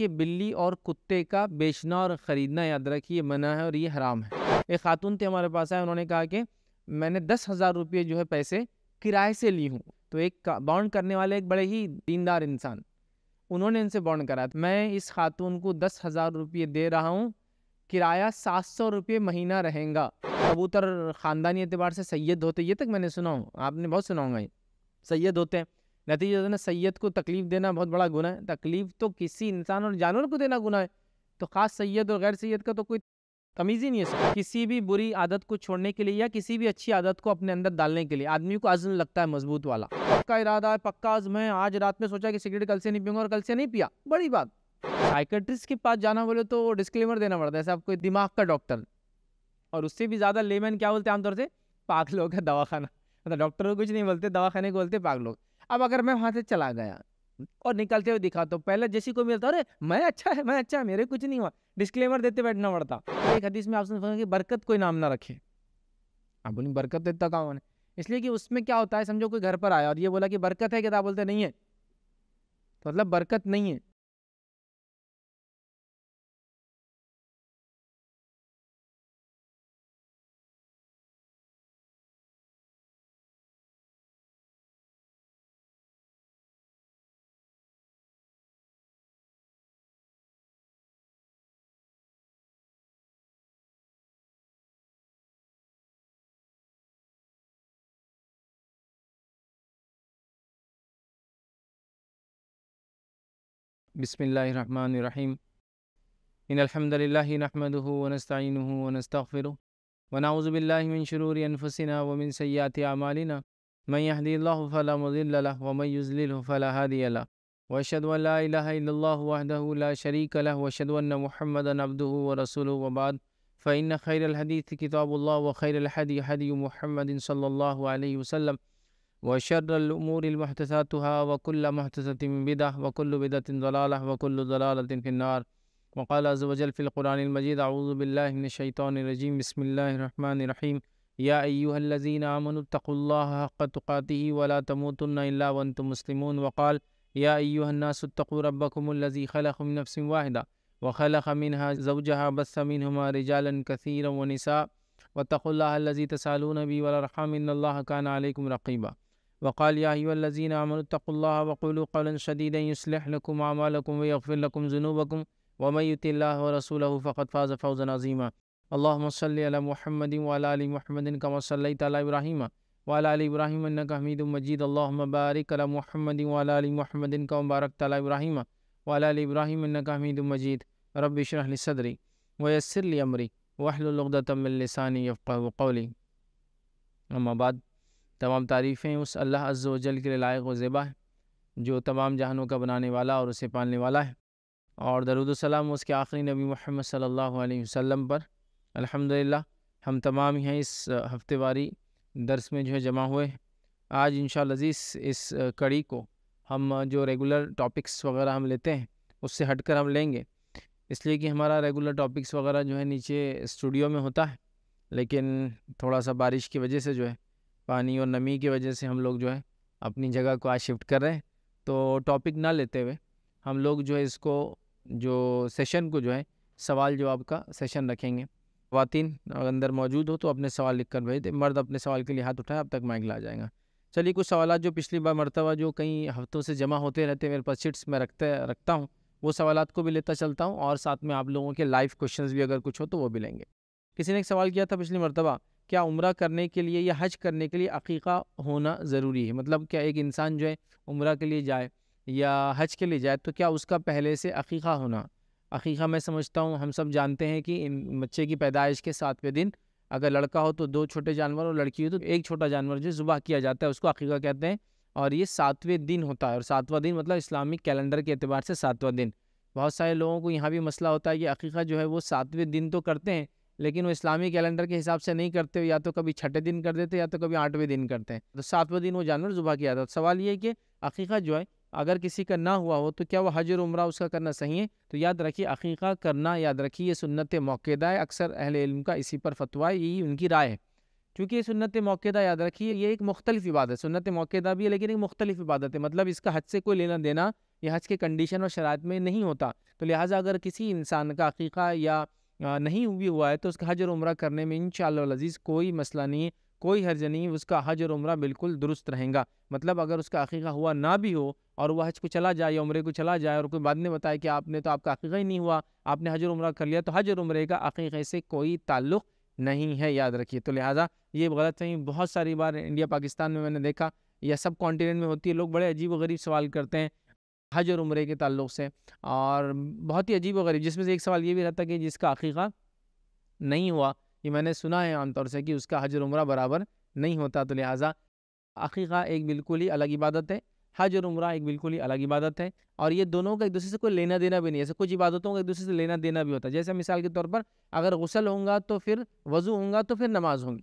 کہ بلی اور کتے کا بیچنا اور خریدنا، یاد رکھیے منع ہے اور یہ حرام ہے۔ ایک خاتون تھے ہمارے پاس آئے، انہوں نے کہا کہ میں نے دس ہزار روپئے جو ہے پیسے کرائے سے لی ہوں۔ تو ایک بانڈ کرنے والے ایک بڑے ہی دیندار انسان، انہوں نے ان سے بانڈ کرا۔ میں اس خاتون کو دس ہزار روپئے دے رہا ہوں، کرایہ سات سو روپئے مہینہ رہیں گا۔ کبوتر خاندانی اعتبار سے سید ہوتے، یہ تک میں نے سنا ہوں، آپ نے بہت سنا ہوگا یہ۔ سید ہوتے ہیں۔ نتیجہ سید کو تکلیف دینا بہت بڑا گناہ ہے۔ تکلیف تو کسی انسان اور جانور کو دینا گناہ ہے۔ تو خاص سید اور غیر سید کا تو کوئی تمیز ہی نہیں ہے۔ کسی بھی بری عادت کو چھوڑنے کے لیے یا کسی بھی اچھی عادت کو اپنے اندر ڈالنے کے لیے آدمی کو عزم لگتا ہے، مضبوط والا۔ پکا ارادہ ہے، پکا عزم ہے۔ آج رات میں سوچا کہ سگریٹ کل سے نہیں پیوں گا اور کل سے نہیں پیا۔ بڑی بات۔ سائیکٹرسٹ کے پاس جانا بولے تو ڈسکلیمر دینا پڑتا ہے۔ صاحب کوئی دماغ کا ڈاکٹر۔ اور اس سے بھی زیادہ لیمن کیا بولتے ہیں عام طور سے؟ پاک لوگ ہے دواخانہ۔ مطلب ڈاکٹر کو کچھ نہیں بولتے، دواخانے کو بولتے پاک لوگ۔ اب اگر میں وہاں سے چلا گیا اور نکلتے ہوئے دکھا تو پہلے جیسی کو ملتا، ارے میں اچھا ہے، میں اچھا ہے، میرے کچھ نہیں ہوا۔ ڈسکلیمر دیتے بیٹھنا پڑتا۔ ایک حدیث میں آپ سے کہ برکت کوئی نام نہ رکھے۔ آپ بولیں برکت دیتا کہاں نے اس لیے کہ اس میں کیا ہوتا ہے، سمجھو کوئی گھر پر آیا اور یہ بولا کہ برکت ہے کہ آپ بولتے نہیں ہے؟ تو مطلب برکت نہیں ہے۔ بسم اللہ الرحمن الرحیم۔ ان الحمد للہ نحمده ونستعینه ونستغفره ونعوذ باللہ من شرور انفسنا ومن سیئات اعمالنا۔ من يهدي الله فلا مضل له ومن يضلل فلا هادي له۔ واشهد ان لا اله الا الله وحده لا شريك له واشهد ان محمدا عبده ورسوله وبعد۔ فان خير الحديث كتاب الله وخير الهدي هدي محمد صلى الله عليه وسلم۔ وشر الأمور المحدثاتها وكل محدثة بدعة وكل بدعة ضلالة وكل ضلالة في النار. وقال عز وجل في القرآن المجيد أعوذ بالله من الشيطان الرجيم. بسم الله الرحمن الرحيم. يا أيها الذين آمنوا اتقوا الله حق تقاته ولا تموتن إلا وأنتم مسلمون. وقال يا أيها الناس اتقوا ربكم الذي خلق من نفس واحدة وخلق منها زوجها بث منهما رجالا كثيرا ونساء. واتقوا الله الذي تسألون به والأرحام إن الله كان عليكم رقيبا. وقال يا أيها الذين آمنوا اتقوا الله وقولوا قولا سديدا يصلح لكم أعمالكم ويغفر لكم ذنوبكم. ومن يطع الله ورسوله فقد فاز فوزا عظيما. اللهم صل على محمد وعلى آل محمد كما صليت على إبراهيم. وعلى آل إبراهيم إنك حميد مجيد. اللهم بارك على محمد وعلى آل محمد كما باركت على إبراهيم. وعلى آل إبراهيم إنك حميد مجيد. رب اشرح لي صدري ويسر لي أمري. واحلل عقدة من لساني يفقهوا قولي. أما بعد تمام تعریفیں اس اللہ عز و جل کے لیے لائق و زیبہ ہے جو تمام جہانوں کا بنانے والا اور اسے پالنے والا ہے۔ اور درود السلام اس کے آخری نبی محمد صلی اللہ علیہ وسلم پر۔ الحمدللہ، ہم تمام ہیں اس ہفتے واری درس میں جو ہے جمع ہوئے آج انشاءاللہ عزیز اس کڑی کو ہم جو ریگولر ٹاپکس وغیرہ ہم لیتے ہیں، اس سے ہٹ کر ہم لیں گے۔ اس لیے کہ ہمارا ریگولر ٹاپکس وغیرہ جو ہے نیچے اسٹوڈیو میں ہوتا ہے، لیکن تھوڑا سا بارش کی وجہ سے جو ہے پانی اور نمی کی وجہ سے ہم لوگ جو ہے اپنی جگہ کو آج شفٹ کر رہے ہیں۔ تو ٹاپک نہ لیتے ہوئے ہم لوگ جو ہے اس کو جو سیشن کو جو ہے سوال جواب کا سیشن رکھیں گے۔ خواتین اندر موجود ہو تو اپنے سوال لکھ کر بھیج دیں۔ مرد اپنے سوال کے لیے ہاتھ اٹھائے اب تک مائک لا جائیں گا۔ چلیے، کچھ سوالات جو پچھلی بار مرتبہ جو کئی ہفتوں سے جمع ہوتے رہتے میرے پاس شیٹس میں رکھتے، رکھتا ہوں۔ وہ سوالات کو بھی لیتا چلتا ہوں اور ساتھ میں آپ لوگوں کے لائف کوشچنز بھی اگر کچھ ہو تو وہ بھی لیں گے۔ کسی نے ایک سوال کیا تھا پچھلی مرتبہ؟ کیا عمرہ کرنے کے لیے یا حج کرنے کے لیے عقیقہ ہونا ضروری ہے؟ مطلب کیا ایک انسان جو ہے عمرہ کے لیے جائے یا حج کے لیے جائے تو کیا اس کا پہلے سے عقیقہ ہونا؟ عقیقہ میں سمجھتا ہوں ہم سب جانتے ہیں کہ بچے کی پیدائش کے ساتویں دن اگر لڑکا ہو تو دو چھوٹے جانور اور لڑکی ہو تو ایک چھوٹا جانور جو ذبح کیا جاتا ہے اس کو عقیقہ کہتے ہیں اور یہ ساتویں دن ہوتا ہے اور ساتواں دن مطلب اسلامک کیلنڈر کے اعتبار سے ساتواں دن۔ بہت سارے لوگوں کو یہاں بھی مسئلہ ہوتا ہے کہ عقیقہ جو ہے وہ ساتویں دن تو کرتے ہیں لیکن وہ اسلامی کیلنڈر کے حساب سے نہیں کرتے، یا تو کبھی چھٹے دن کر دیتے یا تو کبھی آٹھویں دن کرتے ہیں۔ تو ساتویں دن وہ جانور ذبح کیا تھا۔ سوال یہ ہے کہ عقیقہ جو ہے، اگر کسی کا نہ ہوا ہو تو کیا وہ حج عمرہ اس کا کرنا صحیح ہے؟ تو یاد رکھیے، عقیقہ کرنا، یاد رکھیے، یہ سنت موقع ہے۔ اکثر اہل علم کا اسی پر فتویٰ ہے، یہی ان کی رائے ہے۔ کیونکہ یہ سنت موقع یاد رکھیے، یہ ایک مختلف عبادت سنت موقع بھی ہے، لیکن ایک مختلف عبادت ہے۔ مطلب اس کا حج سے کوئی لینا دینا یہ حج کے کنڈیشن اور شرائط میں نہیں ہوتا۔ تو لہٰذا اگر کسی انسان کا عقیقہ یا نہیں بھی ہوا ہے تو اس کا حج اور عمرہ کرنے میں انشاءاللہ العزیز کوئی مسئلہ نہیں، کوئی حرج نہیں، اس کا حج اور عمرہ بالکل درست رہیں گا۔ مطلب اگر اس کا عقیقہ ہوا نہ بھی ہو اور وہ حج کو چلا جائے یا عمرے کو چلا جائے اور کوئی بعد نے بتایا کہ آپ نے تو آپ کا عقیقہ ہی نہیں ہوا، آپ نے حج اور عمرہ کر لیا، تو حج اور عمرے کا عقیقے سے کوئی تعلق نہیں ہے۔ یاد رکھیے، تو لہٰذا یہ غلط فہمی بہت ساری بار انڈیا پاکستان میں میں نے دیکھا یا سب کانٹیننٹ میں ہوتی ہے، لوگ بڑے عجیب و غریب سوال کرتے ہیں حج اور عمرے کے تعلق سے۔ اور بہت ہی عجیب و غریب، جس میں سے ایک سوال یہ بھی رہتا کہ جس کا عقیقہ نہیں ہوا، یہ میں نے سنا ہے عام طور سے کہ اس کا حج اور عمرہ برابر نہیں ہوتا، تو لہٰذا عقیقہ ایک بالکل ہی الگ عبادت ہے، حج اور عمرہ ایک بالکل ہی الگ عبادت ہے۔ اور یہ دونوں کا ایک دوسرے سے کوئی لینا دینا بھی نہیں ہے، ایسے کچھ عبادتوں کا ایک دوسرے سے لینا دینا بھی ہوتا ہے۔ جیسے مثال کے طور پر اگر غسل ہوں گا تو پھر وضو ہوں گا تو پھر نماز ہوں گی۔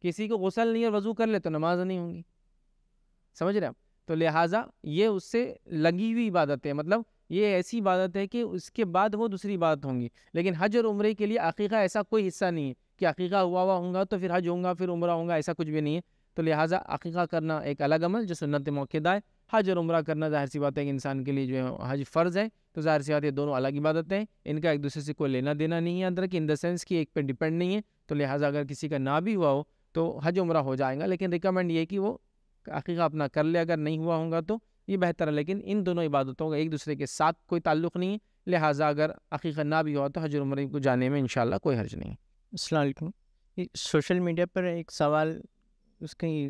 کسی کو غسل نہیں اور وضو کر لے تو نماز نہیں ہوں گی۔ سمجھ رہے آپ تو لہٰذا یہ اس سے لگی ہوئی عبادت ہے۔ مطلب یہ ایسی عبادت ہے کہ اس کے بعد وہ دوسری عبادت ہوں گی۔ لیکن حج اور عمرے کے لیے عقیقہ ایسا کوئی حصہ نہیں ہے کہ عقیقہ ہوا ہوا ہوں گا تو پھر حج ہوں گا، پھر عمرہ ہوں گا، ایسا کچھ بھی نہیں ہے۔ تو لہٰذا عقیقہ کرنا ایک الگ عمل جو سنت موقع ہے حج اور عمرہ کرنا ظاہر سی بات ہے کہ انسان کے لیے جو ہے حج فرض ہے۔ تو ظاہر سی بات ہے دونوں الگ عبادت ہیں۔ ان کا ایک دوسرے سے کوئی لینا دینا نہیں ہے اندر کہ ان دا سینس کی ایک پہ ڈپینڈ نہیں ہے۔ تو لہٰذا اگر کسی کا نہ بھی ہوا ہو تو حج عمرہ ہو جائے گا۔ لیکن ریکمنڈ یہ کہ وہ عقیقہ اپنا کر لے، اگر نہیں ہوا ہوں گا تو یہ بہتر ہے۔ لیکن ان دونوں عبادتوں کا ایک دوسرے کے ساتھ کوئی تعلق نہیں ہے۔ لہٰذا اگر عقیقہ نہ بھی ہوا تو حج عمرہ کو جانے میں انشاءاللہ کوئی حرج نہیں ہے۔ السلام علیکم۔ سوشل میڈیا پر ایک سوال، اس کی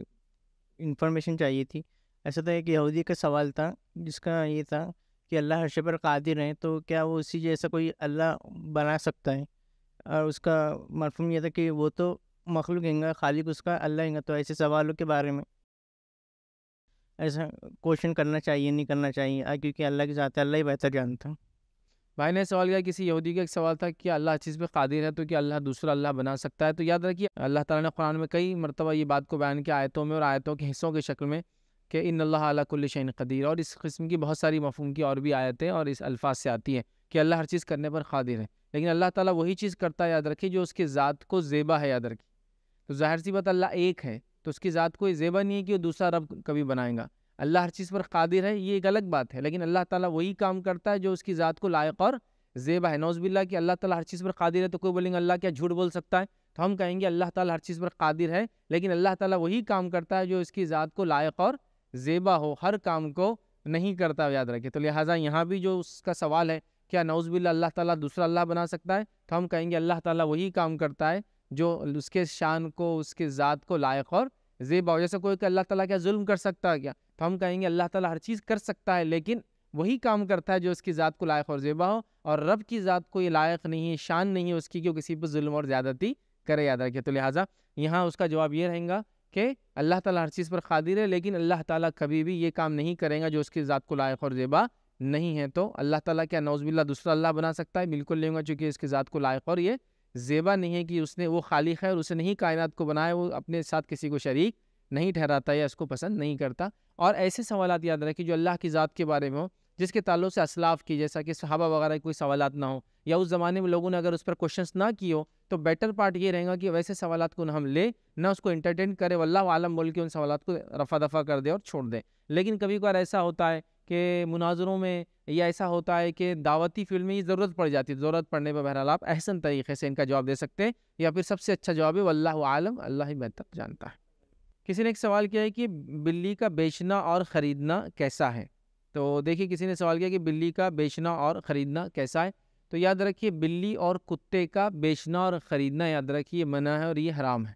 انفارمیشن چاہیے تھی۔ ایسا تھا ایک یہودی کا سوال تھا، جس کا یہ تھا کہ اللہ ہر پر قادر ہیں تو کیا وہ اسی جیسا کوئی اللہ بنا سکتا ہے؟ اور اس کا مفہوم یہ تھا کہ وہ تو مخلوق ہیں گا، خالق اس کا، اللہ گا۔ تو ایسے سوالوں کے بارے میں ایسا کوشچن کرنا چاہیے، نہیں کرنا چاہیے۔ کیونکہ اللہ کے ذات اللہ ہی بہتر جانتا۔ بھائی نے سوال کیا، کسی یہودی کا ایک سوال تھا کہ اللہ چیز پہ قادر ہے تو کیا اللہ دوسرا اللہ بنا سکتا ہے؟ تو یاد رکھیے، اللہ تعالیٰ نے قرآن میں کئی مرتبہ یہ بات کو بیان کیا آیتوں میں اور آیتوں کے حصوں کے شکل میں کہ ان اللہ علیہ کل شعین قدیر۔ اور اس قسم کی بہت ساری مفہوم کی اور بھی آیتیں اور اس الفاظ سے آتی ہیں کہ اللہ ہر چیز کرنے پر قادر ہے۔ لیکن اللہ تعالیٰ وہی چیز کرتا ہے، یاد رکھیے، جو اس کے ذات کو زیبا ہے، یاد رکھیے۔ تو ظاہر سی بات، اللہ ایک ہے۔ تو اس کی ذات کو یہ زیبا نہیں ہے کہ وہ دوسرا رب کبھی بنائے گا۔ اللہ ہر چیز پر قادر ہے، یہ ایک الگ بات ہے، لیکن اللہ تعالیٰ وہی کام کرتا ہے جو اس کی ذات کو لائق اور زیبا ہے۔ نوز باللہ کہ اللہ تعالیٰ ہر چیز پر قادر ہے تو کوئی بولیں گے اللہ کیا جھوٹ بول سکتا ہے؟ تو ہم کہیں گے اللہ تعالیٰ ہر چیز پر قادر ہے، لیکن اللہ تعالیٰ وہی کام کرتا ہے جو اس کی ذات کو لائق اور زیبا ہو، ہر کام کو نہیں کرتا، یاد رکھے تو لہٰذا یہاں بھی جو اس کا سوال ہے، کیا نوز باللہ اللہ تعالیٰ دوسرا اللہ بنا سکتا ہے؟ تو ہم کہیں گے اللہ تعالیٰ وہی کام کرتا ہے جو اس کے شان کو، اس کے ذات کو لائق اور زیبا ہو۔ جیسے کوئی کہ اللہ تعالیٰ کیا ظلم کر سکتا ہے کیا؟ تو ہم کہیں گے اللہ تعالیٰ ہر چیز کر سکتا ہے، لیکن وہی کام کرتا ہے جو اس کی ذات کو لائق اور زیبا ہو۔ اور رب کی ذات کو یہ لائق نہیں ہے، شان نہیں ہے اس کی کہ وہ کسی پر ظلم اور زیادتی کرے، یاد رکھے تو لہٰذا یہاں اس کا جواب یہ رہیں گا کہ اللہ تعالیٰ ہر چیز پر قادر ہے، لیکن اللہ تعالیٰ کبھی بھی یہ کام نہیں کرے گا جو اس کی ذات کو لائق اور زیبا نہیں ہے۔ تو اللہ تعالیٰ کیا نوز باللہ دوسرا اللہ بنا سکتا ہے؟ بالکل لیں گا، چونکہ اس کی ذات کو لائق اور یہ زیبا نہیں ہے کہ اس نے وہ خالق ہے اور اسے نہیں کائنات کو بنایا، وہ اپنے ساتھ کسی کو شریک نہیں ٹھہراتا یا اس کو پسند نہیں کرتا۔ اور ایسے سوالات یاد رکھیں جو اللہ کی ذات کے بارے میں ہو جس کے تعلق سے اسلاف کی، جیسا کہ صحابہ وغیرہ کوئی سوالات نہ ہوں یا اس زمانے میں لوگوں نے اگر اس پر کوشچنس نہ کی ہو تو بیٹر پارٹ یہ رہے گا کہ ویسے سوالات کو نہ ہم لے نہ اس کو انٹرٹین کرے واللہ عالم بول کے ان سوالات کو رفع دفع کر دے اور چھوڑ دیں۔ لیکن کبھی کبھار ایسا ہوتا ہے کہ مناظروں میں یا ایسا ہوتا ہے کہ دعوتی فیلڈ میں یہ ضرورت پڑ جاتی ہے ضرورت پڑنے پہ بہرحال آپ احسن طریقے سے ان کا جواب دے سکتے ہیں یا پھر سب سے اچھا جواب ہے، واللہ عالم اللہ ہی بہتر جانتا ہے۔ کسی نے ایک سوال کیا ہے کہ بلی کا بیچنا اور خریدنا کیسا ہے؟ تو دیکھیے، کسی نے سوال کیا کہ بلی کا بیچنا اور خریدنا کیسا ہے؟ تو یاد رکھیے، بلی اور کتے کا بیچنا اور خریدنا یاد رکھیے، منع ہے اور یہ حرام ہے۔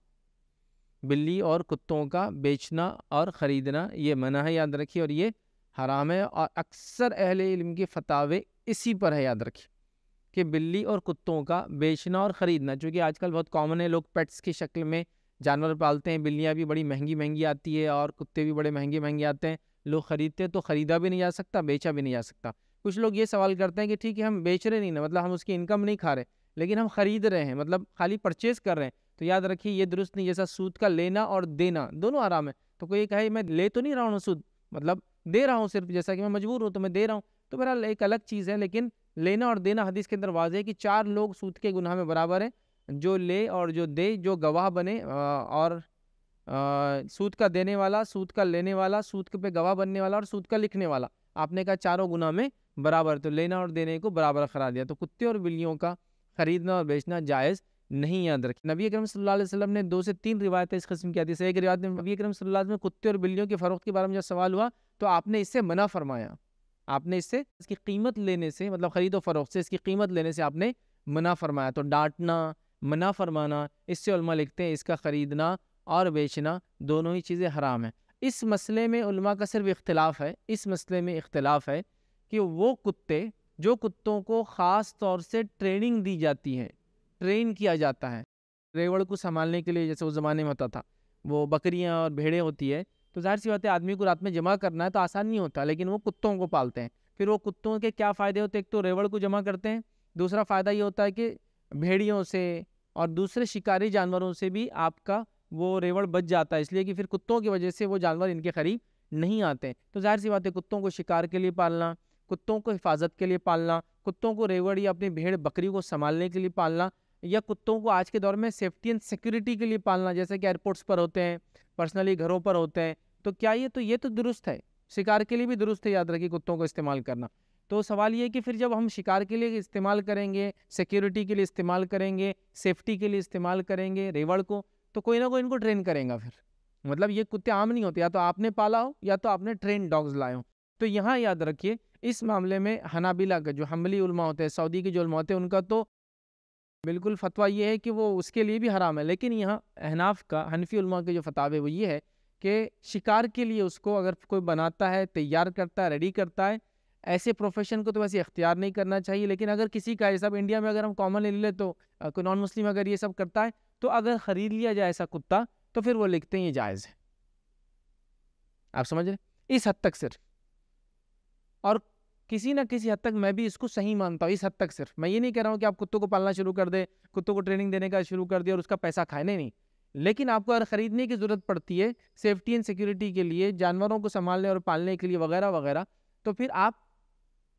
بلی اور کتوں کا بیچنا اور خریدنا یہ منع ہے، یاد رکھیے اور یہ حرام ہے اور اکثر اہل علم کے فتاوے اسی پر ہے یاد رکھیے کہ بلی اور کتوں کا بیچنا اور خریدنا، چونکہ آج کل بہت کامن ہے، لوگ پیٹس کی شکل میں جانور پالتے ہیں، بلیاں بھی بڑی مہنگی مہنگی آتی ہے اور کتے بھی بڑے مہنگے مہنگے آتے ہیں، لوگ خریدتے تو خریدا بھی نہیں جا سکتا، بیچا بھی نہیں جا سکتا۔ کچھ لوگ یہ سوال کرتے ہیں کہ ٹھیک ہے، ہم بیچ رہے نہیں نا مطلب ہم اس کی انکم نہیں کھا رہے، لیکن ہم خرید رہے ہیں مطلب خالی پرچیز کر رہے ہیں۔ تو یاد رکھیے، یہ درست نہیں، جیسا سود کا لینا اور دینا، دونوں آرام ہے تو کوئی کہے، میں لے تو نہیں رہا ہوں سود مطلب دے رہا ہوں صرف، جیسا کہ میں مجبور ہوں تو میں دے رہا ہوں۔ تو میرا ایک الگ چیز ہے، لیکن لینا اور دینا حدیث کے اندر واضح ہے کہ چار لوگ سود کے گناہ میں برابر ہیں۔ جو لے اور جو دے، جو گواہ بنے اور سود کا دینے والا، سود کا لینے والا، سود پہ گواہ بننے والا اور سود کا لکھنے والا۔ آپ نے کہا چاروں گنا میں برابر، تو لینا اور دینے کو برابر قرار دیا۔ تو کتے اور بلیوں کا خریدنا اور بیچنا جائز نہیں یاد رکھیں نبی اکرم صلی اللہ علیہ وسلم نے دو سے تین روایتیں اس قسم کی آتی ہے ایک روایت میں نبی اکرم صلی اللہ علیہ وسلم کتے اور بلیوں کے فروخت کے بارے میں جب سوال ہوا تو آپ نے اس سے منع فرمایا۔ آپ نے اس سے اس کی قیمت لینے سے مطلب خرید و فروخت سے اس کی قیمت لینے سے آپ نے منع فرمایا۔ تو ڈانٹنا، منع فرمانا، اس سے علماء لکھتے ہیں، اس کا خریدنا اور بیچنا دونوں ہی چیزیں حرام ہیں۔ اس مسئلے میں علماء کا صرف اختلاف ہے۔ اس مسئلے میں اختلاف ہے کہ وہ کتے، جو کتوں کو خاص طور سے ٹریننگ دی جاتی ہے ٹرین کیا جاتا ہے۔ ریوڑ کو سنبھالنے کے لیے جیسے اس زمانے میں ہوتا تھا۔ وہ بکریاں اور بھیڑیں ہوتی ہے۔ تو ظاہر سی بات ہے، آدمی کو رات میں جمع کرنا ہے تو آسان نہیں ہوتا، لیکن وہ کتوں کو پالتے ہیں۔ پھر وہ کتوں کے کیا فائدے ہوتے ہیں؟ ایک تو ریوڑ کو جمع کرتے ہیں، دوسرا فائدہ یہ ہوتا ہے کہ بھیڑیوں سے اور دوسرے شکاری جانوروں سے بھی آپ کا وہ ریوڑ بچ جاتا ہے۔ اس لیے کہ پھر کتوں کی وجہ سے وہ جانور ان کے قریب نہیں آتے تو ظاہر سی بات ہے، کتوں کو شکار کے لیے پالنا، کتوں کو حفاظت کے لیے پالنا، کتوں کو ریوڑ یا اپنی بھیڑ بکری کو سنبھالنے کے لیے پالنا یا کتوں کو آج کے دور میں سیفٹی اینڈ سیکورٹی کے لیے پالنا، جیسے کہ ایئرپورٹس پر ہوتے ہیں پرسنلی گھروں پر ہوتے ہیں۔ تو کیا یہ تو یہ تو درست ہے۔ شکار کے لیے بھی درست ہے یاد رکھیے کتوں کو استعمال کرنا۔ تو سوال یہ ہے کہ پھر جب ہم شکار کے لیے استعمال کریں گے سیکیورٹی کے لیے استعمال کریں گے سیفٹی کے لیے استعمال کریں گے ریوڑ کو، تو کوئی نہ کوئی ان کو ٹرین کریں گا پھر۔ مطلب یہ کتے عام نہیں ہوتے، یا تو آپ نے پالا ہو، یا تو آپ نے ٹرین ڈاگز لائے ہوں۔ تو یہاں یاد رکھیے، اس معاملے میں حنابلہ کا جو حملی علماء ہوتے ہیں، سعودی کے جو علماء ہوتے ہیں، ان کا تو بالکل فتویٰ یہ ہے کہ وہ اس کے لیے بھی حرام ہے۔ لیکن یہاں احناف کا، حنفی علماء کے جو فتح ہے وہ یہ ہے کہ شکار کے لیے اس کو اگر کوئی بناتا ہے، تیار کرتا ہے ریڈی کرتا ہے، ایسے پروفیشن کو تو ویسے اختیار نہیں کرنا چاہیے۔ لیکن اگر کسی کا ایسا انڈیا میں اگر ہم کامن لے لیں تو کوئی نان مسلم اگر یہ سب کرتا ہے تو اگر خرید لیا جائے ایسا کتا تو پھر وہ لکھتے ہیں یہ جائز ہے۔ آپ سمجھ رہے اس حد تک صرف۔ اور کسی نہ کسی حد تک میں بھی اس کو صحیح مانتا ہوں، اس حد تک صرف۔ میں یہ نہیں کہہ رہا ہوں کہ آپ کتوں کو پالنا شروع کر دیں، کتوں کو ٹریننگ دینے کا شروع کر دیں اور اس کا پیسہ کھانے نہیں۔ لیکن آپ کو اگر خریدنے کی ضرورت پڑتی ہے سیفٹی اینڈ سیکورٹی کے لیے، جانوروں کو سنبھالنے اور پالنے کے لیے وغیرہ وغیرہ، تو پھر آپ،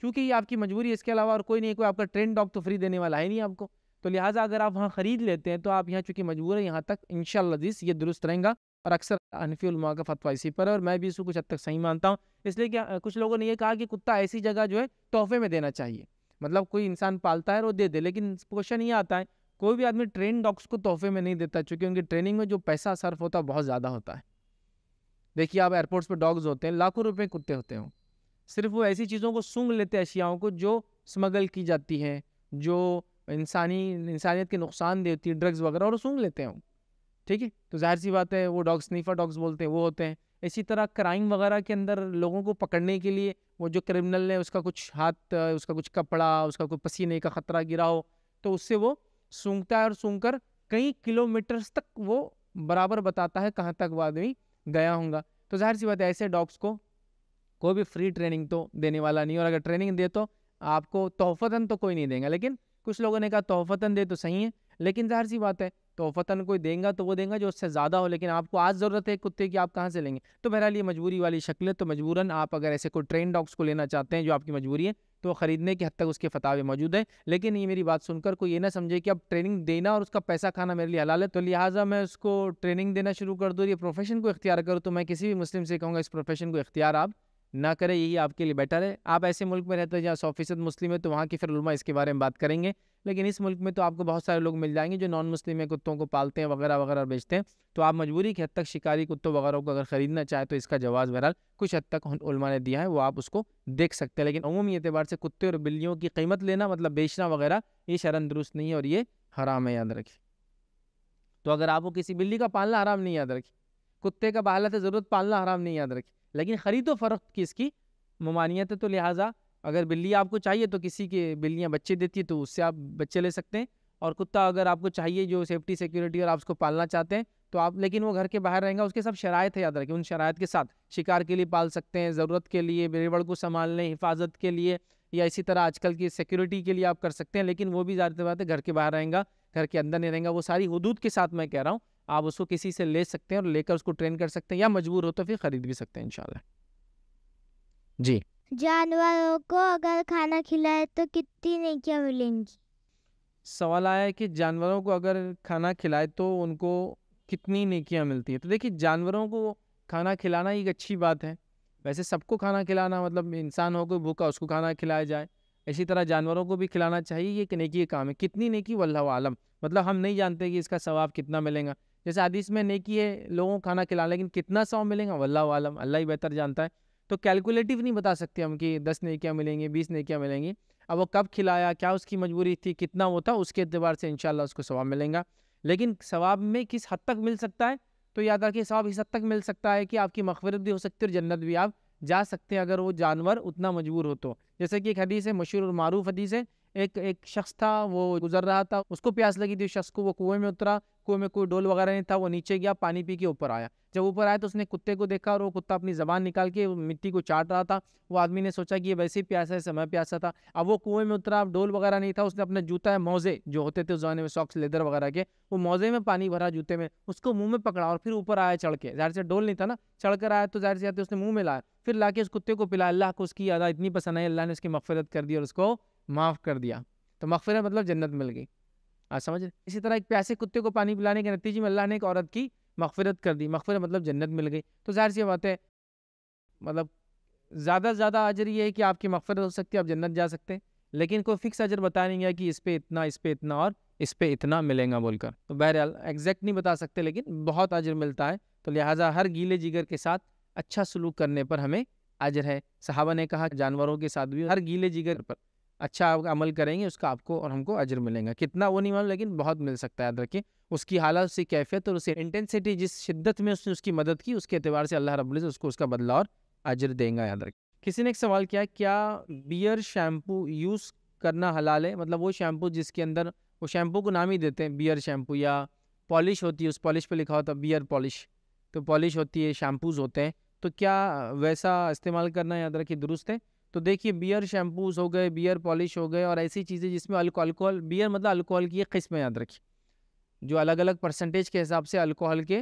چونکہ یہ آپ کی مجبوری ہے، اس کے علاوہ اور کوئی نہیں، کوئی آپ کا ٹرین ڈاگ تو فری دینے والا ہے نہیں آپ کو۔ تو لہٰذا اگر آپ وہاں خرید لیتے ہیں تو آپ یہاں چونکہ مجبور ہیں، یہاں تک ان شاء اللہ یہ درست رہیں گا۔ اور اکثر انفی علماء کا فتویٰ اسی پر ہے اور میں بھی اس کو کچھ حد تک صحیح مانتا ہوں۔ اس لیے کہ کچھ لوگوں نے یہ کہا کہ کتا ایسی جگہ جو ہے تحفے میں دینا چاہیے۔ مطلب کوئی انسان پالتا ہے اور وہ دے دے، لیکن کوشچن یہ آتا ہے، کوئی بھی آدمی ٹرین ڈاگس کو تحفے میں نہیں دیتا، چونکہ ان کی ٹریننگ میں جو پیسہ صرف ہوتا ہے، بہت زیادہ ہوتا ہے۔ دیکھیے، آپ ایئرپورٹس پہ ڈاگز ہوتے ہیں، لاکھوں روپے کتے ہوتے ہیں صرف وہ ایسی چیزوں کو سونگ لیتے ہیں اشیاؤں کو جو اسمگل کی جاتی ہیں، جو انسانی، انسانیت کے نقصان دہ ہوتی ہے ڈرگز وغیرہ، اور سونگ لیتے ہیں ٹھیک ہے؟ تو ظاہر سی بات ہے، وہ ڈاگس نیفا ڈاگس بولتے ہیں وہ ہوتے ہیں۔ اسی طرح کرائم وغیرہ کے اندر لوگوں کو پکڑنے کے لیے وہ جو کرمنل ہے اس کا کچھ ہاتھ، اس کا کچھ کپڑا، اس کا کوئی پسینے کا خطرہ گرا ہو، تو اس سے وہ سونگتا ہے اور سونگ کر کئی کلو میٹرس تک وہ برابر بتاتا ہے کہاں تک وہ آدمی گیا ہوں گا۔ تو ظاہر سی بات ہے، ایسے ڈاگس کو کوئی بھی فری ٹریننگ تو دینے والا نہیں اور اگر ٹریننگ دے تو آپ کو تحفتاً تو کوئی نہیں دیں گا۔ لیکن کچھ لوگوں نے کہا تحفتاً دے تو صحیح ہے، لیکن ظاہر سی بات ہے تو فتن کوئی دیں گا تو وہ دیں گا جو اس سے زیادہ ہو، لیکن آپ کو آج ضرورت ہے کتے کی آپ کہاں سے لیں گے؟ تو بہرحال یہ مجبوری والی شکل ہے، تو مجبوراً آپ اگر ایسے کوئی ٹرین ڈاگس کو لینا چاہتے ہیں جو آپ کی مجبوری ہے، تو خریدنے کی حد تک اس کے فتح موجود ہیں۔ لیکن یہ میری بات سن کر کوئی یہ نہ سمجھے کہ اب ٹریننگ دینا اور اس کا پیسہ کھانا میرے لیے حلال ہے۔ تو لہٰذا میں اس کو ٹریننگ دینا شروع کر دوں یہ پروفیشن کو اختیار کروں۔ تو میں کسی بھی مسلم سے کہوں گا اس پروفیشن کو اختیار آپ نہ کرے، یہی آپ کے لیے بیٹر ہے۔ آپ ایسے ملک میں رہتے ہیں جہاں سو فیصد مسلم ہے تو وہاں کی پھر علماء اس کے بارے میں بات کریں گے۔ لیکن اس ملک میں تو آپ کو بہت سارے لوگ مل جائیں گے جو نان مسلم ہے کتوں کو پالتے ہیں، وغیرہ وغیرہ بیچتے ہیں۔ تو آپ مجبوری کی حد تک شکاری کتوں، وغیرہ کو اگر خریدنا چاہیں تو اس کا جواز بہرحال کچھ حد تک علماء نے دیا ہے، وہ آپ اس کو دیکھ سکتے ہیں۔ لیکن عمومی اعتبار سے کتے اور بلیوں کی قیمت لینا مطلب بیچنا وغیرہ، یہ شرن درست نہیں ہے اور یہ حرام ہے، یاد رکھیں۔ تو اگر آپ کو کسی بلی کا پالنا حرام نہیں، یاد رکھیں۔ کتے کا بحالت ضرورت پالنا حرام نہیں، یاد رکھیں۔ لیکن خرید و فروخت کی اس کی ممانعت ہے تو لہٰذا اگر بلی آپ کو چاہیے تو کسی کے بلیاں بچے دیتی ہے تو اس سے آپ بچے لے سکتے ہیں اور کتا اگر آپ کو چاہیے جو سیفٹی سیکورٹی اور آپ اس کو پالنا چاہتے ہیں تو آپ لیکن وہ گھر کے باہر رہیں گا، اس کے سب شرائط ہے یاد رکھیں، ان شرائط کے ساتھ شکار کے لیے پال سکتے ہیں، ضرورت کے لیے بڑ کو سنبھالنے حفاظت کے لیے یا اسی طرح آج کل کی سیکورٹی کے لیے آپ کر سکتے ہیں، لیکن وہ بھی زیادہ بات ہے، گھر کے باہر رہیں گا، گھر کے اندر نہیں رہیں گا، وہ ساری حدود کے ساتھ میں کہہ رہا ہوں۔ آپ اس کو کسی سے لے سکتے ہیں اور لے کر اس کو ٹرین کر سکتے ہیں یا مجبور ہو تو پھر خرید بھی سکتے ہیں انشاءاللہ جی۔ جانوروں کو اگر کھانا کھلائے تو کتنی نیکیاں ملیں گی؟ سوال آیا ہے کہ جانوروں کو اگر کھانا کھلائے تو ان کو کتنی نیکیاں ملتی ہیں؟ تو دیکھیے جانوروں کو کھانا کھلانا ایک اچھی بات ہے۔ ویسے سب کو کھانا کھلانا مطلب انسان ہو کوئی بھوکا اس کو کھانا کھلایا جائے۔ اسی طرح جانوروں کو بھی کھلانا چاہیے یہ ایک نیکی کا کام ہے۔ کتنی نیکی؟ واللہ عالم مطلب ہم نہیں جانتے کہ اس کا ثواب کتنا ملے گا۔ جیسے حدیث میں نیکی ہے، لوگوں کو کھانا کھلانا لیکن کتنا ثواب ملے گا؟ واللہ عالم اللہ ہی بہتر جانتا ہے۔ تو کیلکولیٹیو نہیں بتا سکتے ہم کہ دس نیکیاں ملیں گی، بیس نیکیاں ملیں گی۔ اب وہ کب کھلایا، کیا اس کی مجبوری تھی، کتنا وہ تھا، اس کے اعتبار سے انشاءاللہ اس کو ثواب ملیں گا۔ لیکن ثواب میں کس حد تک مل سکتا ہے؟ تو یاد رکھیے، ثواب اس حد تک مل سکتا ہے کہ آپ کی مغفرت بھی ہو سکتی ہے اور جنت بھی آپ جا سکتے ہیں اگر وہ جانور اتنا مجبور ہو تو۔ جیسے کہ ایک حدیث ہے، مشہور اور معروف حدیث ہے ایک ایک شخص تھا، وہ گزر رہا تھا۔ اس کو پیاس لگی تھی، اس شخص کو وہ کنویں میں اترا۔ کنویں میں کوئی ڈول وغیرہ نہیں تھا، وہ نیچے گیا، پانی پی کے اوپر آیا۔ جب اوپر آیا تو اس نے کتے کو دیکھا اور وہ کتا اپنی زبان نکال کے مٹی کو چاٹ رہا تھا۔ وہ آدمی نے سوچا کہ یہ ویسے ہی پیاسا ہے سمے پیاسا تھا۔ اب وہ کنویں میں اترا، ڈول وغیرہ نہیں تھا۔ اس نے اپنا جوتا ہے، موزے جو ہوتے تھے اس زمانے میں ساکس، لیدر وغیرہ کے، وہ موزے میں پانی بھرا جوتے میں۔ اس کو منہ میں پکڑا اور پھر اوپر آیا چڑھ کے۔ ظاہر سے ڈول نہیں تھا نا، چڑھ کر آیا تو ظاہر سے آتے اس نے منہ میں لایا۔ پھر لا کے اس کتے کو پلا۔ اللہ کو اس کی یادہ اتنی پسند آئی، اللہ نے اس کی مغفرت کر دی اور اس کو معاف کر دیا، تو مغفرت مطلب جنت مل گئی۔ آج سمجھ اسی طرح ایک پیاسے کتے کو پانی پلانے کے نتیجے میں اللہ نے ایک عورت کی مغفرت کر دی، مغفرت مطلب جنت مل گئی۔ تو ظاہر سی بات ہے مطلب زیادہ سے زیادہ اجر یہ ہے کہ آپ کی مغفرت ہو سکتی ہے، آپ جنت جا سکتے ہیں۔ لیکن کوئی فکس اجر بتا نہیں گیا کہ اس پہ اتنا، اس پہ اتنا اور اس پہ اتنا ملے گا بول کر۔ تو بہرحال ایگزیکٹ نہیں بتا سکتے، لیکن بہت اجر ملتا ہے۔ تو لہٰذا ہر گیلے جگر کے ساتھ اچھا سلوک کرنے پر ہمیں اجر ہے۔ صحابہ نے کہا، جانوروں کے ساتھ بھی ہر گیلے جگر پر۔ اچھا عمل کریں گے، اس کا آپ کو اور ہم کو اجر ملیں گا۔ کتنا وہ نہیں معلوم، لیکن بہت مل سکتا ہے، یاد رکھیں۔ اس کی حالت، اس کی کیفیت اور اس کی انٹینسٹی جس شدت میں اس نے اس کی مدد کی، اس کے اعتبار سے اللہ رب العزت اس کو، اس کا بدلہ اور اجر دیں گا، یاد رکھیں۔ کسی نے ایک سوال کیا کیا بیئر شیمپو یوز کرنا حلال ہے؟ مطلب وہ شیمپو جس کے اندر، وہ شیمپو کو نام ہی دیتے ہیں بیئر شیمپو یا پالش ہوتی ہے، اس پالش پہ لکھا ہوتا ہے بیئر پالش تو پالش ہوتی ہے شیمپوز ہوتے ہیں۔ تو کیا ویسا استعمال کرنا، یاد رکھیے درست ہے؟ تو دیکھیے بیئر شیمپوز ہو گئے، بیئر پالش ہو گئے اور ایسی چیزیں جس میں الکوہل، بیئر مطلب الکوہل کی ایک قسم یاد رکھیے، جو الگ الگ پرسنٹیج کے حساب سے الکوہل کے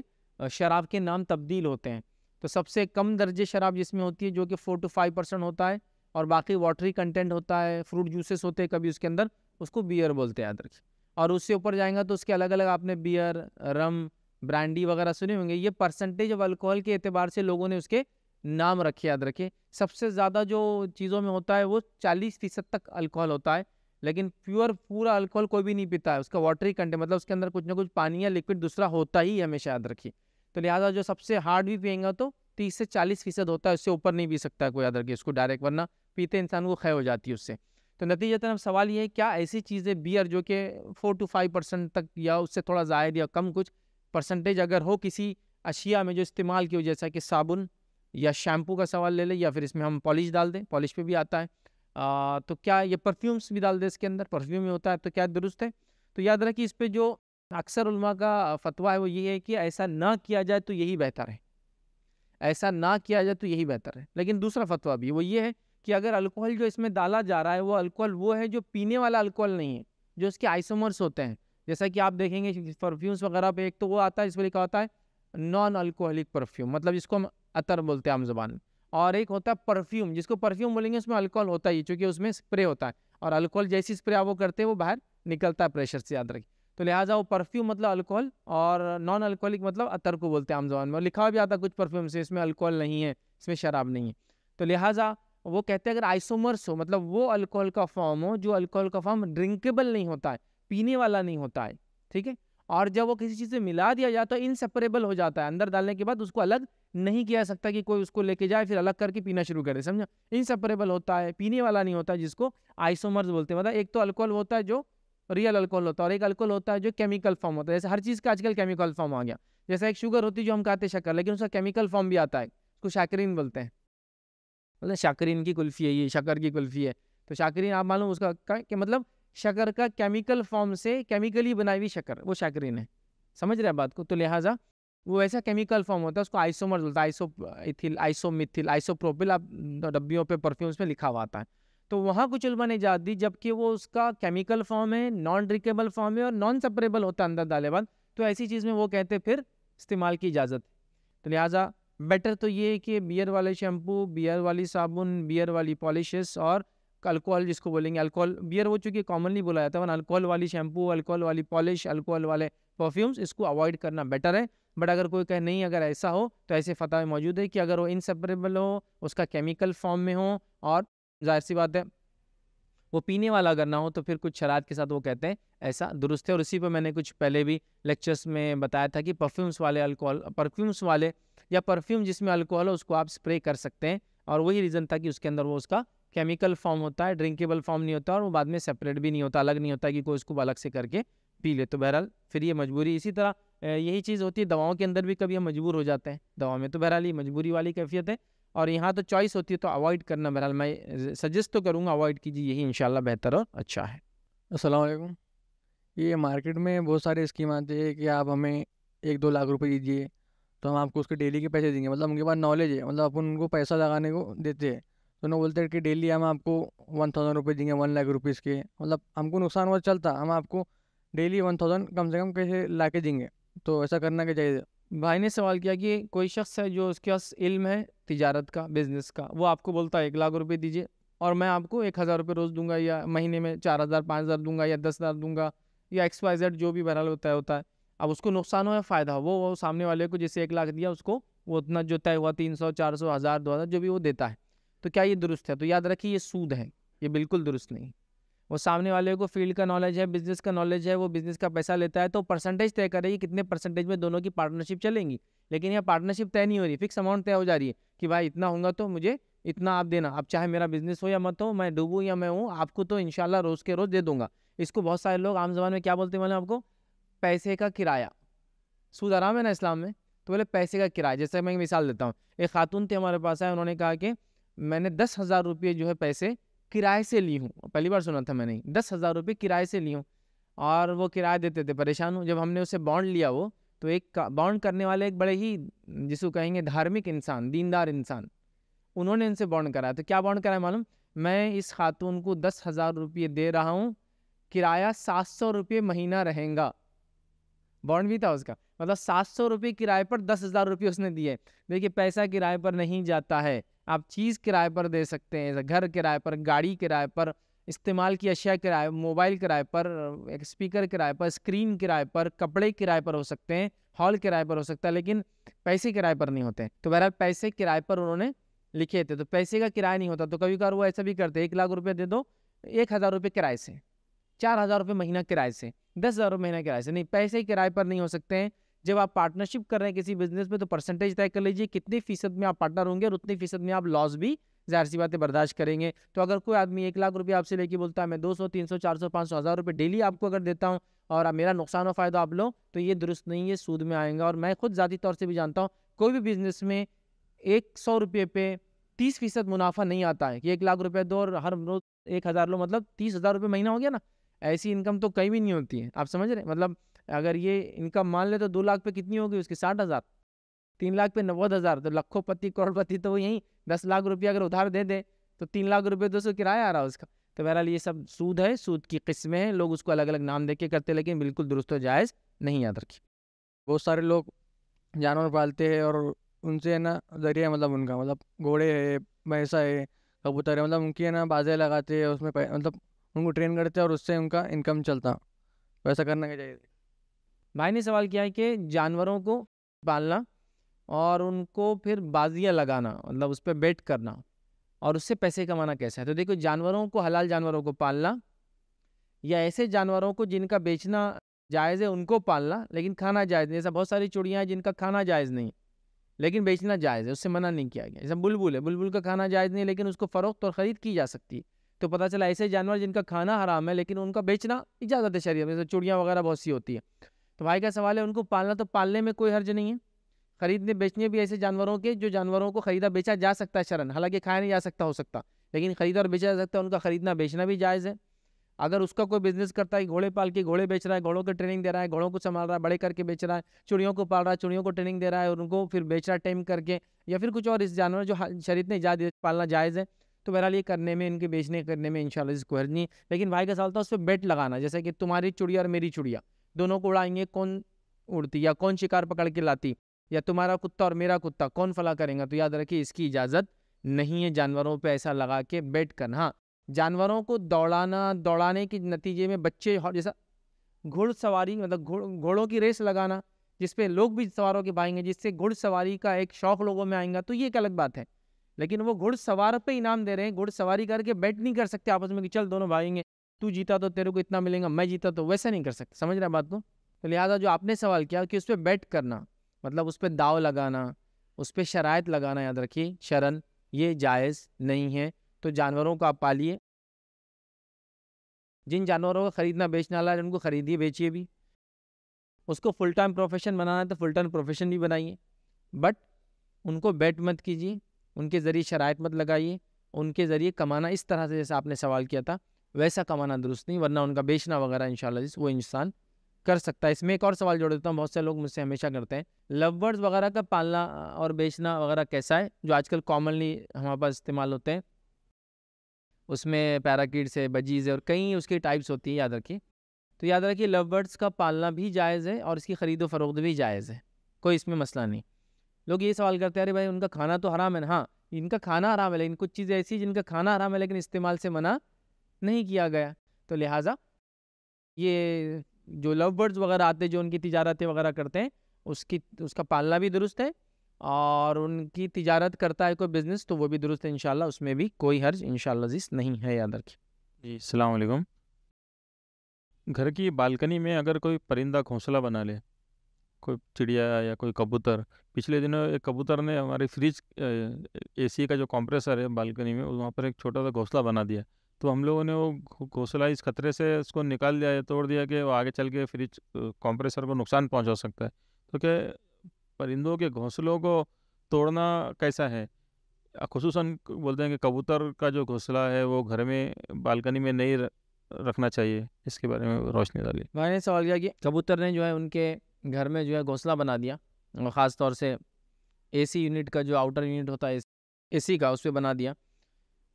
شراب کے نام تبدیل ہوتے ہیں۔ تو سب سے کم درجے شراب جس میں ہوتی ہے جو کہ فور ٹو فائیو پرسنٹ ہوتا ہے اور باقی واٹری کنٹینٹ ہوتا ہے فروٹ جوسز ہوتے ہیں کبھی اس کے اندر، اس کو بیئر بولتے ہیں، یاد رکھیے۔ اور اس سے اوپر جائیں گا تو اس کے الگ الگ آپ نے بیئر، رم، برانڈی وغیرہ سنے ہوں گے۔ یہ پرسنٹیج آف الکوہل کے اعتبار سے لوگوں نے اس کے نام رکھے، یاد رکھے۔ سب سے زیادہ جو چیزوں میں ہوتا ہے، وہ چالیس فیصد تک الکوہل ہوتا ہے، لیکن پیور پورا الکوہل کوئی بھی نہیں پیتا ہے۔ اس کا واٹری کنٹینٹ مطلب اس کے اندر کچھ نہ کچھ پانی یا لکوڈ دوسرا ہوتا ہی ہمیشہ یاد رکھیے۔ تو لہٰذا جو سب سے ہارڈ بھی پئیں گا تو تیس سے چالیس فیصد ہوتا ہے، اس سے اوپر نہیں پی سکتا ہے کوئی، یاد رکھیے، اس کو ڈائریکٹ ورنہ پیتے انسان کو خے ہو جاتی ہے اس سے۔ تو نتیجہ اب سوال یہ ہے، کیا ایسی چیزیں بیئر جو کہ فور ٹو فائیو پرسنٹ تک یا اس سے تھوڑا زائد یا کم کچھ پرسنٹیج اگر ہو کسی اشیاء میں جو استعمال کی ہو جیسا کہ صابن یا شیمپو کا سوال لے لیں یا پھر اس میں ہم پالش ڈال دیں، پالش پہ بھی آتا ہے۔ تو کیا یہ پرفیومس بھی ڈال دیں اس کے اندر؟ پرفیوم میں ہوتا ہے تو کیا درست ہے؟ تو یاد رکھیے اس پہ جو اکثر علماء کا فتویٰ ہے وہ یہ ہے کہ ایسا نہ کیا جائے تو یہی بہتر ہے۔ ایسا نہ کیا جائے تو یہی بہتر ہے۔ لیکن دوسرا فتویٰ بھی وہ یہ ہے کہ اگر الکوہل جو اس میں ڈالا جا رہا ہے وہ الکوہل وہ ہے جو پینے والا الکوہل نہیں ہے، جو اس کے آئسومرس ہوتے ہیں۔ جیسا کہ آپ دیکھیں گے پرفیومس وغیرہ پہ ایک تو وہ آتا ہے، اس پہ لکھا ہوتا ہے نان الکوہلک پرفیوم مطلب جس کو ہم عطر بولتے ہیں عام زبان میں۔ اور ایک ہوتا ہے پرفیوم جس کو پرفیوم بولیں گے، اس میں الکوہل ہوتا ہی، چونکہ اس میں اسپرے ہوتا ہے۔ اور الکوہل جیسی اسپرے آپ وہ کرتے ہیں، وہ باہر نکلتا ہے پریشر سے، یاد رکھیں۔ تو لہٰذا وہ پرفیوم مطلب الکوہل اور نان الکوہلک مطلب عطر کو بولتے ہیں عام زبان میں۔ اور لکھا بھی آتا ہے کچھ پرفیوم سے، اس میں الکوہل نہیں ہے، اس میں شراب نہیں ہے۔ تو لہٰذا وہ کہتے ہیں اگر آئسومرس ہو مطلب وہ الکوہل کا فارم ہو، جو الکوہل کا فارم ڈرنکیبل نہیں ہوتا ہے، پینے والا نہیں ہوتا ہے، ٹھیک ہے؟ اور جب وہ کسی چیز سے ملا دیا جاتا ہے انسپریبل ہو جاتا ہے، اندر ڈالنے کے بعد اس کو الگ نہیں کیا سکتا کہ کوئی اس کو لے کے جائے، پھر الگ کر کے پینا شروع کرے سمجھا؟ انسپریبل ہوتا ہے، پینے والا نہیں ہوتا جس کو آئسومرز بولتے ہیں۔ مطلب ایک تو الکوہل ہوتا ہے جو ریئل الکوہل ہوتا ہے، اور ایک الکوہل ہوتا ہے جو کیمیکل فارم ہوتا ہے۔ جیسے ہر چیز کا آج کل کیمیکل فارم آ گیا۔ جیسے ایک شوگر ہوتی ہے جو ہم کہتے ہیں شکر، لیکن اس کا کیمیکل فارم بھی آتا ہے۔ اس کو شاکرین بولتے ہیں۔ مطلب شاکرین کی کلفی ہے، یہ شکر کی کلفی ہے۔ تو شاکرین، آپ معلوم اس کا کہ مطلب شکر کا کیمیکل فارم سے کیمیکلی بنائی ہوئی شکر، وہ شاکرین ہے۔ سمجھ رہے بات کو؟ تو لہٰذا وہ ایسا کیمیکل فارم ہوتا ہے، اس کو آئسومر بولتا ہے آئسو ایتھل آئسو متھل آئسو پروپل آپ ڈبیوں پہ پرفیومس میں لکھا ہوا آتا ہے۔ تو وہاں کچھ علماء نے ایجاد دی جبکہ وہ اس کا کیمیکل فارم ہے نان ڈرکیبل فارم ہے اور نان سپریبل ہوتا ہے اندر ڈالے بعد۔ تو ایسی چیز میں وہ کہتے پھر استعمال کی اجازت۔ تو لہٰذا بیٹر تو یہ ہے کہ بیئر والے شیمپو بیئر والی صابن بیئر والی پالشز اور الکوہل جس کو بولیں گے الکوہل بیئر وہ چونکہ کامنلی بولا جاتا ہے، ورنہ الکوہل والی شیمپو الکوہل والی پالش الکوہل والے پرفیومس اس کو اوائڈ کرنا بیٹر ہے۔ بٹ اگر کوئی کہ نہیں، اگر ایسا ہو تو ایسے فتح موجود ہے کہ اگر وہ انسپریبل ہو، اس کا کیمیکل فارم میں ہو اور ظاہر سی بات ہے، وہ پینے والا اگر نہ ہو تو پھر کچھ شرائط کے ساتھ وہ کہتے ہیں ایسا درست ہے۔ اور اسی پہ میں نے کچھ پہلے بھی لیکچرس میں بتایا تھا کہ پرفیومس والے الکوہل پرفیومس والے یا پرفیوم جس میں الکوہل ہو اس کو آپ اسپرے کر سکتے ہیں اور وہی ریزن تھا کہ اس کے اندر وہ اس کا کیمیکل فارم ہوتا ہے ڈرنکیبل فارم نہیں ہوتا اور وہ بعد میں سپریٹ بھی نہیں ہوتا، الگ نہیں ہوتا کہ کوئی اس کو الگ سے کر کے پی لے تو بہرحال پھر یہ مجبوری اسی طرح یہی چیز ہوتی ہے، دواؤں کے اندر بھی کبھی ہم مجبور ہو جاتے ہیں۔ دوا میں تو بہرحال یہ مجبوری والی کیفیت ہے۔ اور یہاں تو چوائس ہوتی ہے تو اوائڈ کرنا۔ بہرحال میں سجیسٹ تو کروں گا اوائڈ کیجیے، یہی انشاءاللہ بہتر اور اچھا ہے۔ السلام علیکم۔ یہ مارکیٹ میں بہت ساری اسکیم آتی ہے کہ آپ ہمیں ایک دو لاکھ روپے دیجیے، تو ہم آپ کو اس کے ڈیلی کے پیسے دیں گے۔ مطلب ان کے پاس نالج ہے مطلب اپن ان کو پیسہ لگانے کو دیتے ہیں۔ تو انہوں بولتے ہیں کہ ڈیلی ہم آپ کو ون تھاؤزینڈ روپے دیں گے ون لاکھ روپیز کے۔ مطلب ہم کو نقصان ہوا چلتا، ہم آپ کو ڈیلی ون تھاؤزینڈ کم سے کم کیسے لا کے دیں گے؟ تو ایسا کرنا کیا چاہیے؟ بھائی نے سوال کیا کہ کوئی شخص ہے جو اس کے پاس علم ہے تجارت کا بزنس کا، وہ آپ کو بولتا ہے ایک لاکھ روپے دیجیے اور میں آپ کو ایک ہزار روپے روز دوں گا یا مہینے میں چار ہزار، پانچ ہزار دوں گا یا دس ہزار دوں گا یا ایکس وائی زیڈ جو بھی بہرحال ہوتا ہے ہوتا ہے۔ اب اس کو نقصان ہو یا فائدہ؟ ہو وہ سامنے والے کو جیسے ایک لاکھ دیا، اس کو وہ اتنا جو طے ہوا تین سو، چار سو، ہزار، دو ہزار جو بھی وہ دیتا ہے۔ تو کیا یہ درست ہے؟ تو یاد رکھیے یہ سود ہے، یہ بالکل درست نہیں۔ وہ سامنے والے کو فیلڈ کا نالج ہے بزنس کا نالج ہے، وہ بزنس کا پیسہ لیتا ہے تو پرسنٹیج طے کرے گی کتنے پرسنٹیج میں دونوں کی پارٹنرشپ چلیں گی۔ لیکن یہ پارٹنرشپ طے نہیں ہو رہی فکس اماؤنٹ طے ہو جا رہی ہے کہ بھائی اتنا ہوں گا تو مجھے اتنا آپ دینا اب چاہے میرا بزنس ہو یا مت ہو، میں ڈوبوں یا میں ہوں، آپ کو تو انشاءاللہ روز کے روز دے دوں گا۔ اس کو بہت سارے لوگ عام زبان میں کیا بولتے ہیں آپ کو؟ پیسے کا کرایہ۔ سود آرام ہے نا اسلام میں؟ تو بولے پیسے کا کرایہ، جیسے میں مثال دیتا ہوں۔ ایک خاتون تھے ہمارے پاس آئے، انہوں نے کہا کہ میں نے دس ہزار روپئے جو ہے پیسے کرائے سے لی ہوں۔ پہلی بار سنا تھا میں نے، دس ہزار روپئے کرائے سے لی ہوں۔ اور وہ کرایہ دیتے تھے، پریشان ہوں۔ جب ہم نے اسے بانڈ لیا وہ، تو ایک بانڈ کرنے والے ایک بڑے ہی جس کو کہیں گے، دھارمک انسان، دیندار انسان۔ انہوں نے ان سے بانڈ کرایا۔ تو کیا بانڈ کرایا معلوم؟ میں اس خاتون کو دس ہزار روپئے دے رہا ہوں۔ کرایہ سات سو روپئے مہینہ رہیں گا۔ بانڈ بھی تھا اس کا۔ مطلب سات سو روپئے کرائے پر دس ہزار روپئے اس نے دیے۔ دیکھیے، پیسہ کرائے پر نہیں جاتا ہے۔ آپ چیز کرائے پر دے سکتے ہیں گھر کرائے پر، گاڑی کرائے پر، استعمال کی اشیاء کرائے، موبائل کرائے پر، ایک اسپیکر کرائے پر اسکرین کرائے پر، کپڑے کرائے پر ہو سکتے ہیں، ہال کرائے پر ہو سکتا ہے، لیکن پیسے کرائے پر نہیں ہوتے۔ تو بہرحال پیسے کرائے پر انہوں نے لکھے تھے۔ تو پیسے کا کرایہ نہیں ہوتا، تو کبھی کبھار وہ ایسا بھی کرتے، ایک لاکھ روپے دے دو، ایک ہزار روپے کرائے سے، چار ہزار روپے مہینہ کرائے سے، دس ہزار روپے مہینہ کرائے سے۔ نہیں، پیسے کرائے پر نہیں ہو سکتے ہیں۔ جب آپ پارٹنرشپ کر رہے ہیں کسی بزنس میں تو پرسنٹیج طے کر لیجیے کتنی فیصد میں آپ پارٹنر ہوں گے اور اتنی فیصد میں آپ لاس بھی ظاہر سی باتیں برداشت کریں گے۔ تو اگر کوئی آدمی ایک لاکھ روپے آپ سے لے کے بولتا ہے، میں دو سو، تین سو، چار سو، پانچ سو، ہزار روپے ڈیلی آپ کو اگر دیتا ہوں اور میرا نقصان و فائدہ آپ لو، تو یہ درست نہیں یہ سود میں آئیں گا اور میں خود ذاتی طور سے بھی جانتا ہوں، کوئی بھی بزنس میں ایک سو روپے پہ تیس فیصد منافع نہیں آتا ہے۔ کہ ایک لاکھ روپے دو اور ہر روز ایک ہزار لو مطلب تیس ہزار روپے مہینہ ہو گیا نا۔ ایسی انکم تو کہیں بھی نہیں ہوتی ہے، آپ سمجھ رہے ہیں؟ مطلب اگر یہ انکم مان لے تو دو لاکھ پہ کتنی ہوگی اس کی؟ ساٹھ ہزار۔ تین لاکھ پہ نوے ہزار۔ تو لکھوں پتی، کروڑ پتی تو وہ یہیں دس لاکھ روپیہ اگر ادھار دے دے تو تین لاکھ روپے تو اس کو کرایہ آ رہا ہے اس کا۔ تو بہرحال یہ سب سود ہے، سود کی قسمیں ہیں۔ لوگ اس کو الگ الگ نام دے کے کرتے لیکن بالکل درست و جائز نہیں یاد رکھی۔ بہت سارے لوگ جانور پالتے ہیں اور ان سے ہے نا ذریعہ مطلب ان کا مطلب گھوڑے ہے بھینسا ہے، کبوتر ہے مطلب ان کی ہے نا بازیں لگاتے ہیں، اس میں مطلب ان کو ٹرین کرتے ہیں اور اس سے ان کا انکم چلتا۔ ویسا کرنا کیا چاہیے؟ بھائی نے سوال کیا ہے کہ جانوروں کو پالنا اور ان کو پھر بازیاں لگانا مطلب اس پہ بیٹ کرنا اور اس سے پیسے کمانا کیسا ہے؟ تو دیکھو، جانوروں کو، حلال جانوروں کو پالنا یا ایسے جانوروں کو جن کا بیچنا جائز ہے، ان کو پالنا، لیکن کھانا جائز نہیں۔ ایسا بہت ساری چڑیاں ہیں جن کا کھانا جائز نہیں، لیکن بیچنا جائز ہے، اس سے منع نہیں کیا گیا۔ جیسا بلبل ہے، بلبل کا کھانا جائز نہیں، لیکن اس کو فروخت اور خرید کی جا سکتی۔ ہے تو پتہ چلا ایسے جانور جن کا کھانا حرام ہے، لیکن ان کا بیچنا اجازت ہے شریعت جیسے چڑیاں وغیرہ بہت سی ہوتی ہے تو بھائی کا سوال ہے، ان کو پالنا تو پالنے میں کوئی حرج نہیں ہے۔ خریدنے، بیچنے بھی ایسے جانوروں کے، جو جانوروں کو خریدا، بیچا جا سکتا ہے شرن۔ حالانکہ کھایا نہیں جا سکتا، ہو سکتا۔ لیکن خریدا اور بیچا جا سکتا ہے، ان کا خریدنا، بیچنا بھی جائز ہے۔ اگر اس کا کوئی بزنس کرتا ہے، گھوڑے پال کے گھوڑے بیچ رہا ہے، گھوڑوں کو ٹریننگ دے رہا ہے، گھوڑوں کو سنبھال رہا ہے، بڑے کر کے بیچ رہا ہے چڑیوں کو پال رہا ہے چڑیوں کو ٹریننگ دے رہا ہے اور ان کو پھر بیچ رہا ہے ٹائم کر کے یا پھر کچھ اور اس جانور جو شریعت نے ایجاد پالنا جائز ہے۔ تو بہرحال یہ کرنے میں، ان کے بیچنے، کرنے میں ان شاء اللہ اس کو حرج نہیں۔ لیکن بھائی کا سوال تھا، اس پہ بیٹ لگانا، جیسے کہ تمہاری چڑیا اور میری چڑیا۔ دونوں کو اڑائیں گے کون اڑتی یا کون شکار پکڑ کے لاتی یا تمہارا کتا اور میرا کتا کون فلاں کریں گا تو یاد رکھیے اس کی اجازت نہیں ہے جانوروں پہ ایسا لگا کے بیٹ کرنا ہاں جانوروں کو دوڑانا دوڑانے کے نتیجے میں بچے جیسا گھوڑ سواری مطلب گھوڑوں کی ریس لگانا جس پہ لوگ بھی سوار ہو کے بھائیں گے جس سے گھڑ سواری کا ایک شوق لوگوں میں آئیں گا تو یہ ایک الگ بات ہے لیکن وہ گھڑ سوار پہ انعام دے رہے ہیں گھڑ سواری کر کے بیٹ نہیں کر سکتے آپس میں کہ چل دونوں بھائیں گے تو جیتا تو تیرے کو اتنا ملے گا، میں جیتا تو ویسا نہیں کر سکتے سمجھ رہے ہیں بات کو؟ تو لہٰذا جو آپ نے سوال کیا کہ اس پہ بیٹ کرنا مطلب اس پہ داؤ لگانا، اس پہ شرائط لگانا، یاد رکھیے، شرن، یہ جائز نہیں ہے۔ تو جانوروں کو آپ پالیے۔ جن جانوروں کو خریدنا بیچنے والا ہے ان کو خریدیے بیچیے بھی اس کو فل ٹائم پروفیشن بنانا ہے تو فل ٹائم پروفیشن بھی بنائیے۔ بٹ ان کو بیٹ مت کیجیے، ان کے ذریعے شرائط مت لگائیے، ان کے ذریعے کمانا، اس طرح سے جیسا آپ نے سوال کیا تھا۔ ویسا کمانا درست نہیں، ورنہ ان کا بیچنا وغیرہ ان شاء اللہ وہ انسان کر سکتا ہے۔ اس میں ایک اور سوال جوڑ دیتا ہوں، بہت سے لوگ مجھ سے ہمیشہ کرتے ہیں۔ لو برڈز وغیرہ کا پالنا اور بیچنا وغیرہ کیسا ہے؟ جو آج کل کامنلی ہمارے پاس استعمال ہوتے ہیں۔ اس میں پیراکیٹس ہے بجیز ہے اور کئی اس کی ٹائپس ہوتی ہیں، یاد رکھیے۔ تو یاد رکھیے لو برڈس کا پالنا بھی جائز ہے اور اس کی خرید و فروخت بھی جائز ہے۔ کوئی اس میں مسئلہ نہیں۔ لوگ یہ سوال کرتے ہیں، ارے بھائی، ان کا کھانا تو حرام ہے ہاں ان کا کھانا حرام ہے، لیکن کچھ چیزیں ایسی جن کا کھانا حرام ہے، لیکن استعمال سے منع نہیں کیا گیا۔ تو لہٰذا یہ جو لو برڈز وغیرہ آتے جو ان کی تجارتیں وغیرہ کرتے ہیں، اس کی، اس کا پالنا بھی درست ہے۔ اور ان کی تجارت کرتا ہے کوئی بزنس تو وہ بھی درست ہے، انشاءاللہ۔ اس میں بھی کوئی حرج انشاءاللہ عزیز نہیں ہے، یاد رکھیے جی السلام علیکم۔ گھر کی بالکنی میں اگر کوئی پرندہ گھونسلہ بنا لے، کوئی چڑیا یا کوئی کبوتر، پچھلے دنوں ایک کبوتر نے ہماری فریج اے سی کا جو کمپریسر ہے بالکنی میں وہاں پر ایک چھوٹا سا گھونسلہ بنا دیا۔ تو ہم لوگوں نے وہ گھونسلہ اس خطرے سے اس کو نکال دیا یا توڑ دیا کہ وہ آگے چل کے فریج، کمپریسر کو نقصان پہنچا سکتا ہے۔ تو کہ پرندوں کے گھونسلوں کو توڑنا کیسا ہے؟ خصوصاً بولتے ہیں کہ کبوتر کا جو گھونسلہ ہے، وہ گھر میں، بالکنی میں نہیں رکھنا چاہیے۔ اس کے بارے میں روشنی ڈالی میں نے سوال کیا کہ کبوتر نے جو ہے، ان کے گھر میں جو ہے، گھونسلہ بنا دیا۔ خاص طور سے اے سی یونٹ کا جو آؤٹر یونٹ ہوتا ہے اے سی کا، اس پہ بنا دیا۔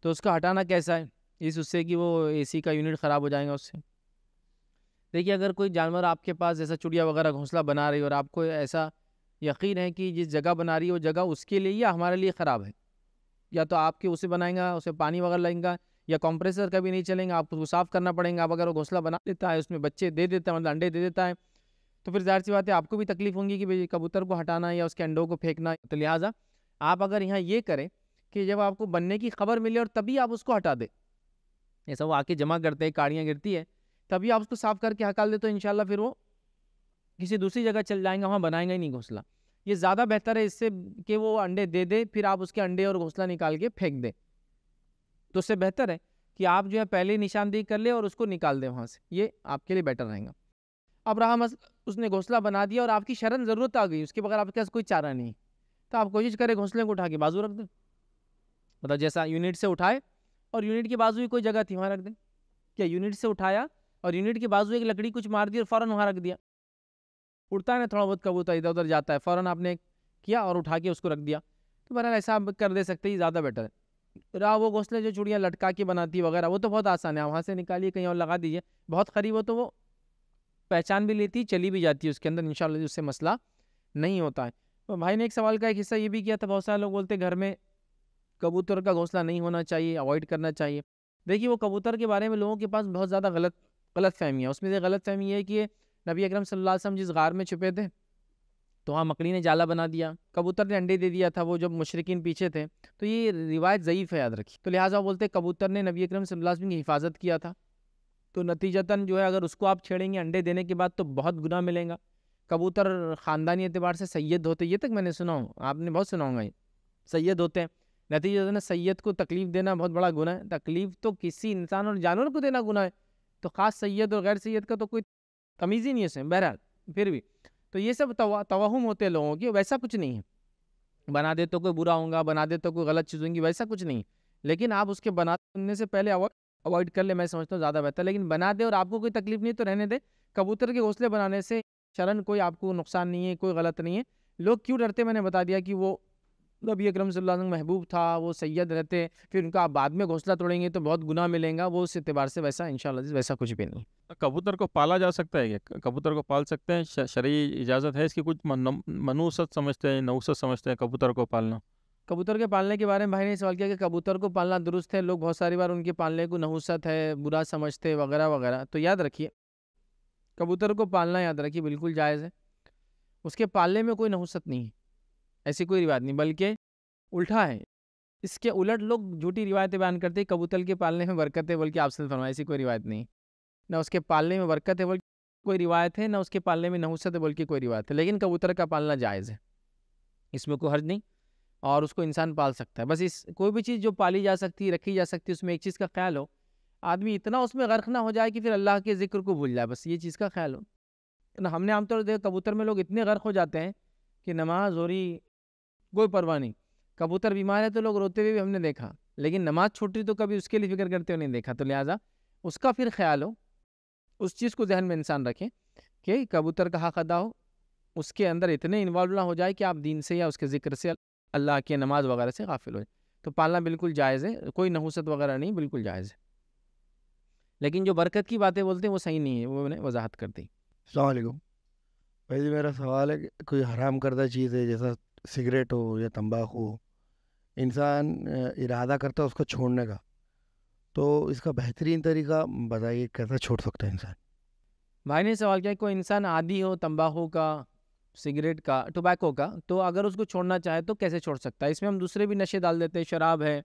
تو اس کا ہٹانا کیسا ہے؟ اس اس سے کہ وہ اے سی کا یونٹ خراب ہو جائیں گا اس سے۔ دیکھیے، اگر کوئی جانور آپ کے پاس جیسا چڑیا وغیرہ گھونسلہ بنا رہی ہے اور آپ کو ایسا یقین ہے کہ جس جگہ بنا رہی ہے، وہ جگہ اس کے لیے یا ہمارے لیے خراب ہے؟ یا تو آپ کے اسے بنائیں گا، اسے پانی وغیرہ لگیں گا یا کمپریسر کبھی نہیں چلیں گا، آپ کو صاف کرنا پڑیں گا۔ آپ اگر وہ گھونسلہ بنا دیتا ہے، اس میں بچے دے دیتا ہے مطلب انڈے دے دیتا ہے، تو پھر ظاہر سی بات ہے، آپ کو بھی تکلیف ہوں گی کہ بھائی کبوتر کو ہٹانا یا اس کے انڈوں کو پھینکنا۔ تو لہٰذا آپ اگر یہاں یہ کریں کہ جب آپ کو بننے کی خبر ملے اور تبھی آپ اس کو ہٹا دیں۔ ایسا وہ آ کے جمع کرتے ہیں، کاڑیاں گرتی ہے تبھی آپ اس کو صاف کر کے ہکال دے تو انشاءاللہ پھر وہ کسی دوسری جگہ چل جائیں گے، وہاں بنائیں گا ہی نہیں گھونسلہ۔ یہ زیادہ بہتر ہے اس سے کہ وہ انڈے دے دے، پھر آپ اس کے انڈے اور گھونسلہ نکال کے پھینک دیں۔ تو اس سے بہتر ہے کہ آپ جو ہے پہلے نشاندہی کر لیں اور اس کو نکال دیں وہاں سے۔ یہ آپ کے لیے بیٹر رہے گا۔ اب رہا اس نے گھونسلہ بنا دیا اور آپ کی شرن ضرورت آ گئی، اس کے بغیر آپ کے پاس کوئی چارہ نہیں۔ تو آپ کوشش کریں گھونسلے کو اٹھا کے بازو رکھ دیں۔ مطلب جیسا یونٹ سے اٹھائے اور یونٹ کی بازو ہی کوئی جگہ تھی وہاں رکھ دیں۔ کیا یونٹ سے اٹھایا اور یونٹ کی بازو ایک لکڑی کچھ مار دی اور فوراً وہاں رکھ دیا۔ اڑتا ہے نا تھوڑا بہت کبوتر ادھر ادھر جاتا ہے۔ فوراً آپ نے کیا اور اٹھا کے اس کو رکھ دیا۔ تو بہرحال ایسا آپ کر دے سکتے ہی زیادہ بیٹر ہے۔ رہا وہ گھونسلے جو چوڑیاں لٹکا کے بناتی وغیرہ، وہ تو بہت آسان ہے۔ وہاں سے نکالیے، کہیں اور لگا دیجیے بہت قریب ہو تو وہ پہچان بھی لیتی، چلی بھی جاتی ہے اس کے اندر۔ ان شاء اللہ اس سے مسئلہ نہیں ہوتا ہے۔ بھائی نے ایک سوال کا ایک حصہ یہ بھی کیا تھا، بہت سارے لوگ بولتے گھر میں کبوتر کا گھونسلہ نہیں ہونا چاہیے اوائڈ کرنا چاہیے۔ دیکھیے، وہ کبوتر کے بارے میں لوگوں کے پاس بہت زیادہ غلط غلط فہمی ہے۔ اس میں سے غلط فہمی یہ ہے کہ نبی اکرم صلی اللہ علیہ وسلم جس غار میں چھپے تھے، تو وہاں مکڑی نے جالا بنا دیا، کبوتر نے انڈے دے دیا تھا، وہ جب مشرقین پیچھے تھے، تو یہ روایت ضعیف ہے، یاد رکھی تو لہٰذا بولتے، کبوتر نے نبی اکرم صلی اللہ علیہ وسلم کی حفاظت کیا تھا۔ تو نتیجتاً جو ہے، اگر اس کو آپ چھیڑیں گے انڈے دینے کے بعد، تو بہت گناہ ملیں گا۔ کبوتر خاندانی اعتبار سے سید ہوتے، یہ تک میں نے سنا ہوں، آپ نے بہت سنا ہوں گا یہ۔ سید ہوتے ہیں۔ نتیجہ سید کو تکلیف دینا بہت بڑا گناہ ہے۔ تکلیف تو کسی انسان اور جانور کو دینا گناہ ہے۔ تو خاص سید اور غیر سید کا تو کوئی تمیز ہی نہیں ہے اس میں، بہرحال۔ پھر بھی تو یہ سب توہم ہوتے ہیں لوگوں کی، ویسا کچھ نہیں ہے۔ بنا دے تو کوئی برا ہوگا بنا دے تو کوئی غلط چیز ہوں گی، ویسا کچھ نہیں لیکن آپ اس کے بنانے سے پہلے اوائڈ کر لیں، میں سمجھتا ہوں زیادہ بہتر لیکن بنا دے اور آپ کو کوئی تکلیف نہیں تو رہنے دے۔ کبوتر کے گھونسلے بنانے سے شرن کوئی آپ کو نقصان نہیں ہے، کوئی غلط نہیں ہے۔ لوگ کیوں ڈرتے میں نے بتا دیا کہ وہ نبی اکرم صلی اللہ علیہ وسلم محبوب تھا وہ سید رہتے پھر ان کا آپ بعد میں گھونسلہ توڑیں گے تو بہت گناہ ملیں گا وہ اس اعتبار سے ویسا ان شاء اللہ ویسا کچھ بھی نہیں۔ کبوتر کو پالا جا سکتا ہے کیا؟ کبوتر کو پال سکتے ہیں شرعی اجازت ہے اس کی کچھ؟ منوست سمجھتے ہیں نوست سمجھتے ہیں کبوتر کو پالنا۔ کبوتر کے پالنے کے بارے میں بھائی نے سوال کیا کہ کبوتر کو پالنا درست ہے لوگ بہت ساری بار ان کے پالنے کو نحوست ہے برا سمجھتے وغیرہ وغیرہ تو یاد رکھیے کبوتر کو پالنا یاد رکھیے بالکل جائز ہے۔ اس کے پالنے میں کوئی نحوست نہیں ہے۔ ایسی کوئی روایت نہیں، بلکہ الٹا ہے۔ اس کے الٹ لوگ جھوٹی روایتیں بیان کرتے ہیں، کبوتر کے پالنے میں برکت ہے، بلکہ آپ سے فرمایا، ایسی کوئی روایت نہیں۔ نہ اس کے پالنے میں برکت ہے، بلکہ کوئی روایت ہے، نہ اس کے پالنے میں نحوست ہے، بلکہ کوئی روایت ہے۔ لیکن کبوتر کا پالنا جائز ہے۔ اس میں کوئی حرج نہیں، اور اس کو انسان پال سکتا ہے۔ بس اس، کوئی بھی چیز جو پالی جا سکتی، رکھی جا سکتی، اس میں ایک چیز کا خیال ہو۔ آدمی اتنا اس میں غرق نہ ہو جائے کہ پھر اللہ کے ذکر کو بھول جائے، بس یہ چیز کا خیال ہو۔ نہ ہم نے عام طور سے کبوتر میں لوگ اتنے غرق ہو جاتے ہیں کہ نماز ہو رہی کوئی پرواہ نہیں۔ کبوتر بیمار ہے تو لوگ روتے ہوئے بھی ہم نے دیکھا، لیکن نماز چھوٹ رہی تو کبھی اس کے لیے فکر کرتے ہوئے نہیں دیکھا۔ تو لہٰذا اس کا پھر خیال ہو، اس چیز کو ذہن میں انسان رکھے کہ کبوتر کا حق ادا ہو، اس کے اندر اتنے انوالو نہ ہو جائے کہ آپ دین سے یا اس کے ذکر سے اللہ کی نماز وغیرہ سے غافل ہو جائے تو پالنا بالکل جائز ہے، کوئی نحوست وغیرہ نہیں، بالکل جائز ہے۔ لیکن جو برکت کی باتیں بولتے ہیں وہ صحیح نہیں ہے وہ انہیں وضاحت کر دی السلام علیکم۔ بھائی جی میرا سوال ہے کہ کوئی حرام کردہ چیز ہے، جیسا سگریٹ ہو یا تمباکو ہو، انسان ارادہ کرتا ہے اس کو چھوڑنے کا۔ تو اس کا بہترین طریقہ بتائیے، کیسا چھوڑ سکتا ہے انسان؟ بھائی نے سوال کیا کوئی انسان عادی ہو تمباکو کا سگریٹ کا ٹوبیکو کا، تو اگر اس کو چھوڑنا چاہے تو کیسے چھوڑ سکتا ہے؟ اس میں ہم دوسرے بھی نشے ڈال دیتے ہیں، شراب ہے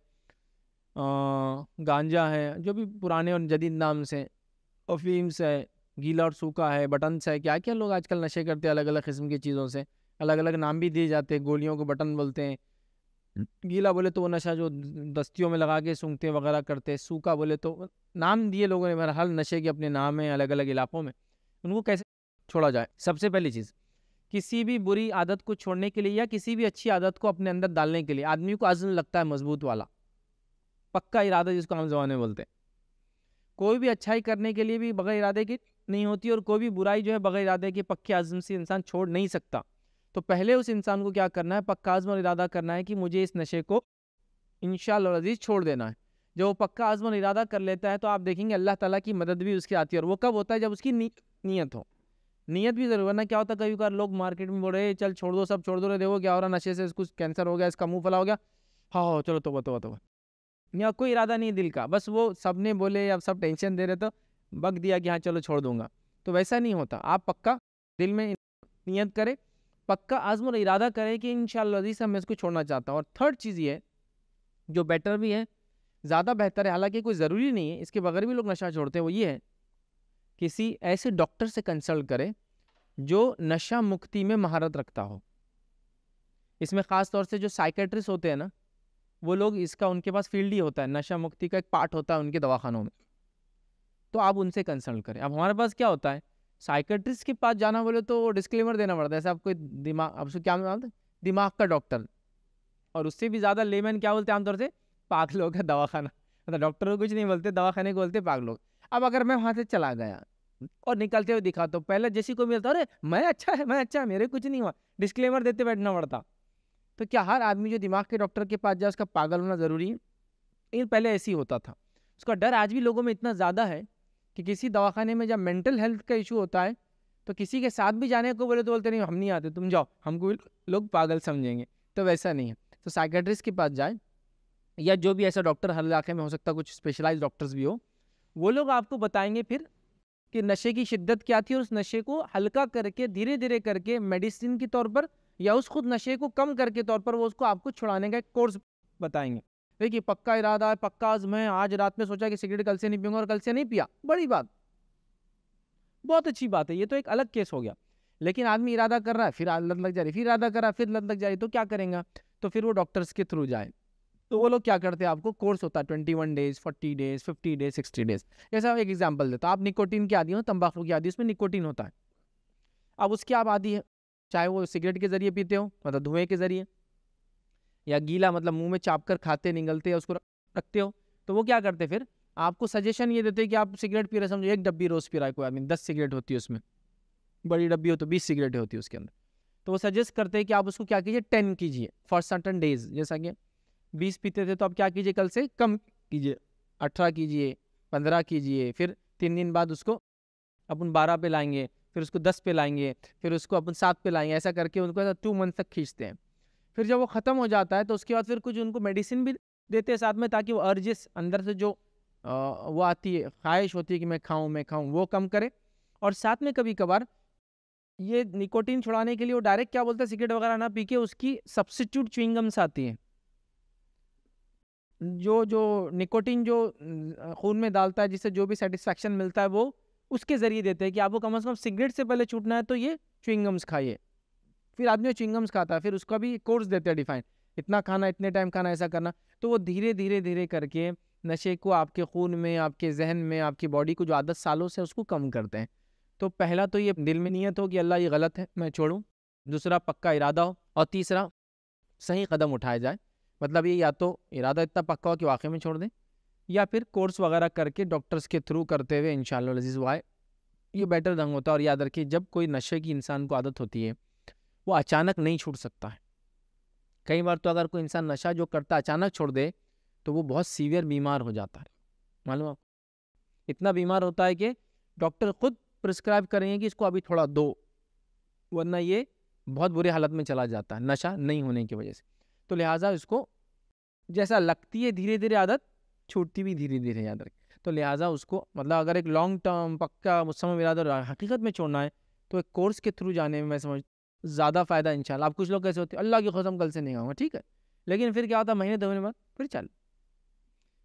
گانجا ہے، جو بھی پرانے اور جدید نام سے افیمس ہے، گیلا اور سوکھا ہے بٹنس ہے، کیا کیا لوگ آج کل نشے کرتے ہیں الگ الگ قسم کی چیزوں سے۔ الگ الگ نام بھی دیے جاتے ہیں گولیوں کو بٹن بولتے ہیں۔ گیلا بولے تو وہ نشہ جو دستیوں میں لگا کے سونگتے وغیرہ کرتے سوکھا بولے تو نام دیے لوگوں نے بہرحال نشے کے اپنے نام ہیں الگ الگ علاقوں میں۔ ان کو کیسے چھوڑا جائے؟ سب سے پہلی چیز کسی بھی بری عادت کو چھوڑنے کے لیے یا کسی بھی اچھی عادت کو اپنے اندر ڈالنے کے لیے آدمی کو عزم لگتا ہے مضبوط والا۔ پکا ارادہ جس کو ہم زبان میں بولتے ہیں۔ کوئی بھی اچھائی کرنے کے لیے بھی بغیر ارادے کی نہیں ہوتی اور کوئی بھی برائی جو ہے بغیر ارادے کے پکے عزم سے انسان چھوڑ نہیں سکتا۔ تو پہلے اس انسان کو کیا کرنا ہے، پکا عزم اور ارادہ کرنا ہے کہ مجھے اس نشے کو ان شاء اللہ عزیز چھوڑ دینا ہے۔ جب وہ پکا عزم اور ارادہ کر لیتا ہے تو آپ دیکھیں گے اللہ تعالیٰ کی مدد بھی اس کی آتی ہے اور وہ کب ہوتا ہے؟ جب اس کی نیت ہو۔ نیت بھی ضرور ورنہ کیا ہوتا ہے؟ کبھی کبھار لوگ مارکیٹ میں بول رہے چل چھوڑ دو، سب چھوڑ دو، رہے، دیکھو کیا ہو رہا نشے سے اس کو کینسر ہو گیا، اس کا منہ پھلا ہو گیا۔ ہاں ہاں چلو تو تو تو یا کوئی ارادہ نہیں دل کا، بس وہ سب نے بولے یا سب ٹینشن دے رہے تو بک دیا کہ ہاں چلو چھوڑ دوں گا۔ تو ویسا نہیں ہوتا، آپ پکا دل میں نیت کرے پکا عزم اور ارادہ کرے کہ ان شاء اللہ عزیز میں اس کو چھوڑنا چاہتا ہوں۔ اور تھرڈ چیز یہ ہے، جو بیٹر بھی ہے زیادہ بہتر ہے۔ حالانکہ کوئی ضروری نہیں ہے، اس کے بغیر بھی لوگ نشہ چھوڑتے ہیں۔ وہ یہ ہے، کسی ایسے ڈاکٹر سے کنسلٹ کرے جو نشہ مکتی میں مہارت رکھتا ہو۔ اس میں خاص طور سے جو سائیکٹرس ہوتے ہیں نا، وہ لوگ اس کا، ان کے پاس فیلڈ ہی ہوتا ہے۔ نشہ مکتی کا ایک پارٹ ہوتا ہے ان کے دواخانوں میں۔ تو آپ ان سے کنسلٹ کریں۔ اب ہمارے پاس کیا ہوتا ہے؟ سائیکٹرسٹ کے پاس جانا بولے تو وہ ڈسکلیمر دینا پڑتا ہے، ایسا آپ کو دماغ اب کیا بولتے دماغ کا ڈاکٹر۔ اور اس سے بھی زیادہ لیمن کیا بولتے ہیں عام طور سے؟ پاک لوگ ہے دواخانہ۔ مطلب ڈاکٹر کو کچھ نہیں بولتے، دواخانے کو بولتے پاک لوگ۔ اب اگر میں وہاں سے چلا گیا اور نکلتے ہوئے دکھا تو پہلے جیسی کو ملتا، ارے میں اچھا ہے، میں اچھا ہے، میرے کچھ نہیں ہوا۔ ڈسکلیمر دیتے بیٹھنا پڑتا۔ تو کیا ہر آدمی جو دماغ کے ڈاکٹر کے پاس جائے، اس کا پاگل ہونا ضروری ہے؟ لیکن پہلے ایسی ہوتا تھا۔ اس کا ڈر آج بھی لوگوں میں اتنا زیادہ ہے کہ کسی دواخانے میں جب مینٹل ہیلتھ کا ایشو ہوتا ہے، تو کسی کے ساتھ بھی جانے کو بولے تو بولتے نہیں، ہم نہیں آتے، تم جاؤ، ہم کو لوگ پاگل سمجھیں گے۔ تو ویسا نہیں ہے۔ تو سائیکٹرسٹ کے پاس جائیں، یا جو بھی ایسا ڈاکٹر ہر علاقے میں ہو سکتا ہے، کچھ اسپیشلائز ڈاکٹرز بھی ہو، وہ لوگ آپ کو بتائیں گے پھر کہ نشے کی شدت کیا تھی اور اس نشے کو ہلکا کر کے، دھیرے دھیرے کر کے میڈیسن کے طور پر یا اس خود نشے کو کم کر کے طور پر وہ اس کو آپ کو چھڑانے کا ایک کورس بتائیں گے۔ دیکھیے، پکا ارادہ ہے، پکا عزم ہے۔ آج رات میں سوچا کہ سگریٹ کل سے نہیں پیوں گا اور کل سے نہیں پیا۔ بڑی بات۔ بہت اچھی بات ہے۔ یہ تو ایک الگ کیس ہو گیا۔ لیکن آدمی ارادہ کر رہا ہے، پھر لت لگ جا رہی، پھر ارادہ کر رہا ہے، پھر لت لگ جا رہی۔ تو کیا کریں گا؟ تو پھر وہ ڈاکٹرس کے تھرو جائے تو وہ لوگ کیا کرتے ہیں؟ آپ کو کورس ہوتا ہے twenty one days forty days fifty days sixty days جیسا ایک ایگزامپل دیتا آپ نکوٹین کی عادی ہو تمباکو کی عادی، اس میں نکوٹین ہوتا ہے۔ اب اس کی آپ عادی ہے، چاہے وہ سگریٹ کے ذریعے پیتے ہو مطلب دھوئیں کے ذریعے۔ یا گیلا مطلب منہ میں چاپ کر کھاتے، نگلتے اس کو رکھتے ہو، تو وہ کیا کرتے پھر؟ آپ کو سجیشن یہ دیتے کہ آپ سگریٹ پی رہے سمجھو ایک ڈبی روز پی رہا ہے، کوئی آدمی دس سگریٹ ہوتی ہے اس میں، بڑی ڈبی ہو تو بیس سگریٹیں ہوتی ہے اس کے اندر۔ تو وہ سجیسٹ کرتے ہیں کہ آپ اس کو کیا کیجیے ٹین کیجیے فار سرٹن ڈیز جیسا کہ بیس پیتے تھے تو آپ کیا کیجیے کل سے؟ کم کیجیے، اٹھارہ کیجیے، پندرہ کیجیے، پھر تین دن بعد اس کو اپن بارہ پہ لائیں گے، پھر اس کو دس پہ لائیں گے، پھر اس کو اپن سات پہ لائیں گے، ایسا کر کے ان کو ایسا ٹو منتھ تک کھینچتے ہیں۔ پھر جب وہ ختم ہو جاتا ہے تو اس کے بعد پھر کچھ ان کو میڈیسن بھی دیتے ہیں ساتھ میں تاکہ وہ ارجس اندر سے جو وہ آتی ہے، خواہش ہوتی ہے کہ میں کھاؤں میں کھاؤں، وہ کم کرے۔ اور ساتھ میں کبھی کبھار یہ نکوٹین چھڑانے کے لیے وہ ڈائریکٹ کیا بولتا ہے سگریٹ وغیرہ نہ پی کے اس کی سبسٹیوٹ چوئنگمس آتی ہیں۔ جو جو نکوٹین جو خون میں ڈالتا ہے جس سے جو بھی سیٹسفیکشن ملتا ہے، وہ اس کے ذریعے دیتے ہیں کہ آپ کو کم از کم سگریٹ سے پہلے چھوٹنا ہے تو یہ چوئنگمس کھائیے۔ پھر آدمی چوئنگمس کھاتا ہے، پھر اس کا بھی کورس دیتے ہیں ڈیفائن اتنا کھانا، اتنے ٹائم کھانا، ایسا کرنا۔ تو وہ دھیرے دھیرے دھیرے کر کے نشے کو آپ کے خون میں، آپ کے ذہن میں، آپ کی باڈی کو جو عادت سالوں سے اس کو کم کرتے ہیں۔ تو پہلا تو یہ دل میں نیت ہو کہ اللہ یہ غلط ہے، میں چھوڑوں۔ دوسرا پکا ارادہ ہو اور تیسرا صحیح قدم اٹھایا جائے۔ مطلب یہ یا تو ارادہ اتنا پکا ہو کہ واقعی میں چھوڑ دیں، یا پھر کورس وغیرہ کر کے ڈاکٹرس کے تھرو کرتے ہوئے ان شاء اللہ لذیذ وائے یہ بیٹر ڈھنگ ہوتا ہے اور یاد رکھیے، جب کوئی نشے کی انسان کو عادت ہوتی ہے وہ اچانک نہیں چھوٹ سکتا ہے۔ کئی بار تو اگر کوئی انسان نشہ جو کرتا اچانک چھوڑ دے تو وہ بہت سیویئر بیمار ہو جاتا ہے۔ معلوم آپ اتنا بیمار ہوتا ہے کہ ڈاکٹر خود پرسکرائب کریں گے کہ اس کو ابھی تھوڑا دو، ورنہ یہ بہت برے حالت میں چلا جاتا ہے نشہ نہیں ہونے کی وجہ سے۔ تو لہٰذا اس کو جیسا لگتی ہے دھیرے دھیرے عادت، چھوٹتی بھی دھیرے دھیرے یاد رکھے تو لہٰذا اس کو مطلب اگر ایک لانگ ٹرم پکا مسمم ارادہ حقیقت میں چھوڑنا ہے تو ایک کورس کے تھرو جانے میں میں سمجھ زیادہ فائدہ ان شاء اللہ۔ آپ کچھ لوگ کیسے ہوتے ہیں؟ اللہ کی قسم کل سے نہیں آؤں گا، ٹھیک ہے۔ لیکن پھر کیا ہوتا ہے؟ مہینے دو مہینے بعد پھر چل۔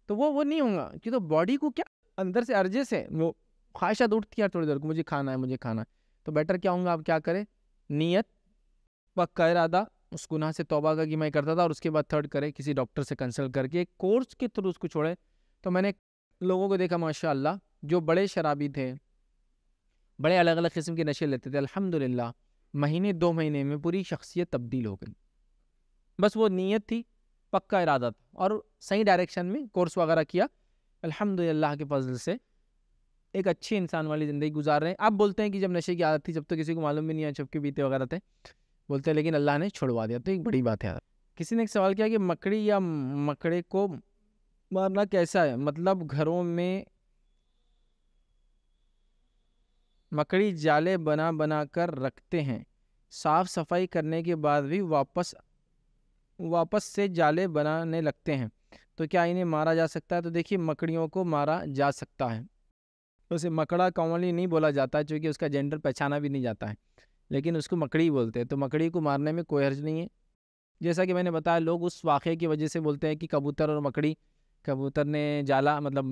تو وہ وہ نہیں ہوں گا کہ تو باڈی کو کیا اندر سے ارجے سے وہ خواہشات اٹھتی ہے تھوڑی دیر کو، مجھے کھانا ہے، مجھے کھانا ہے۔ تو بیٹر کیا ہوں گا؟ آپ کیا کریں؟ نیت، پکا ارادہ، اس گناہ سے توبہ کا کہ میں کرتا تھا اور اس کے بعد تھرڈ کرے کسی ڈاکٹر سے کنسلٹ کر کے ایک کورس کے تھرو اس کو چھوڑے تو میں نے لوگوں کو دیکھا، ماشاء اللہ، جو بڑے شرابی تھے، بڑے الگ الگ قسم کے نشے لیتے تھے۔ الحمد للہ مہینے دو مہینے میں پوری شخصیت تبدیل ہو گئی۔ بس وہ نیت تھی، پکا ارادہ تھا اور صحیح ڈائریکشن میں کورس وغیرہ کیا۔ الحمد للہ کے فضل سے ایک اچھی انسان والی زندگی گزار رہے ہیں۔ آپ بولتے ہیں کہ جب نشے کی عادت تھی، جب تو کسی کو معلوم بھی نہیں ہے چھپ کے پیتے وغیرہ تھے۔ بولتے ہیں، لیکن اللہ نے چھڑوا دیا۔ تو ایک بڑی بات ہے۔ کسی نے ایک سوال کیا کہ مکڑی یا مکڑے کو مارنا کیسا ہے؟ مطلب گھروں میں مکڑی جالے بنا بنا کر رکھتے ہیں۔ صاف صفائی کرنے کے بعد بھی واپس واپس سے جالے بنانے لگتے ہیں۔ تو کیا انہیں مارا جا سکتا ہے؟ تو دیکھیے مکڑیوں کو مارا جا سکتا ہے۔ اسے مکڑا کامنلی نہیں بولا جاتا ہے چونکہ اس کا جینڈر پہچانا بھی نہیں جاتا ہے۔ لیکن اس کو مکڑی بولتے ہیں۔ تو مکڑی کو مارنے میں کوئی حرج نہیں ہے۔ جیسا کہ میں نے بتایا، لوگ اس واقعے کی وجہ سے بولتے ہیں کہ کبوتر اور مکڑی، کبوتر نے جالا مطلب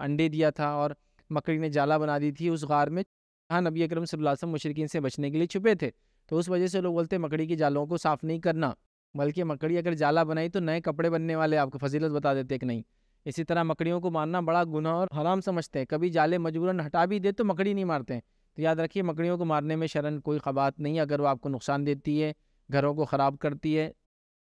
انڈے دیا تھا اور مکڑی نے جالا بنا دی تھی اس غار میں۔ ہاں نبی اکرم صلی اللہ علیہ وسلم مشرقین سے بچنے کے لیے چھپے تھے۔ تو اس وجہ سے لوگ بولتے ہیں، مکڑی کی جالوں کو صاف نہیں کرنا۔ بلکہ مکڑی اگر جالا بنائی تو نئے کپڑے بننے والے آپ کو فضیلت بتا دیتے کہ نہیں۔ اسی طرح مکڑیوں کو مارنا بڑا گناہ اور حرام سمجھتے ہیں۔ کبھی جالے مجبوراً ہٹا بھی دے تو مکڑی نہیں مارتے ہیں۔ تو یاد رکھیے، مکڑیوں کو مارنے میں شرن کوئی خبات نہیں، اگر وہ آپ کو نقصان دیتی ہے، گھروں کو خراب کرتی ہے،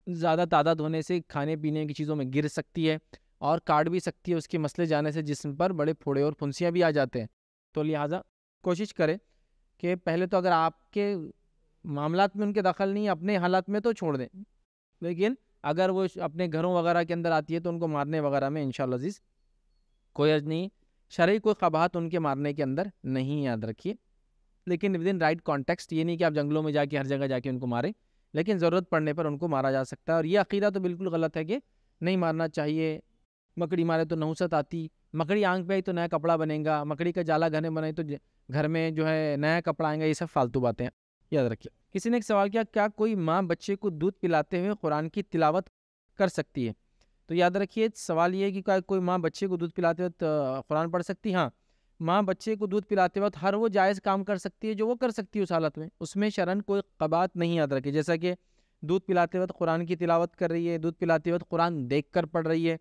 زیادہ تعداد ہونے سے کھانے پینے کی چیزوں میں گر سکتی ہے اور کاٹ بھی سکتی ہے، اس کے مسئلے جانے سے جسم پر بڑے پھوڑے اور پھنسیاں بھی آ جاتے ہیں۔ تو لہٰذا کوشش کرے کہ پہلے تو اگر آپ کے معاملات میں ان کے دخل نہیں اپنے حالات میں تو چھوڑ دیں۔ لیکن اگر وہ اپنے گھروں وغیرہ کے اندر آتی ہے تو ان کو مارنے وغیرہ میں انشاءاللہ عزیز کوئی عرض نہیں، شرعی کوئی قباحت ان کے مارنے کے اندر نہیں، یاد رکھیے۔ لیکن ود ان رائٹ کانٹیکسٹ یہ نہیں کہ آپ جنگلوں میں جا کے ہر جگہ جا کے ان کو ماریں، لیکن ضرورت پڑنے پر ان کو مارا جا سکتا ہے۔ اور یہ عقیدہ تو بالکل غلط ہے کہ نہیں مارنا چاہیے۔ مکڑی مارے تو نحوست آتی۔ مکڑی آنکھ پہ آئی تو نیا کپڑا بنے گا۔ مکڑی کا جالا گھر بنے تو گھر میں جو ہے نیا کپڑا آئیں گا، یہ سب فالتو باتیں یاد رکھیے۔ کسی نے ایک سوال کیا کیا کوئی ماں بچے کو دودھ پلاتے ہوئے قرآن کی تلاوت کر سکتی ہے؟ تو یاد رکھیے، سوال یہ ہے کہ کیا کوئی ماں بچے کو دودھ پلاتے وقت قرآن پڑھ سکتی؟ ہاں۔ ماں بچے کو دودھ پلاتے وقت ہر وہ جائز کام کر سکتی ہے جو وہ کر سکتی ہے اس حالت میں۔ اس میں شرن کوئی قبات نہیں، یاد رکھے جیسا کہ دودھ پلاتے وقت قرآن کی تلاوت کر رہی ہے، دودھ پلاتے وقت قرآن دیکھ کر پڑھ رہی ہے۔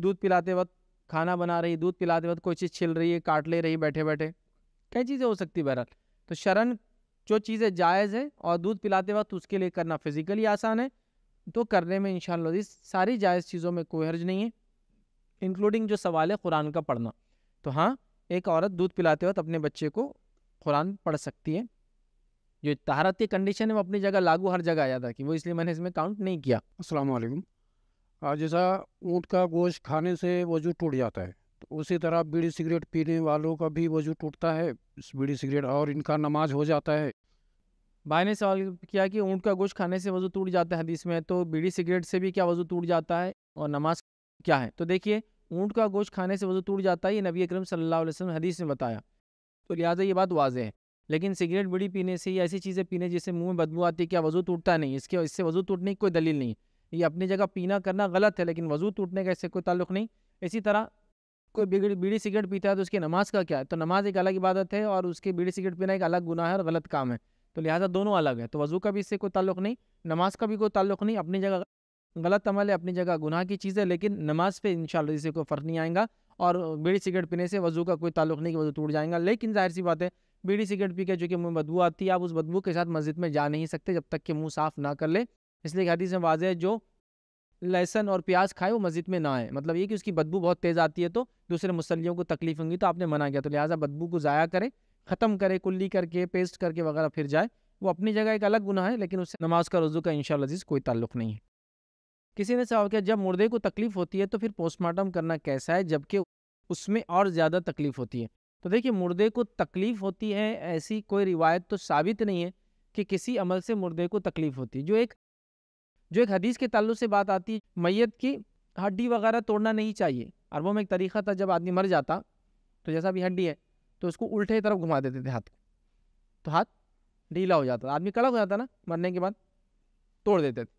دودھ پلاتے وقت کھانا بنا رہی ہے دودھ پلاتے وقت کوئی چیز چھل رہی ہے کاٹ لے رہی، بیٹھے بیٹھے، کئی چیزیں ہو سکتی بہرحال۔ تو شرن جو چیزیں جائز ہے اور دودھ پلاتے وقت اس کے لیے کرنا فزیکلی آسان ہے، تو کرنے میں انشاءاللہ شاء ساری جائز چیزوں میں کوئی حرج نہیں ہے انکلوڈنگ جو سوال ہے قرآن کا پڑھنا۔ تو ہاں ایک عورت دودھ پلاتے وقت اپنے بچے کو قرآن پڑھ سکتی ہے۔ جو تہارت کی کنڈیشن ہے، وہ اپنی جگہ لاگو ہر جگہ آیا تھا کہ وہ اس لیے میں نے اس میں کاؤنٹ نہیں کیا۔ السلام علیکم۔ جیسا اونٹ کا گوشت کھانے سے وضو ٹوٹ جاتا ہے۔ تو اسی طرح بیڑی سگریٹ پینے والوں کا بھی وضو ٹوٹتا ہے۔ بیڑی سگریٹ اور ان کا نماز ہو جاتا ہے۔ بھائی نے سوال کیا کہ اونٹ کا گوشت کھانے سے وضو ٹوٹ جاتا ہے حدیث میں، تو بیڑی سگریٹ سے بھی کیا وضو ٹوٹ جاتا ہے اور نماز کیا ہے؟ تو دیکھیے، اونٹ کا گوشت کھانے سے وضو ٹوٹ جاتا ہے، یہ نبی اکرم صلی اللہ علیہ وسلم حدیث نے بتایا۔ تو لہٰذا یہ بات واضح ہے۔ لیکن سگریٹ بیڑی پینے سے یا ایسی چیزیں پینے جس سے منہ میں بدبو آتی ہے، کیا وضو ٹوٹتا نہیں؟ اس کے، اس سے وضو ٹوٹنے کی کوئی دلیل نہیں۔ یہ اپنی جگہ پینا کرنا غلط ہے، لیکن وضو ٹوٹنے کا اس سے کوئی تعلق نہیں۔ اسی طرح کوئی بیڑی بیڑی سگریٹ پیتا ہے تو اس کی نماز کا کیا ہے؟ تو نماز ایک الگ عبادت ہے اور اس کی بیڑی سگریٹ پینا ایک الگ گناہ ہے اور غلط کام ہے۔ تو لہٰذا دونوں الگ ہے تو وضو کا بھی اس سے کوئی تعلق نہیں، نماز کا بھی کوئی تعلق نہیں۔ اپنی جگہ غلط عمل ہے، اپنی جگہ گناہ کی چیز ہے، لیکن نماز پہ ان شاء اللہ سے کوئی فرق نہیں آئے گا اور بیڑی سگریٹ پینے سے وضو کا کوئی تعلق نہیں کہ وضو ٹوٹ جائیں گا۔ لیکن ظاہر سی بات ہے، بیڑی سگریٹ پی کے جو کہ منہ بدبو آتی ہے آپ اس بدبو کے ساتھ مسجد میں جا نہیں سکتے جب تک کہ منہ صاف نہ کر لے۔ اس لیے حدیث میں واضح ہے، جو لہسن اور پیاز کھائے وہ مسجد میں نہ آئے۔ مطلب یہ کہ اس کی بدبو بہت تیز آتی ہے تو دوسرے مسلیوں کو تکلیف ہوں گی تو آپ نے منع کیا۔ تو لہٰذا بدبو کو ضائع کرے ختم کرے کلی کر کے، پیسٹ کر کے وغیرہ پھر جائے وہ اپنی جگہ ایک الگ گناہ ہے، لیکن اس سے نماز کا رضو کا ان شاء اللہ کوئی تعلق نہیں ہے۔ کسی نے سوال کیا، جب مردے کو تکلیف ہوتی ہے تو پھر پوسٹ مارٹم کرنا کیسا ہے؟ جبکہ اس میں اور زیادہ تکلیف ہوتی ہے۔ تو دیکھیے، مردے کو تکلیف ہوتی ہے، ایسی کوئی روایت تو ثابت نہیں ہے کہ کسی عمل سے مردے کو تکلیف ہوتی۔ ہے جو ایک جو ایک حدیث کے تعلق سے بات آتی ہے میت کی ہڈی وغیرہ توڑنا نہیں چاہیے۔ عربوں میں ایک طریقہ تھا، جب آدمی مر جاتا تو جیسا بھی ہڈی ہے، تو اس کو الٹے طرف گھما دیتے تھے ہاتھ۔ کو تو ہاتھ ڈھیلا ہو جاتا، آدمی کڑک ہو جاتا نا، مرنے کے بعد توڑ دیتے تھے،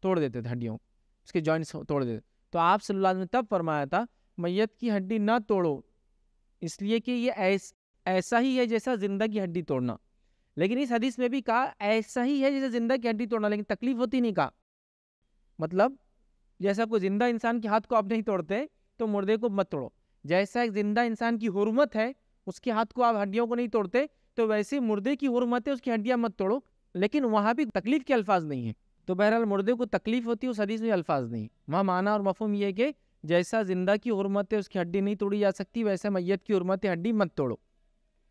توڑ دیتے تھے ہڈیوں اس کے جوائنٹس توڑ دیتے تو آپ صلی اللہ علیہ وسلم نے تب فرمایا تھا، میت کی ہڈی نہ توڑو، اس لیے کہ یہ ایس، ایسا ہی ہے جیسا زندہ کی ہڈی توڑنا۔ لیکن اس حدیث میں بھی کہا، ایسا ہی ہے جیسے زندہ کی ہڈی توڑنا، لیکن تکلیف ہوتی نہیں، کہا۔ مطلب جیسا کوئی زندہ انسان کے ہاتھ کو آپ نہیں توڑتے، تو مردے کو مت توڑو۔ جیسا ایک زندہ انسان کی حرمت ہے، اس کے ہاتھ کو آپ ہڈیوں کو نہیں توڑتے، تو ویسے مردے کی حرمت ہے، اس کی ہڈیاں مت توڑو۔ لیکن وہاں بھی تکلیف کے الفاظ نہیں ہیں۔ تو بہرحال مردے کو تکلیف ہوتی ہے، اس حدیث میں الفاظ نہیں وہاں معنی اور مفہوم یہ کہ جیسا زندہ کی حرمت ہے، اس کی ہڈی نہیں توڑی جا سکتی ویسے میت کی حرمت ہے، ہڈی مت توڑو۔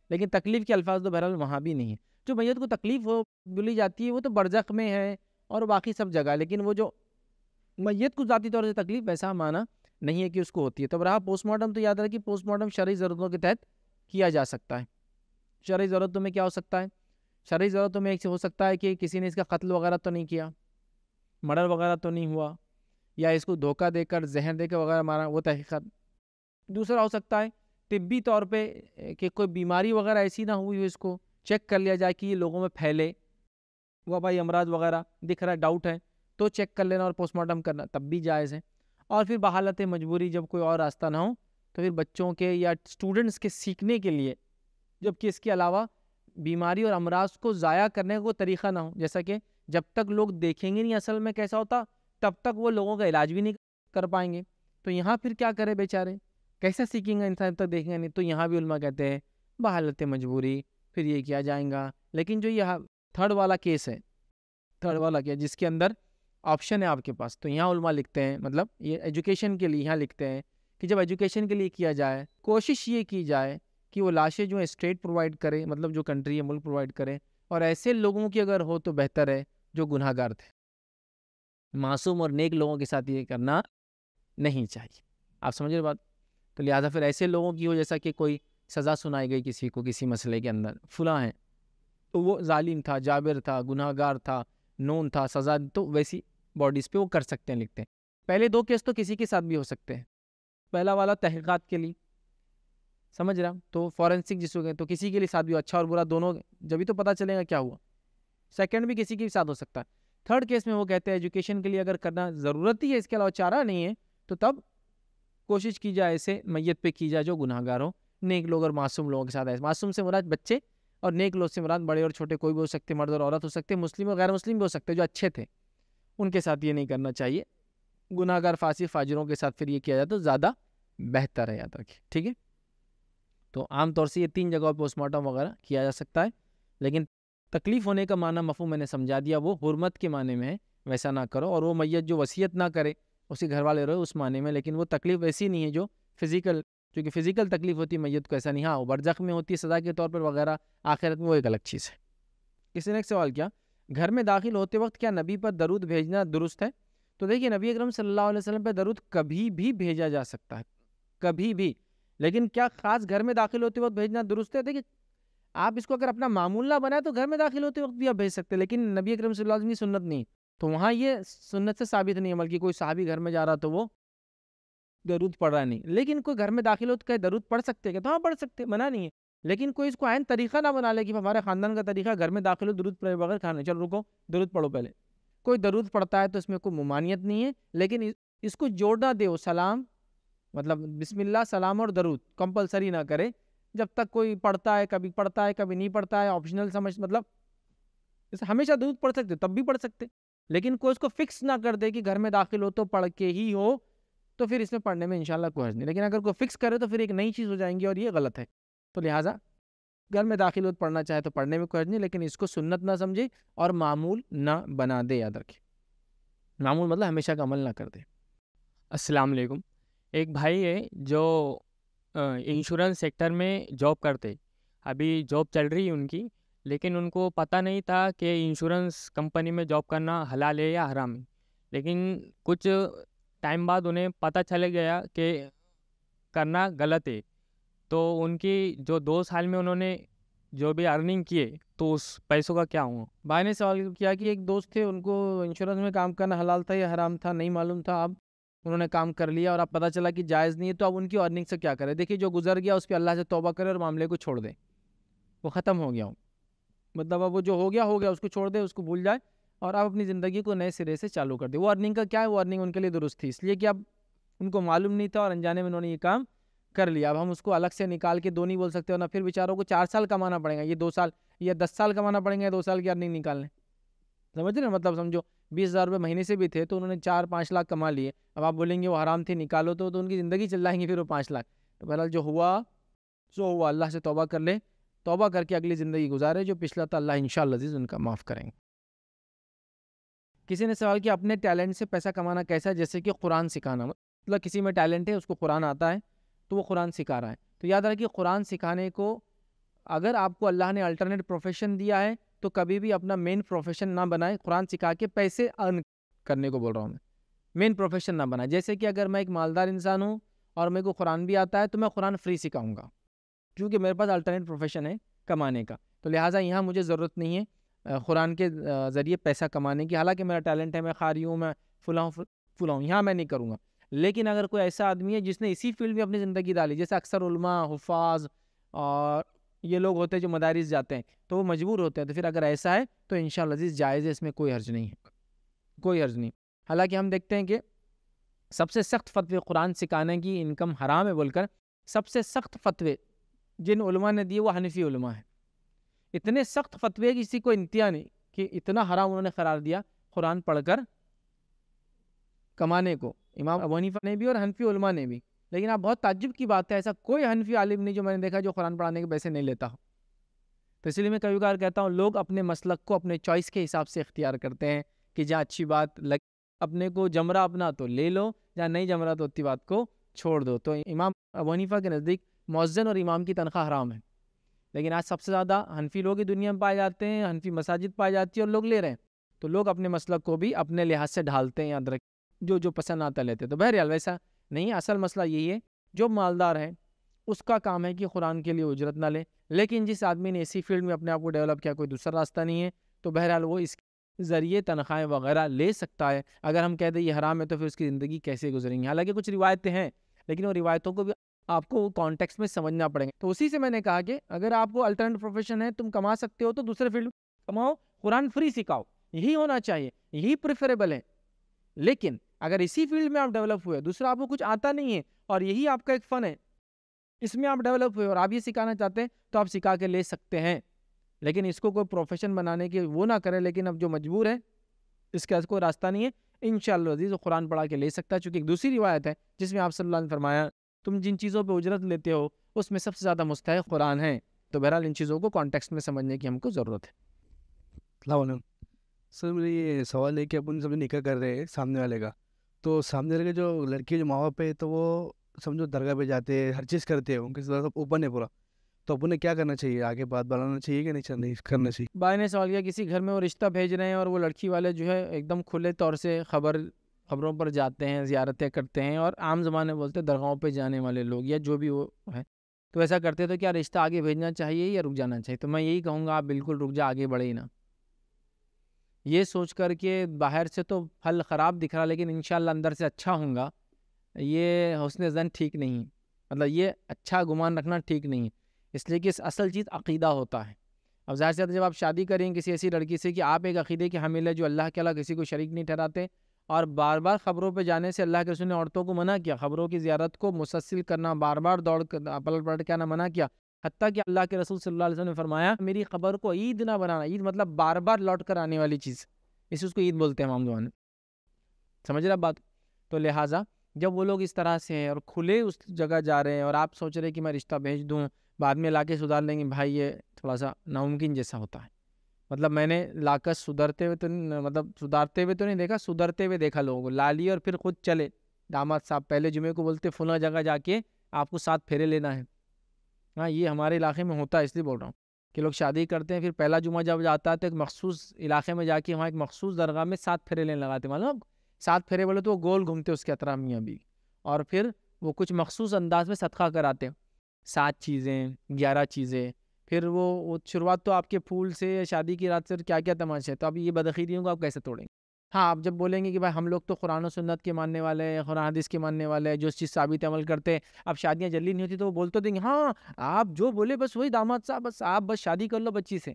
لیکن تکلیف کے الفاظ تو بہرحال وہاں بھی نہیں ہے جو میت کو تکلیف ہو بولی جاتی ہے، وہ تو برزخ میں ہے اور باقی سب جگہ، لیکن وہ جو میت کو ذاتی طور سے تکلیف ویسا معنی نہیں ہے کہ اس کو ہوتی ہے۔ تو رہا پوسٹ مارٹم تو یاد رکھیے پوسٹ مارٹم شرعی ضرورتوں کے تحت کیا جا سکتا ہے۔ شرعی ضرورتوں میں کیا ہو سکتا ہے؟ شرعی ضرورتوں میں ایک سے ہو سکتا ہے کہ کسی نے اس کا قتل وغیرہ تو نہیں کیا مرڈر وغیرہ تو نہیں ہوا، یا اس کو دھوکہ دے کر، زہر دے کر وغیرہ مارا، وہ تحقیقات۔ دوسرا ہو سکتا ہے طبی طور پہ کہ کوئی بیماری وغیرہ ایسی نہ ہوئی ہو اس کو چیک کر لیا جائے کہ یہ لوگوں میں پھیلے۔ وہ بھائی امراض وغیرہ دکھ رہا ہے ڈاؤٹ ہے، تو چیک کر لینا اور پوسٹ مارٹم کرنا، تب بھی جائز ہے اور پھر بحالت مجبوری جب کوئی اور راستہ نہ ہو، تو پھر بچوں کے یا اسٹوڈنٹس کے سیکھنے کے لیے جبکہ اس کے علاوہ بیماری اور امراض کو ضائع کرنے کا کوئی طریقہ نہ ہو۔ جیسا کہ جب تک لوگ دیکھیں گے نہیں اصل میں کیسا ہوتا، تب تک وہ لوگوں کا علاج بھی نہیں کر پائیں گے۔ تو یہاں پھر کیا کرے بیچارے؟ کیسے سیکھیں گے انسان تک دیکھیں گے نہیں؟ تو یہاں بھی علماء کہتے ہیں، بحالت مجبوری پھر یہ کیا جائیں گا۔ لیکن جو یہ تھرڈ والا کیس ہے تھرڈ والا کیا جس کے اندر آپشن ہے آپ کے پاس، تو یہاں علماء لکھتے ہیں مطلب یہ ایجوکیشن کے لیے یہاں لکھتے ہیں کہ جب ایجوکیشن کے لیے کیا جائے، کوشش یہ کی جائے کہ وہ لاشیں جو اسٹیٹ پرووائڈ کرے مطلب جو کنٹری ہے ملک پرووائڈ کرے اور ایسے لوگوں کی اگر ہو تو بہتر ہے جو گناہ گار تھے۔ معصوم اور نیک لوگوں کے ساتھ یہ کرنا نہیں چاہیے۔ آپ سمجھ رہے بات؟ تو لہٰذا پھر ایسے لوگوں کی ہو جیسا کہ کوئی سزا سنائی گئی کسی کو کسی مسئلے کے اندر۔ فلاں ہیں۔ تو وہ ظالم تھا، جابر تھا گناہ گار تھا، نون تھا، سزا تو ویسی باڈیز پہ وہ کر سکتے ہیں، لکھتے ہیں۔ پہلے دو کیس تو کسی کے ساتھ بھی ہو سکتے ہیں۔ پہلا والا تحقیقات کے لیے۔ سمجھ رہا تو فورینسک جس کو تو کسی کے لیے ساتھ بھی ہو اچھا اور برا دونوں، جبھی تو پتہ چلے گا کیا ہوا۔ سیکنڈ بھی کسی کے ساتھ ہو سکتا ہے۔ تھرڈ کیس میں وہ کہتے ہیں ایجوکیشن کے لیے اگر کرنا ضرورت ہی ہے، اس کے علاوہ چارہ نہیں ہے، تو تب کوشش کی جائے، اسے میت پہ کی جائے جو گناہ گار ہو نیک لوگ اور معصوم لوگوں کے ساتھ ہے معصوم سے مراد بچے اور نیک لوگ سے مراد بڑے اور چھوٹے۔ کوئی بھی ہو سکتے، مرد اور عورت ہو سکتے، مسلم اور غیر مسلم بھی ہو سکتے، جو اچھے تھے، ان کے ساتھ یہ نہیں کرنا چاہیے۔ گناہ گار فاسی فاجروں کے ساتھ پھر یہ کیا جائے تو زیادہ بہتر ہے یاد رکھیے، ٹھیک ہے؟ تو عام طور سے یہ تین جگہوں پوسٹ مارٹم وغیرہ کیا جا سکتا ہے، لیکن تکلیف ہونے کا معنی مفہوم میں نے سمجھا دیا، وہ حرمت کے معنی میں ہے، ویسا نہ کرو۔ اور وہ میت جو وصیت نہ کرے، اسی گھر والے رہے اس معنی میں، لیکن وہ تکلیف ایسی نہیں ہے جو فزیکل کیونکہ فزیکل تکلیف ہوتی ہے، میت کو ایسا نہیں ہاں وہ برزخ میں ہوتی ہے، سزا کے طور پر وغیرہ، آخرت میں وہ ایک الگ چیز ہے۔ کسی نے ایک سوال کیا، گھر میں داخل ہوتے وقت کیا نبی پر درود بھیجنا درست ہے؟ تو دیکھیے، نبی اکرم صلی اللہ علیہ وسلم پہ درود کبھی بھی بھیجا جا سکتا ہے، کبھی بھی۔ لیکن کیا خاص گھر میں داخل ہوتے وقت بھیجنا درست ہے؟ دیکھیے، آپ اس کو اگر اپنا معمول نہ بنائے تو گھر میں داخل ہوتے وقت بھی آپ بھیج سکتے لیکن نبی اکرم صلی اللہ علیہ وسلم کی سنت نہیں۔ تو وہاں یہ سنت سے ثابت نہیں ہے، بلکہ کوئی صحابی گھر میں جا رہا تو وہ درود پڑھ رہا نہیں۔ لیکن کوئی گھر میں داخل ہو تو کہ درود پڑھ سکتے کہ تو ہاں پڑھ سکتے منع نہیں ہے۔ لیکن کوئی اس کو عین طریقہ نہ بنا لے کہ ہمارے خاندان کا طریقہ گھر میں داخل ہو، درود پڑے بغیر کھانا چلو رکو، درود پڑھو پہلے۔ کوئی درود پڑھتا ہے تو اس میں کوئی ممانعت نہیں ہے، لیکن اس- کو جوڑنا دے، وہ سلام مطلب بسم اللہ، سلام اور درود، کمپلسری نہ کرے۔ جب تک کوئی پڑھتا ہے، کبھی پڑھتا ہے، کبھی نہیں پڑھتا ہے، آپشنل سمجھ مطلب جیسے ہمیشہ درود پڑھ سکتے تب بھی پڑھ سکتے۔ لیکن کوئی اس کو فکس نہ کر دے کہ گھر میں داخل ہو تو پڑھ کے ہی ہو۔ تو پھر اس میں پڑھنے میں انشاءاللہ کوئی حرج نہیں، لیکن اگر کوئی فکس کرے تو پھر ایک نئی چیز ہو جائیں گی اور یہ غلط ہے۔ تو لہٰذا گھر میں داخل ہو پڑھنا چاہے تو پڑھنے میں کوئی حرج نہیں، لیکن اس کو سنت نہ سمجھے اور معمول نہ بنا دے، یاد رکھے۔ معمول مطلب ہمیشہ کا عمل نہ کر دے۔ السلام علیکم۔ ایک بھائی ہے جو انشورنس سیکٹر میں جاب کرتے۔ ابھی جاب چل رہی ہے ان کی، لیکن ان کو پتہ نہیں تھا کہ انشورنس کمپنی میں جاب کرنا حلال ہے یا حرام ہے۔ لیکن کچھ ٹائم بعد انہیں پتہ چل گیا کہ کرنا غلط ہے۔ تو ان کی جو دو سال میں انہوں نے جو بھی ارننگ کیے، تو اس پیسوں کا کیا ہوا؟ بھائی نے سوال کیا کہ ایک دوست تھے، ان کو انشورنس میں کام کرنا حلال تھا یا حرام تھا؟ نہیں معلوم تھا۔ اب انہوں نے کام کر لیا اور اب پتہ چلا کہ جائز نہیں ہے، تو اب ان کی ارننگ سے کیا کرے؟ دیکھیے، جو گزر گیا اس پہ اللہ سے توبہ کرے اور معاملے کو چھوڑ دے۔ وہ ختم ہو گیا۔ ہوں مطلب اب وہ جو ہو گیا ہو گیا، اس کو چھوڑ دے، اس کو بھول جائے۔ اور اب اپنی زندگی کو نئے سرے سے چالو کر دے وہ ارننگ کا کیا ہے؟ وہ ارننگ ان کے لیے درست تھی۔ اس لیے کہ اب ان کو معلوم نہیں تھا اور انجانے میں انہوں نے یہ کام کر لیا۔ اب ہم اس کو الگ سے نکال کے دو نہیں بول سکتے ورنہ پھر بیچاروں کو چار سال کمانا پڑے گا۔ یہ دو سال یا دس سال کمانا پڑیں گے، دو سال کی ارننگ نکالنے سمجھ رہے ہیں مطلب سمجھو، بیس ہزار روپے مہینے سے بھی تھے تو انہوں نے چار پانچ لاکھ کما لیے۔ اب آپ بولیں گے وہ حرام تھے نکالو تو تو ان کی زندگی چل جائیں گی پھر وہ پانچ لاکھ۔ تو بہرحال جو ہوا، سو ہوا۔ اللہ سے توبہ کر لے، توبہ کر کے اگلی زندگی گزارے جو پچھلا تھا۔ اللہ ان شاء اللہ عزیز ان کا معاف کریں گے۔ کسی نے سوال کیا اپنے ٹیلنٹ سے پیسہ کمانا کیسا ہے؟ جیسے کہ قرآن سکھانا۔ مطلب کسی میں ٹیلنٹ ہے، اس کو قرآن آتا ہے تو وہ قرآن سکھا رہا ہے۔ تو یاد رکھیے، قرآن سکھانے کو اگر آپ کو اللہ نے الٹرنیٹ پروفیشن دیا ہے تو کبھی بھی اپنا مین پروفیشن نہ بنائے۔ قرآن سکھا کے پیسے ارن کرنے کو بول رہا ہوں میں۔ مین پروفیشن نہ بنائے۔ جیسے کہ اگر میں ایک مالدار انسان ہوں اور میرے کو قرآن بھی آتا ہے تو میں قرآن فری سکھاؤں گا۔ کیونکہ میرے پاس الٹرنیٹ پروفیشن ہے کمانے کا۔ تو لہٰذا یہاں مجھے ضرورت نہیں ہے۔ قرآن کے ذریعے پیسہ کمانے کی، حالانکہ میرا ٹیلنٹ ہے، میں خاری ہوں، میں فلاں فلاں یہاں میں نہیں کروں گا۔ لیکن اگر کوئی ایسا آدمی ہے جس نے اسی فیلڈ میں اپنی زندگی ڈالی، جیسے اکثر علماء، حفاظ اور یہ لوگ ہوتے ہیں جو مدارس جاتے ہیں، تو وہ مجبور ہوتے ہیں، تو پھر اگر ایسا ہے تو ان شاء اللہ عزیز جائز ہے اس میں کوئی حرج نہیں ہے۔ کوئی حرج نہیں۔ حالانکہ ہم دیکھتے ہیں کہ سب سے سخت فتوے قرآن سکھانے کی، انکم حرام ہے بول کر سب سے سخت فتوے جن علماء نے دیے وہ حنفی علماء ہیں۔ اتنے سخت فتوے کسی کو انتہا نہیں کہ اتنا حرام انہوں نے قرار دیا قرآن پڑھ کر کمانے کو۔ امام ابو حنیفہ نے بھی اور حنفی علماء نے بھی۔ لیکن آپ بہت تعجب کی بات ہے، ایسا کوئی حنفی عالم نہیں جو میں نے دیکھا جو قرآن پڑھانے کے پیسے نہیں لیتا ہو۔ تو اس لیے میں کبھی کبھار کہتا ہوں، لوگ اپنے مسلک کو، اپنے چوائس کے حساب سے اختیار کرتے ہیں کہ جہاں اچھی بات لگ اپنے کو جمرہ اپنا تو لے لو، جہاں نہیں جمرہ تو اتنی بات کو چھوڑ دو۔ تو امام ابو حنیفہ کے نزدیک مؤذن اور امام کی تنخواہ حرام ہے۔ لیکن آج سب سے زیادہ حنفی لوگ ہی دنیا میں پائے جاتے ہیں، حنفی مساجد پائی جاتی ہے اور لوگ لے رہے ہیں۔ تو لوگ اپنے مسلک کو بھی اپنے لحاظ سے ڈھالتے ہیں یاد رکھ جو جو پسند آتا لیتے تو بہرحال ویسا نہیں، اصل مسئلہ یہی ہے، جو مالدار ہے اس کا کام ہے کہ قرآن کے لیے اجرت نہ لے لیکن جس آدمی نے اسی فیلڈ میں اپنے آپ کو ڈیولپ کیا، کوئی دوسرا راستہ نہیں ہے، تو بہرحال وہ اس ذریعے تنخواہیں وغیرہ لے سکتا ہے۔ اگر ہم کہہ دیں یہ حرام ہے، تو پھر اس کی زندگی کیسے گزریں گی؟ حالانکہ کچھ روایتیں ہیں، لیکن وہ روایتوں کو بھی آپ کو کانٹیکس میں سمجھنا پڑیں گے۔ تو اسی سے میں نے کہا کہ اگر آپ کو الٹرنیٹ پروفیشن ہے، تم کما سکتے ہو تو دوسرے فیلڈ کماؤ، قرآن فری سکھاؤ۔ یہی ہونا چاہیے، یہی پریفریبل ہے۔ لیکن اگر اسی فیلڈ میں آپ ڈیولپ ہوئے، دوسرا آپ کو کچھ آتا نہیں ہے اور یہی آپ کا ایک فن ہے۔ اس میں آپ ڈیولپ ہوئے اور آپ یہ سکھانا چاہتے ہیں تو آپ سکھا کے لے سکتے ہیں۔ لیکن اس کو کوئی پروفیشن بنانے کے وہ نہ کرے، لیکن اب جو مجبور ہے اس کا کوئی راستہ نہیں ہے۔ ان شاء اللہ عزیز قرآن پڑھا کے لے سکتا ہے، چونکہ ایک دوسری روایت ہے، جس میں آپ صلی اللہ نے فرمایا تم جن چیزوں پہ اجرت لیتے ہو اس میں سب سے زیادہ مستحق قرآن ہے تو بہرحال ان چیزوں کو کانٹیکس میں سمجھنے کی ہم کو ضرورت ہے۔ السلام علیکم سر میرا یہ سوال ہے کہ اپن سب نکاح کر رہے ہیں سامنے والے کا۔ تو سامنے والے کے جو لڑکی جو ماں باپ ہے تو وہ سمجھو درگاہ پہ جاتے ہیں ہر چیز کرتے ہیں ان کے ساتھ اوپن ہے پورا۔ تو اپن نے کیا کرنا چاہیے؟ آگے بات بڑھانا چاہیے کہ نہیں نہیں کرنا چاہیے۔ بھائی نے سوال کیا کسی گھر میں وہ رشتہ بھیج رہے ہیں اور وہ لڑکی والے جو ہے ایک دم کھلے طور سے خبر خبروں پر جاتے ہیں، زیارتیں کرتے ہیں اور عام زمانے بولتے ہیں، درگاہوں پہ جانے والے لوگ یا جو بھی وہ ہے تو ایسا کرتے تو کیا رشتہ آگے بھیجنا چاہیے یا رک جانا چاہیے؟ تو میں یہی کہوں گا، آپ بالکل رک جا، آگے بڑھے ہی نا یہ سوچ کر کے باہر سے تو پھل خراب دکھ رہا، لیکن انشاءاللہ اندر سے اچھا ہوں گا۔ یہ حسن زن ٹھیک نہیں مطلب یہ اچھا گمان رکھنا ٹھیک نہیں ہے۔ اس لیے کہ اس اصل چیز عقیدہ ہوتا ہے۔ اب ظاہر سی جب آپ شادی کریں کسی ایسی لڑکی سے کہ آپ ایک عقیدے کے حامل ہے جو اللہ کے علاوہ کسی کو شریک نہیں ٹھہراتے اور بار بار خبروں پہ جانے سے اللہ کے رسول نے عورتوں کو منع کیا، خبروں کی زیارت کو مسلسل کرنا، بار بار دوڑ کر، پلٹ پلٹ کے آنا منع کیا۔ حتیٰ کہ اللہ کے رسول صلی اللہ علیہ وسلم نے فرمایا، میری خبر کو عید نہ بنانا، عید مطلب بار بار لوٹ کر آنے والی چیز۔ اس اس کو عید بولتے ہیں امام نے سمجھ رہا بات؟ تو لہٰذا جب وہ لوگ اس طرح سے ہیں اور کھلے اس جگہ جا رہے ہیں اور آپ سوچ رہے کہ میں رشتہ بھیج دوں، بعد میں لا کے سدھار لیں گے، بھائی یہ تھوڑا سا ناممکن جیسا ہوتا ہے۔ مطلب میں نے لا کر سدھرتے ہوئے تو نہیں مطلب سدھارتے ہوئے تو نہیں دیکھا، سدھرتے ہوئے دیکھا لوگوں کو۔ لا لی اور پھر خود چلے۔ داماد صاحب پہلے جمعے کو بولتے، فلاں جگہ جا کے آپ کو ساتھ پھیرے لینا ہے۔ ہاں یہ ہمارے علاقے میں ہوتا ہے، اس لیے بول رہا ہوں کہ لوگ شادی کرتے ہیں، پھر پہلا جمعہ جب جاتا ہے تو ایک مخصوص علاقے میں جا کے وہاں ایک مخصوص درگاہ میں سات پھیرے لینے لگاتے معلوم؟ سات پھیرے بولے تو وہ گول گھومتے اس کے اطراف میاں بھی۔ اور پھر وہ کچھ مخصوص انداز میں صدقہ کراتے ہیں۔ سات چیزیں، گیارہ چیزیں پھر وہ شروعات تو آپ کے پھول سے شادی کی رات سے کیا کیا تماشے ہے تو اب یہ بدخیریوں کو آپ کیسے توڑیں گے؟ ہاں آپ جب بولیں گے کہ بھائی ہم لوگ تو قرآن و سنت کے ماننے والے ہیں، قرآن حدیث کے ماننے والے ہیں، جو اس چیز ثابت عمل کرتے ہیں، اب شادیاں جلدی نہیں ہوتی تو وہ بول تو دیں گے ہاں آپ جو بولے بس وہی داماد صاحب، بس آپ بس شادی کر لو بچی سے۔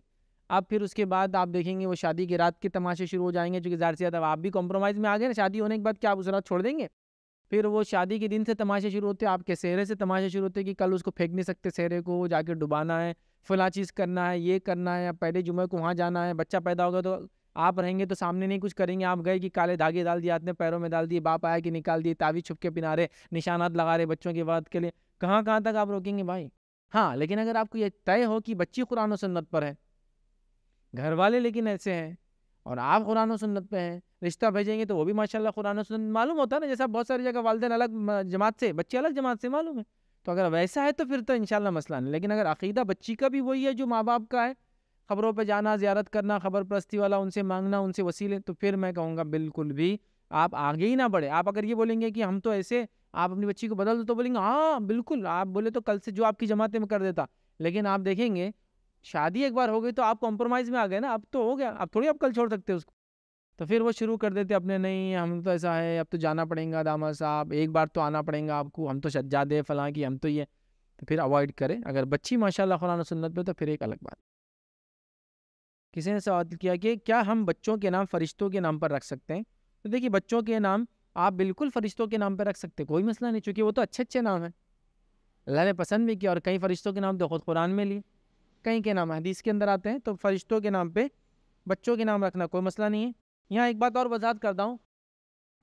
اب پھر اس کے بعد آپ دیکھیں گے وہ شادی کی رات کے تماشے شروع ہو جائیں گے، چونکہ ظاہر سی بات آپ بھی کمپرومائز میں آ گئے نا شادی ہونے کے بعد کیا آپ اس رات چھوڑ دیں گے؟ پھر وہ شادی کے دن سے تماشے شروع ہوتے ہیں، آپ کے سہرے سے تماشے شروع ہوتے ہیں کہ کل اس کو پھینک نہیں سکتے، سہرے کو جا کے ڈبانا ہے فلاں چیز کرنا ہے، یہ کرنا ہے، پہلے جمعے کو وہاں جانا ہے، بچہ پیدا ہوگا تو آپ رہیں گے تو سامنے نہیں کچھ کریں گے۔ آپ گئے کہ کالے دھاگے ڈال دیے نے پیروں میں ڈال دیے، باپ آیا کہ نکال دیے تعویذ چھپ کے پنا رہے، نشانات لگا رہے بچوں کی بات کے لیے۔ کہاں کہاں تک آپ روکیں گے بھائی؟ ہاں لیکن اگر آپ کو یہ طے ہو کہ بچی قرآن و سنت پر ہے گھر والے لیکن ایسے ہیں اور آپ قرآن و سنت پہ ہیں، رشتہ بھیجیں گے تو وہ بھی ماشاء اللہ قرآن و سنت معلوم ہوتا ہے نا جیسا بہت ساری جگہ والدین الگ جماعت سے، بچے الگ جماعت سے معلوم ہے۔ تو اگر ویسا ہے تو پھر تو انشاءاللہ مسئلہ نہیں، لیکن اگر عقیدہ بچی کا بھی وہی ہے جو ماں باپ کا ہے خبروں پہ جانا، زیارت کرنا خبر پرستی والا ان سے مانگنا، ان سے وسیلے، تو پھر میں کہوں گا بالکل بھی آپ آگے ہی نہ بڑھے آپ اگر یہ بولیں گے کہ ہم تو ایسے آپ اپنی بچی کو بدل دو تو بولیں گے ہاں بالکل، آپ بولے تو کل سے جو آپ کی جماعتیں میں کر دیتا۔ لیکن آپ دیکھیں گے، شادی ایک بار ہو گئی تو آپ کمپرومائز میں آ گئے نا، اب تو ہو گیا، اب تھوڑی آپ کل چھوڑ سکتے اس کو۔ تو پھر وہ شروع کر دیتے اپنے، نہیں، ہم تو ایسا ہے، اب تو جانا پڑیں گا داما صاحب، ایک بار تو آنا پڑیں گا آپ کو، ہم تو سجاد فلاں کی، ہم تو یہ۔ تو پھر اوائڈ کریں۔ اگر بچی ماشاء اللہ قرآن و سنت پہ تو پھر ایک الگ بات۔ کسی نے سوال کیا کہ کیا ہم بچوں کے نام فرشتوں کے نام پر رکھ سکتے ہیں؟ تو دیکھیے، بچوں کے نام آپ بالکل فرشتوں کے نام پہ رکھ سکتے، کوئی مسئلہ نہیں، چونکہ وہ تو اچھے اچھے نام ہیں۔ اللہ نے پسند بھی کیا اور کئی فرشتوں کے نام تو خود قرآن میں لیے کہیں کے نام حدیث کے اندر آتے ہیں، تو فرشتوں کے نام پہ بچوں کے نام رکھنا کوئی مسئلہ نہیں ہے۔ یہاں ایک بات اور وضاحت کرتا ہوں۔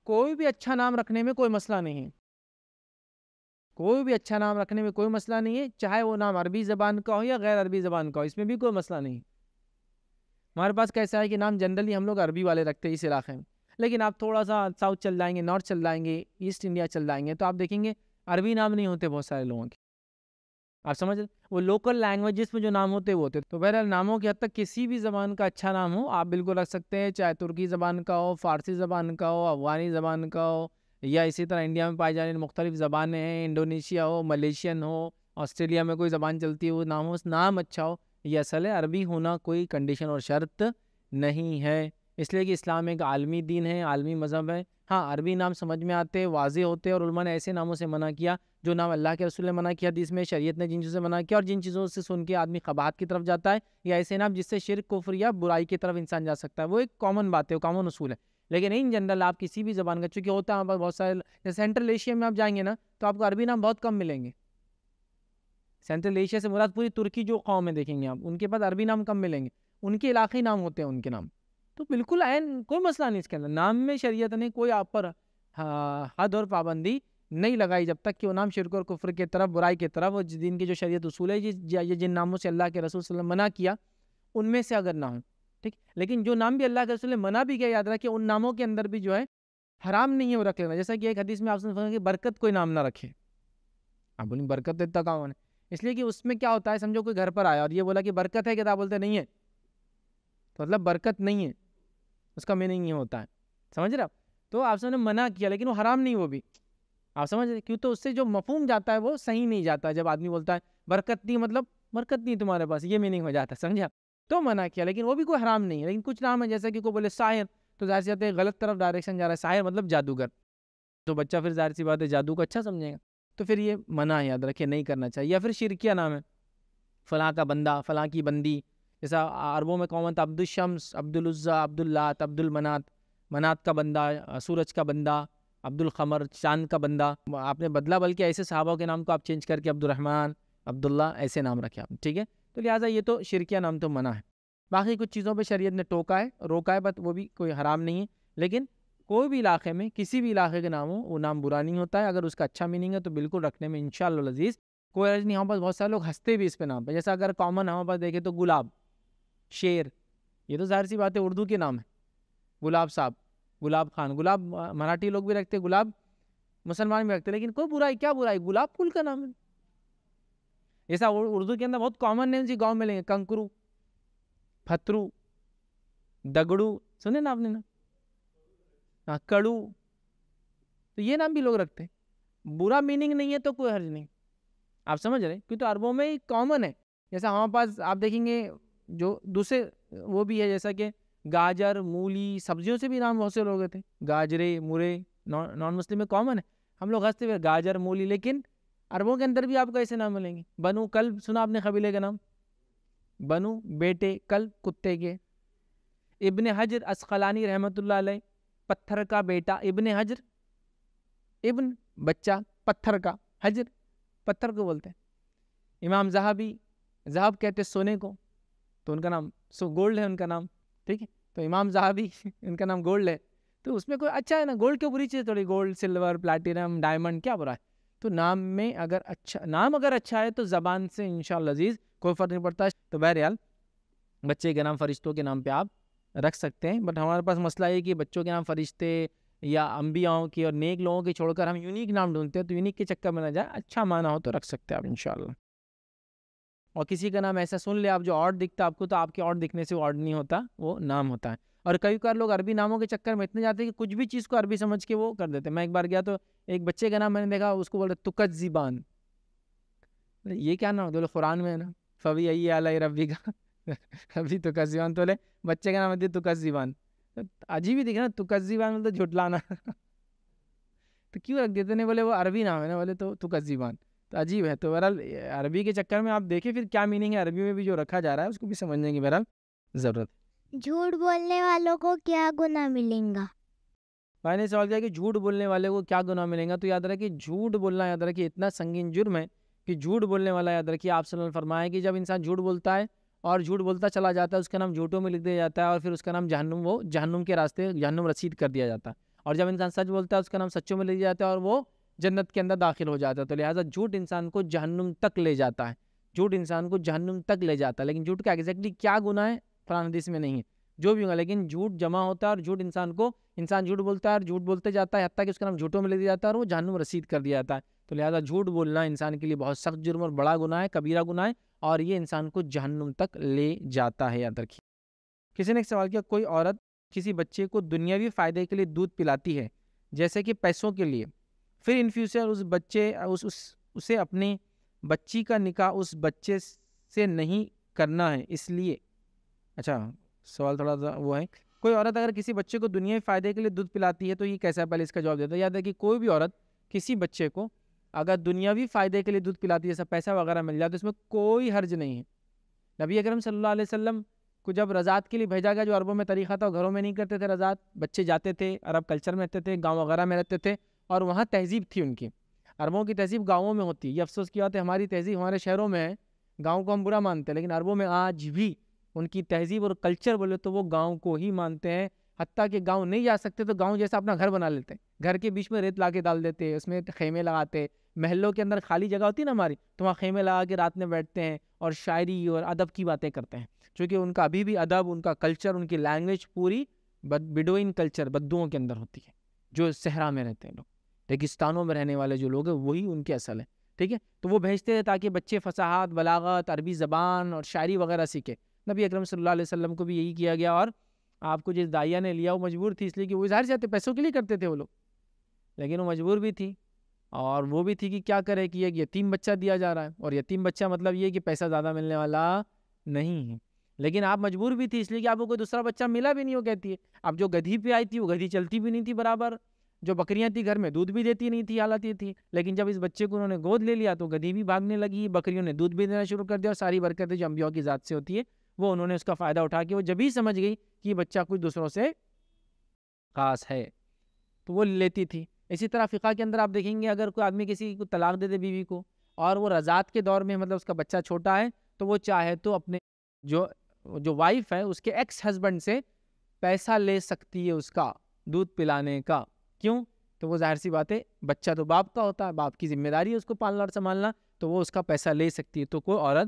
کوئی بھی اچھا نام رکھنے میں کوئی مسئلہ نہیں۔ ہے کوئی بھی اچھا نام رکھنے میں کوئی مسئلہ نہیں ہے، چاہے وہ نام عربی زبان کا ہو یا غیر عربی زبان کا ہو، اس میں بھی کوئی مسئلہ نہیں۔ ہمارے پاس کیسا ہے کہ نام جنرلی ہم لوگ عربی والے رکھتے ہیں اس علاقے میں۔ لیکن آپ تھوڑا سا ساؤتھ چل جائیں گے، نارتھ چل جائیں گے، ایسٹ انڈیا چل جائیں گے، تو آپ دیکھیں گے عربی نام نہیں ہوتے بہت سارے لوگوں کے۔ آپ سمجھ وہ لوکل لینگویجز میں جو نام ہوتے وہ ہوتے تو بہرحال ناموں کی حد تک کسی بھی زبان کا اچھا نام ہو، آپ بالکل رکھ سکتے ہیں۔ چاہے ترکی زبان کا ہو، فارسی زبان کا ہو، افغانی زبان کا ہو، یا اسی طرح انڈیا میں پائی جانے مختلف زبانیں ہیں۔ انڈونیشیا ہو، ملیشین ہو، آسٹریلیا میں کوئی زبان چلتی ہے وہ نام ہو نام اچھا ہو، یہ اصل ہے۔ عربی ہونا کوئی کنڈیشن اور شرط نہیں ہے۔ اس لیے کہ اسلام ایک عالمی دین ہے، عالمی مذہب ہے۔ ہاں عربی نام سمجھ میں آتے، واضح ہوتے اور علماء نے ایسے ناموں سے منع کیا جو نام اللہ کے رسول نے منع کیا حدیث میں شریعت نے جن چیزوں سے منع کیا اور جن چیزوں سے سن کے آدمی خبات کی طرف جاتا ہے یا ایسے نام جس سے شرک، کفر یا برائی کی طرف انسان جا سکتا ہے۔ وہ ایک کامن بات ہے، وہ کامن اصول ہے۔ لیکن ان جنرل آپ کسی بھی زبان کا، چونکہ ہوتا ہے بہت سارے جیسے سینٹرل ایشیا میں آپ جائیں گے نا، تو آپ کو عربی نام بہت کم ملیں گے۔ سینٹرل ایشیا سے مراد پوری ترکی جو قوم میں دیکھیں گے آپ، ان کے پاس عربی نام کم ملیں گے۔ ان کے علاقائی نام ہوتے ہیں، ان کے نام۔ تو بالکل عین، کوئی مسئلہ نہیں اس کے اندر، نام میں شریعت نے کوئی آپ پر ہاں، حد اور پابندی نہیں لگائی جب تک کہ وہ نام شرک اور کفر کی طرف، برائی کی طرف، اور دین کی جو شریعت اصول ہے یہ جن ناموں سے اللہ کے رسول صلی اللہ علیہ وسلم منع کیا، ان میں سے اگر نہ ہوں، ٹھیک؟ لیکن جو نام بھی اللہ کے رسول نے منع بھی کیا، یاد رکھے ان ناموں کے اندر بھی جو ہے، حرام نہیں ہے وہ رکھ لینا جیسا کہ ایک حدیث میں آپ سے کہ برکت کوئی نام نہ رکھے۔ آپ بولیں برکت اتنا کہاں ہے اس لیے کہ اس میں کیا ہوتا ہے، سمجھو کوئی گھر پر آیا اور یہ بولا کہ برکت ہے کہ آپ بولتے نہیں ہے۔ تو مطلب برکت نہیں ہے۔ اس کا میننگ یہ ہوتا ہے۔ سمجھ رہے آپ؟ تو آپ سب نے منع کیا لیکن وہ حرام نہیں وہ بھی۔ آپ سمجھ رہے؟ کیوں تو اس سے جو مفہوم جاتا ہے وہ صحیح نہیں جاتا جب آدمی بولتا ہے برکت نہیں مطلب برکت نہیں تمہارے پاس، یہ میننگ ہو جاتا ہے سمجھا تو منع کیا لیکن وہ بھی کوئی حرام نہیں ہے۔ لیکن کچھ نام ہے جیسا کہ کوئی بولے ساحر، تو ظاہر سی بات ہے غلط طرف ڈائریکشن جا رہا ہے۔ ساحر مطلب جادوگر۔ تو بچہ پھر ظاہر سی بات ہے جادو کو اچھا سمجھے گا۔ تو پھر یہ منع یاد رکھے نہیں کرنا چاہیے۔ یا پھر شرکیہ نام ہے۔ فلاں کا بندہ، فلاں کی بندی جیسا عربوں میں کامن تھا عبد الشمس، عبد العزا، عبد اللات، عبد المنات، منات کا بندہ، سورج کا بندہ، عبد القمر، چاند کا بندہ۔ آپ نے بدلا بلکہ ایسے صحابہ کے نام کو آپ چینج کر کے عبد الرحمن عبداللہ ایسے نام رکھے آپ ٹھیک ہے؟ تو لہٰذا یہ تو شرکیہ نام تو منع ہے۔ باقی کچھ چیزوں پہ شریعت نے ٹوکا ہے، روکا ہے بٹ وہ بھی کوئی حرام نہیں ہے۔ لیکن کوئی بھی علاقے میں، کسی بھی علاقے کے نام ہو وہ نام برا نہیں ہوتا ہے۔ اگر اس کا اچھا میننگ ہے تو بالکل رکھنے میں ان شاء اللہ عزیز کوئی عرض نہیں، ہمارے پاس بہت سارے لوگ ہنستے بھی اس پہ نام پہ۔ جیسا اگر کامن ہمارے پاس دیکھیں تو گلاب۔ شیر۔ یہ تو ظاہر سی بات ہے، اردو کے نام ہے گلاب صاحب، گلاب خان۔ گلاب مراٹھی لوگ بھی رکھتے، گلاب مسلمان بھی رکھتے، لیکن کوئی برائی، کیا برائی؟ گلاب پھول کا نام ہے۔ ایسا اردو کے اندر بہت کامن نیم جی گاؤں میں لیں گے۔ کنکرو، پھترو، دگڑو، سنے نا آپ نے نا؟ ہاں کڑو۔ تو یہ نام بھی لوگ رکھتے۔ ہیں برا میننگ نہیں ہے تو کوئی حرج نہیں۔ آپ سمجھ رہے کیوں تو عربوں میں کامن ہے۔ جیسا ہمارے پاس آپ دیکھیں گے جو دوسرے، وہ بھی ہے جیسا کہ گاجر، مولی، سبزیوں سے بھی نام بہت سے لوگ تھے گاجرے، مرے، نان مسلم میں کامن ہے۔ ہم لوگ ہنستے ہوئے گاجر، مولی، لیکن عربوں کے اندر بھی آپ کو ایسے نام ملیں گے۔ بنو کل سنا آپ نے قبیلے کا نام؟ بنو، بیٹے کل کتے کے۔ ابن حجر اسقلانی رحمۃ اللہ علیہ، پتھر کا بیٹا، ابن حجر۔ ابن، بچہ، پتھر کا، حجر۔ پتھر کو بولتے ہیں۔ امام زہابی، زہاب کہتے سونے کو۔ تو ان کا نام سو گولڈ ہے، ان کا نام، ٹھیک ہے؟ تو امام زہابی، ان کا نام گولڈ ہے۔ تو اس میں کوئی اچھا ہے نا؟ گولڈ کیوں بری چیز تھوڑی گولڈ، سلور پلاٹینم ڈائمنڈ، کیا برا ہے؟ تو نام میں اگر اچھا نام اگر اچھا ہے تو زبان سے ان شاء اللہ عزیز کوئی فرق نہیں پڑتا۔ تو بہرحال بچے کے نام فرشتوں کے نام پہ آپ رکھ سکتے ہیں۔ بٹ ہمارے پاس مسئلہ یہ کہ بچوں کے نام فرشتے یا انبیاؤں کی اور نیک لوگوں کے چھوڑ کر ہم یونیک نام ڈھونڈتے ہیں تو یونیک کے چکر میں نہ جائے اچھا مانا ہو تو رکھ سکتے ہیں آپ ان شاء اللہ اور کسی کا نام ایسا سن لے، آپ جو اور دکھتا آپ کو تو آپ کے اور دکھنے سے وہ اور نہیں ہوتا، وہ نام ہوتا ہے۔ اور کئی بار لوگ عربی ناموں کے چکر میں اتنے جاتے ہیں کہ کچھ بھی چیز کو عربی سمجھ کے وہ کر دیتے ہیں۔ میں ایک بار گیا تو ایک بچے کا نام میں نے دیکھا، اس کو بول رہے تکت زبان۔ یہ کیا نام بولے، قرآن میں ہے نا۔ فوی ائی علیہ ربی کا ابھی تکت زبان تو لے۔ بچے کا نام ہے تکت زبان۔ عجیب ہی دکھا نا، تکت زبان مطلب جھٹلانا۔ تو کیوں رکھ دیتے نہیں بولے، وہ عربی نام ہے نا، بولے تو تکت زبان۔ تو عجیب ہے۔ تو بہرحال عربی کے چکر میں آپ دیکھیں پھر کیا میننگ ہے عربی میں بھی جو رکھا جا رہا ہے اس کو بھی سمجھنے کی بہرحال ضرورت جھوٹ بولنے والوں کو کیا گناہ ملیں گا؟ بھائی نے سوال کیا کہ جھوٹ بولنے والے کو کیا گناہ ملیں گا؟ تو یاد رکھے جھوٹ بولنا یاد رکھے اتنا سنگین جرم ہے کہ جھوٹ بولنے والا یاد رکھیے آپ صلی اللہ فرمایا کہ جب انسان جھوٹ بولتا ہے اور جھوٹ بولتا چلا جاتا ہے اس کا نام جھوٹوں میں لکھ دیا جاتا ہے اور پھر اس کا نام جہنم وہ جہنم کے راستے جہنم رسید کر دیا جاتا ہے۔ اور جب انسان سچ بولتا ہے اس کا نام سچوں میں لکھ دیا جاتا ہے اور وہ جنت کے اندر داخل ہو جاتا ہے، تو لہٰذا جھوٹ انسان کو جہنم تک لے جاتا ہے۔ جھوٹ انسان کو جہنم تک لے جاتا ہے، لیکن جھوٹ کا ایگزیکٹلی کیا گناہ ہے فلاں حدیث میں نہیں ہے۔ جو بھی ہوگا لیکن جھوٹ جمع ہوتا ہے اور جھوٹ انسان کو، انسان جھوٹ بولتا ہے اور جھوٹ بولتے جاتا ہے، حتیٰ کہ اس کا نام جھوٹوں میں لے دیا جاتا ہے اور وہ جہنم رسید کر دیا جاتا ہے۔ تو لہٰذا جھوٹ بولنا انسان کے لیے بہت سخت جرم اور بڑا گناہ ہے، کبیرہ گناہ ہے اور یہ انسان کو جہنم تک لے جاتا ہے۔ یاد رکھیے، کسی نے ایک سوال کیا، کوئی عورت کسی بچے کو دنیاوی فائدے کے لیے دودھ پلاتی ہے، جیسے کہ پیسوں کے لیے۔ پھر ان فیوچر اس بچے، اس اس، اسے اپنی بچی کا نکاح اس بچے سے نہیں کرنا ہے، اس لیے۔ اچھا سوال تھوڑا سا وہ ہے۔ کوئی عورت اگر کسی بچے کو دنیا فائدے کے لیے دودھ پلاتی ہے تو یہ کیسا ہے؟ پہلے اس کا جواب دیتا ہے یاد ہے کہ کوئی بھی عورت کسی بچے کو اگر دنیاوی فائدے کے لیے دودھ پلاتی ہے، جیسا پیسہ وغیرہ مل جائے تو اس میں کوئی حرج نہیں ہے۔ نبی اکرم صلی اللہ علیہ وسلم کو جب رضاعت کے لیے بھیجا گیا، جو عربوں میں طریقہ تھا، وہ گھروں میں نہیں کرتے تھے رضاعت۔ بچے جاتے تھے، عرب کلچر میں رہتے تھے، گاؤں وغیرہ میں رہتے تھے۔ اور وہاں تہذیب تھی ان کی۔ عربوں کی تہذیب گاؤں میں ہوتی۔ یہ افسوس کی بات ہے، ہماری تہذیب ہمارے شہروں میں ہے گاؤں کو ہم برا مانتے ہیں، لیکن عربوں میں آج بھی ان کی تہذیب اور کلچر بولے تو وہ گاؤں کو ہی مانتے ہیں۔ حتیٰ کہ گاؤں نہیں جا سکتے تو گاؤں جیسا اپنا گھر بنا لیتے۔ ہیں گھر کے بیچ میں ریت لا کے ڈال دیتے، اس میں خیمے لگاتے۔ محلوں کے اندر خالی جگہ ہوتی ہے نا ہماری، تو وہاں خیمے لگا کے رات میں بیٹھتے ہیں اور شاعری اور ادب کی باتیں کرتے ہیں۔ چونکہ ان کا ابھی بھی ادب، ان کا کلچر ان کی لینگویج پوری بڈوئن کلچر بدوؤں کے اندر ہوتی ہے، جو صحرا میں رہتے ہیں لوگ۔ ریگستانوں میں رہنے والے جو لوگ ہیں، وہی ان کے اصل ہیں، ٹھیک ہے؟ تو وہ بھیجتے ہیں تاکہ بچے فصاحت، بلاغت، عربی زبان اور شاعری وغیرہ سیکھے نبی اکرم صلی اللہ علیہ وسلم کو بھی یہی کیا گیا اور آپ کو جس دائیا نے لیا، وہ مجبور تھی، اس لیے کہ وہ ظاہر چاہتے پیسوں کے لیے کرتے تھے وہ لوگ۔ لیکن وہ مجبور بھی تھی اور وہ بھی تھی کہ کیا کرے کہ ایک یتیم بچہ دیا جا رہا ہے۔ اور یتیم بچہ مطلب یہ کہ پیسہ زیادہ ملنے والا نہیں ہے۔ لیکن آپ مجبور بھی تھی، اس لیے کہ آپ کو کوئی دوسرا بچہ ملا بھی نہیں ہو کہتی ہے۔ اب جو گدھی پہ آئی تھی، وہ گدھی چلتی بھی نہیں تھی برابر۔ جو بکریاں تھی گھر میں، دودھ بھی دیتی نہیں تھی حالت یہ تھی لیکن جب اس بچے کو انہوں نے گود لے لیا تو گدھی بھی بھاگنے لگی، بکریوں نے دودھ بھی دینا شروع کر دیا اور ساری برکتیں جو انبیاء کی ذات سے ہوتی ہے وہ انہوں نے اس کا فائدہ اٹھا کے وہ جب ہی سمجھ گئی کہ یہ بچہ کچھ دوسروں سے خاص ہے، تو وہ لیتی تھی۔ اسی طرح فقہ کے اندر آپ دیکھیں گے، اگر کوئی آدمی کسی کو طلاق دے دے بیوی کو اور وہ رضاعت کے دور میں مطلب اس کا بچہ چھوٹا ہے، تو وہ چاہے تو اپنے جو جو وائف ہے، اس کے ایکس ہسبینڈ سے پیسہ لے سکتی ہے اس کا دودھ پلانے کا۔ کیوں؟ تو وہ ظاہر سی بات ہے، بچہ تو باپ کا ہوتا ہے، باپ کی ذمہ داری ہے اس کو پالنا اور سنبھالنا، تو وہ اس کا پیسہ لے سکتی ہے۔ تو کوئی عورت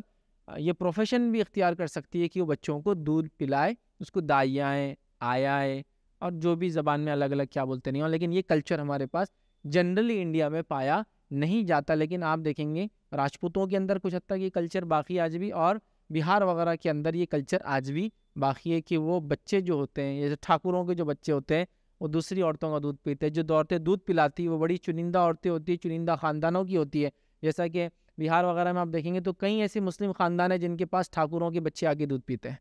یہ پروفیشن بھی اختیار کر سکتی ہے کہ وہ بچوں کو دودھ پلائے، اس کو دائیائیں آیائیں اور جو بھی زبان میں الگ الگ کیا بولتے نہیں ہوں، لیکن یہ کلچر ہمارے پاس جنرلی انڈیا میں پایا نہیں جاتا۔ لیکن آپ دیکھیں گے، راجپوتوں کے اندر کچھ حد تک یہ کلچر باقی آج بھی، اور بہار وغیرہ کے اندر یہ کلچر آج بھی باقی ہے کہ وہ بچے جو ہوتے ہیں، جیسے ٹھاکروں کے جو بچے ہوتے ہیں وہ دوسری عورتوں کا دودھ پیتے ہیں۔ جو عورتیں دودھ پلاتی وہ بڑی چنندہ عورتیں ہوتی ہیں، چنندہ خاندانوں کی ہوتی ہے جیسا کہ بہار وغیرہ میں آپ دیکھیں گے تو کئی ایسے مسلم خاندان ہیں جن کے پاس ٹھاکروں کے بچے آ کے دودھ پیتے ہیں۔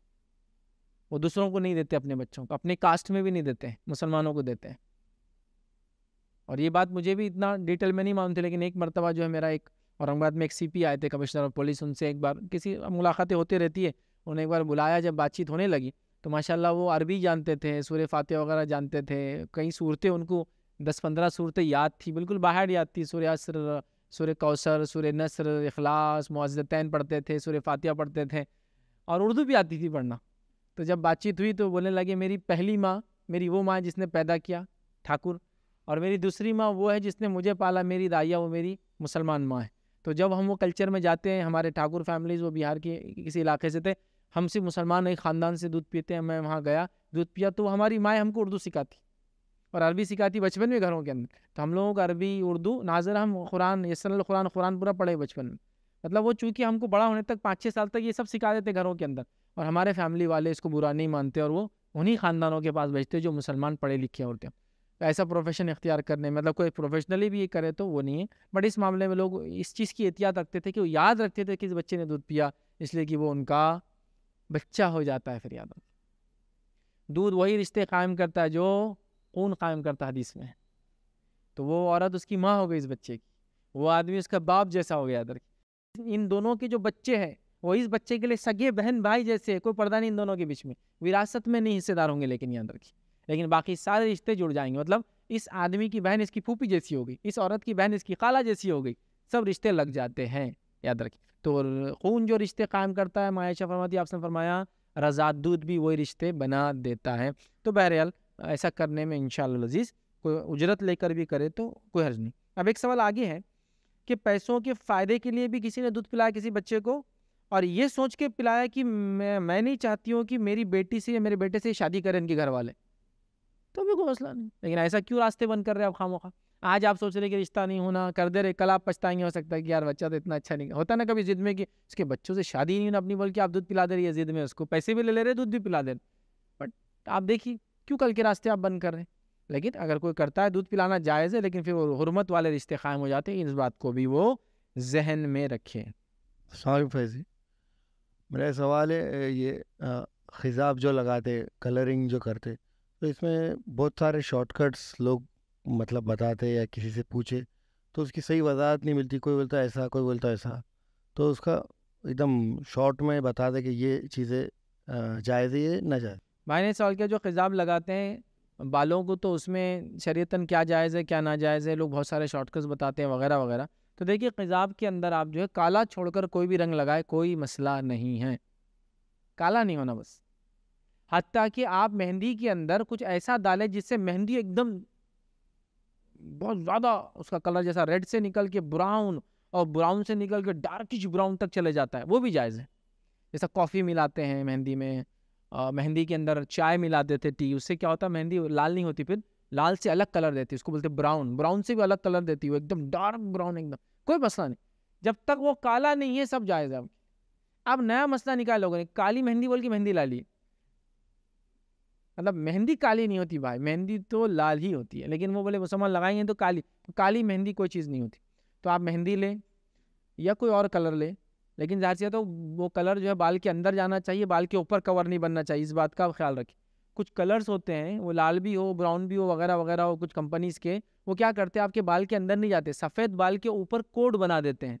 وہ دوسروں کو نہیں دیتے اپنے بچوں کو، اپنے کاسٹ میں بھی نہیں دیتے مسلمانوں کو دیتے ہیں۔ اور یہ بات مجھے بھی اتنا ڈیٹیل میں نہیں معلوم تھی، لیکن ایک مرتبہ جو ہے میرا ایک اورنگ آباد میں ایک سی پی آئے تھے، کمشنر آف پولیس، ان سے ایک بار کسی ملاقاتیں ہوتی رہتی ہے انہوں نے ایک بار بلایا جب بات چیت ہونے لگی۔ تو ماشاء اللہ وہ عربی جانتے تھے، سورہ فاتح وغیرہ جانتے تھے۔ کئی صورتیں ان کو دس پندرہ صورتیں یاد تھی، بالکل باہر یاد تھی۔ سورہ عصر، سورہ کوثر، سورہ نصر، اخلاص معزتین پڑھتے تھے، سورہ فاتحہ پڑھتے تھے اور اردو بھی آتی تھی پڑھنا۔ تو جب بات چیت ہوئی تو بولنے لگے، میری پہلی ماں، میری وہ ماں جس نے پیدا کیا، ٹھاکر۔ اور میری دوسری ماں وہ ہے جس نے مجھے پالا، میری دائیا وہ میری مسلمان ماں ہے۔ تو جب ہم وہ کلچر میں جاتے ہیں، ہمارے ٹھاکر فیملیز وہ بہار کے کسی علاقے سے تھے ہم سے مسلمان ایک خاندان سے دودھ پیتے ہیں، میں وہاں گیا، دودھ پیا تو ہماری مائیں ہم کو اردو سکھاتی، اور عربی سکھاتی بچپن میں گھروں کے اندر۔ تو ہم لوگوں کو عربی، اردو، ناظر ہم، قرآن، یسن القرآن، قرآن پورا پڑھے بچپن میں۔ مطلب وہ چونکہ ہم کو بڑا ہونے تک پانچ چھ سال تک یہ سب سکھا دیتے گھروں کے اندر، اور ہمارے فیملی والے اس کو برا نہیں مانتے اور وہ انہیں خاندانوں کے پاس بھیجتے جو مسلمان پڑھے لکھے ہوتے ہیں۔ تو ایسا پروفیشن اختیار کرنے مطلب کوئی پروفیشنلی بھی یہ کرے تو وہ نہیں ہے۔ بٹ اس معاملے میں لوگ اس چیز کی احتیاط رکھتے تھے کہ وہ یاد رکھتے تھے کہ اس بچے نے دودھ پیا، اس لیے کہ وہ ان کا بچہ ہو جاتا ہے پھر یاد دودھ وہی رشتے قائم کرتا ہے جو خون قائم کرتا ہے حدیث میں۔ تو وہ عورت اس کی ماں ہو گئی اس بچے کی۔ وہ آدمی اس کا باپ جیسا ہو گیا ادھر۔ ان دونوں کے جو بچے ہیں، وہ اس بچے کے لیے سگے بہن بھائی جیسے کوئی پردہ نہیں ان دونوں کے بیچ میں۔ وراثت میں نہیں حصے دار ہوں گے لیکن یہ اندر کی۔ لیکن باقی سارے رشتے جڑ جائیں گے۔ مطلب اس آدمی کی بہن اس کی پھوپھی جیسی ہوگی اس عورت کی بہن اس کی خالہ جیسی ہو گئی۔ سب رشتے لگ جاتے ہیں یاد رکھیں تو خون جو رشتے قائم کرتا ہے معاشہ فرماتی آپ نے فرمایا رضا دودھ بھی وہی رشتے بنا دیتا ہے۔ تو بہرحال ایسا کرنے میں انشاءاللہ عزیز کوئی اجرت لے کر بھی کرے تو کوئی حرض نہیں۔ اب ایک سوال آگے ہے کہ پیسوں کے فائدے کے لیے بھی کسی نے دودھ پلایا کسی بچے کو؟ اور یہ سوچ کے پلایا کہ میں میں نہیں چاہتی ہوں کہ میری بیٹی سے یا میرے بیٹے سے شادی کریں ان کے گھر والے۔ تو بھی کوئی مسئلہ نہیں۔ لیکن ایسا کیوں راستے بند کر رہے آپ خواہ خواہ آج آپ سوچ رہے کہ رشتہ نہیں ہونا، کر دے رہے، کل آپ پچھتائیں گے ہو سکتا ہے کہ یار بچہ تو اتنا اچھا نہیں ہوتا نا کبھی ضد میں کہ اس کے بچوں سے شادی نہیں ہونا اپنی بول کے آپ دودھ پلا دے رہی ہے ضد میں، اس کو پیسے بھی لے لے رہے، دودھ بھی پلا دے رہے۔ بٹ آپ دیکھیے، کیوں کل کے راستے آپ بند کر رہے ہیں؟ لیکن اگر کوئی کرتا ہے، دودھ پلانا جائز ہے، لیکن پھر وہ حرمت والے رشتے قائم ہو جاتے ہیں، اس بات کو بھی وہ ذہن میں رکھے السلام فیضی، میرا سوال ہے، یہ خزاب جو لگاتے، کلرنگ جو کرتے، تو اس میں بہت سارے شارٹ کٹس لوگ مطلب بتاتے یا کسی سے پوچھے، تو اس کی صحیح وضاحت نہیں ملتی، کوئی بولتا ایسا، کوئی بولتا ایسا۔ تو اس کا ایک دم شارٹ میں بتا دے کہ یہ چیزیں جائز ہے نہ جائز۔ بھائی نے سوال کیا، جو خزاب لگاتے ہیں بالوں کو، تو اس میں شریعتاً کیا جائز ہے، کیا ناجائز ہے؟ لوگ بہت سارے شارٹ کٹس بتاتے ہیں وغیرہ وغیرہ۔ تو دیکھیے خزاب کے اندر آپ جو ہے کالا چھوڑ کر کوئی بھی رنگ لگائے، کوئی مسئلہ نہیں ہے۔ کالا نہیں ہونا بس۔ حتیٰ کہ آپ مہندی کے اندر کچھ ایسا ڈالیں جس سے مہندی ایک دم بہت زیادہ اس کا کلر جیسا ریڈ سے نکل کے براؤن اور براؤن سے نکل کے ڈارکش براؤن تک چلے جاتا ہے، وہ بھی جائز ہے۔ جیسا کافی ملاتے ہیں مہندی میں مہندی کے اندر چائے ملاتے تھے ٹی، اس سے کیا ہوتا ہے، مہندی لال نہیں ہوتی، پھر لال سے الگ کلر دیتی، اس کو بولتے براؤن براؤن سے بھی الگ کلر دیتی، وہ ایک دم ڈارک براؤن ایک دم، کوئی مسئلہ نہیں۔ جب تک وہ کالا نہیں ہے، سب جائز ہے۔ اب نیا مسئلہ نکال لوگوں نے، کالی مہندی بول کے مہندی لا لی۔ مطلب مہندی کالی نہیں ہوتی بھائی، مہندی تو لال ہی ہوتی ہے، لیکن وہ بولے مسلمان لگائیں گے تو کالی کالی مہندی کوئی چیز نہیں ہوتی۔ تو آپ مہندی لیں یا کوئی اور کلر لیں، لیکن ظاہر سی تو وہ کلر جو ہے بال کے اندر جانا چاہیے، بال کے اوپر کور نہیں بننا چاہیے، اس بات کا خیال رکھیں۔ کچھ کلرز ہوتے ہیں، وہ لال بھی ہو براؤن بھی ہو، وغیرہ وغیرہ ہو، کچھ کمپنیز کے، وہ کیا کرتے ہیں، آپ کے بال کے اندر نہیں جاتے، سفید بال کے اوپر کوٹ بنا دیتے ہیں۔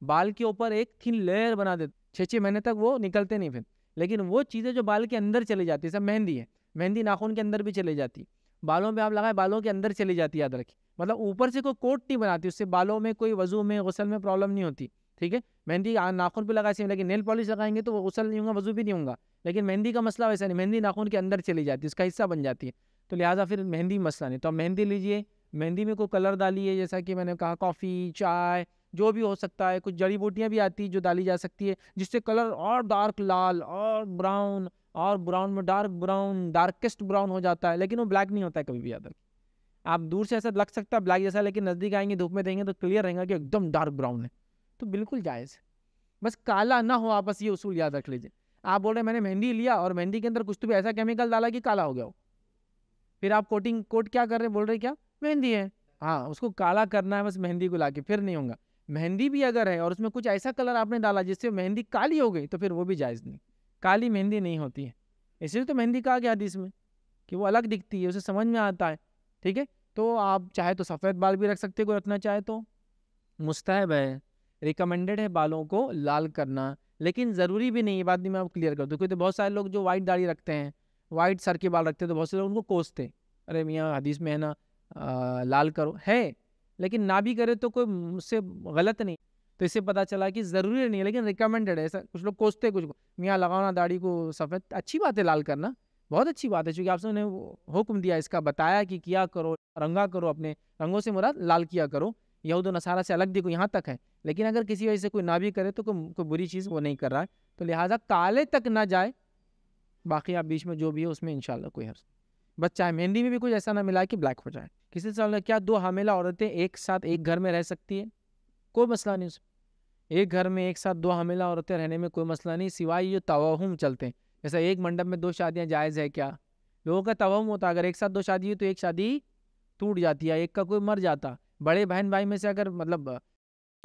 بال کے اوپر ایک تھن لیئر بنا دیتے چھ چھ مہینے تک وہ نکلتے نہیں پھر۔ لیکن وہ چیزیں جو بال کے اندر چلی جاتی ہے سب مہندی ہے مہندی ناخن کے اندر بھی چلی جاتی بالوں پہ آپ لگائے بالوں کے اندر چلی جاتی ہے، یاد رکھیں۔ مطلب اوپر سے کوئی کوٹ نہیں بناتی، اس سے بالوں میں کوئی وضو میں، غسل میں پرابلم نہیں ہوتی، ٹھیک ہے؟ مہندی ناخن پہ لگائی سی لیکن نیل پالش لگائیں گے تو وہ غسل نہیں ہوگا وضو بھی نہیں ہوگا لیکن مہندی کا مسئلہ ویسا نہیں، مہندی ناخن کے اندر چلی جاتی ہے، اس کا حصہ بن جاتی ہے۔ تو لہٰذا پھر مہندی مسئلہ نہیں۔ تو آپ مہندی لیجیے۔ مہندی میں کوئی کلر ڈالیے، جیسا کہ میں نے کہا کافی چائے جو بھی ہو سکتا ہے، کچھ جڑی بوٹیاں بھی آتی جو ڈالی جا سکتی ہے جس سے کلر اور ڈارک لال اور براؤن اور براؤن میں ڈارک براؤن ڈارکسٹ براؤن ہو جاتا ہے، لیکن وہ بلیک نہیں ہوتا ہے کبھی بھی یاد رکھیں۔ آپ دور سے ایسا لگ سکتا ہے بلیک جیسا، لیکن نزدیک آئیں گے، دھوپ میں دیں گے تو کلیئر رہیں گا کہ ایک دم ڈارک براؤن ہے۔ تو بالکل جائز ہے۔ بس کالا نہ ہو، آپ بس یہ اصول یاد رکھ لیجیے آپ بول رہے ہیں، میں نے مہندی لیا اور مہندی کے اندر کچھ تو بھی ایسا کیمیکل ڈالا کہ کالا ہو گیا ہو۔ پھر آپ کوٹنگ کوٹ کیا کر رہے ہیں؟ بول رہے کیا؟ مہندی ہے۔ ہاں اس کو کالا کرنا ہے، بس مہندی کو لا کے، پھر نہیں ہوگا مہندی بھی اگر ہے اور اس میں کچھ ایسا کلر آپ نے ڈالا جس سے مہندی کالی ہو گئی تو پھر وہ بھی جائز نہیں۔ کالی مہندی نہیں ہوتی ہے۔ اسی لیے تو مہندی کہا گیا حدیث میں کہ وہ الگ دکھتی ہے، اسے سمجھ میں آتا ہے، ٹھیک ہے؟ تو آپ چاہے تو سفید بال بھی رکھ سکتے کوئی رکھنا چاہے تو۔ مستحب ہے ریکمنڈیڈ ہے بالوں کو لال کرنا، لیکن ضروری بھی نہیں، یہ بات بھی میں آپ کلیئر کر دوں کیونکہ بہت سارے لوگ جو وائٹ داڑھی رکھتے ہیں وائٹ سر کے بال رکھتے ہیں تو بہت سے لوگ ان کو کوستے ارے میاں، حدیث میں ہے نا لال کرو، ہے۔ لیکن نہ بھی کرے تو کوئی مجھ سے غلط نہیں۔ تو اس سے پتہ چلا کہ ضروری نہیں ہے، لیکن ریکمنڈیڈ ہے۔ ایسا کچھ لوگ کوستے، کچھ میاں لگانا داڑھی کو سفید، اچھی بات ہے لال کرنا بہت اچھی بات ہے۔ چونکہ آپ نے حکم دیا، اس کا بتایا کہ کیا کرو، رنگا کرو اپنے رنگوں سے، مراد لال کیا کرو۔ یہود و نصارہ سے الگ دیکھو، یہاں تک ہے۔ لیکن اگر کسی وجہ سے کوئی نہ بھی کرے تو کوئی بری چیز وہ نہیں کر رہا ہے۔ تو لہٰذا کالے تک نہ جائے، باقی آپ بیچ میں جو بھی ہے اس میں انشاءاللہ کوئی حرض بس چاہے مہندی میں بھی کچھ ایسا نہ ملا کہ بلیک ہو جائے۔ کسی سوال کیا دو حاملہ عورتیں ایک ساتھ ایک گھر میں رہ سکتی ہیں؟ کوئی مسئلہ نہیں اس میں۔ ایک گھر میں ایک ساتھ دو حاملہ عورتیں رہنے میں کوئی مسئلہ نہیں، سوائے یہ توہم چلتے ہیں۔ جیسا ایک منڈپ میں دو شادیاں جائز ہے کیا؟ لوگوں کا توہم ہوتا اگر ایک ساتھ دو شادی ہوئی تو ایک شادی ٹوٹ جاتی ہے، ایک کا کوئی مر جاتا۔ بڑے بہن بھائی میں سے اگر مطلب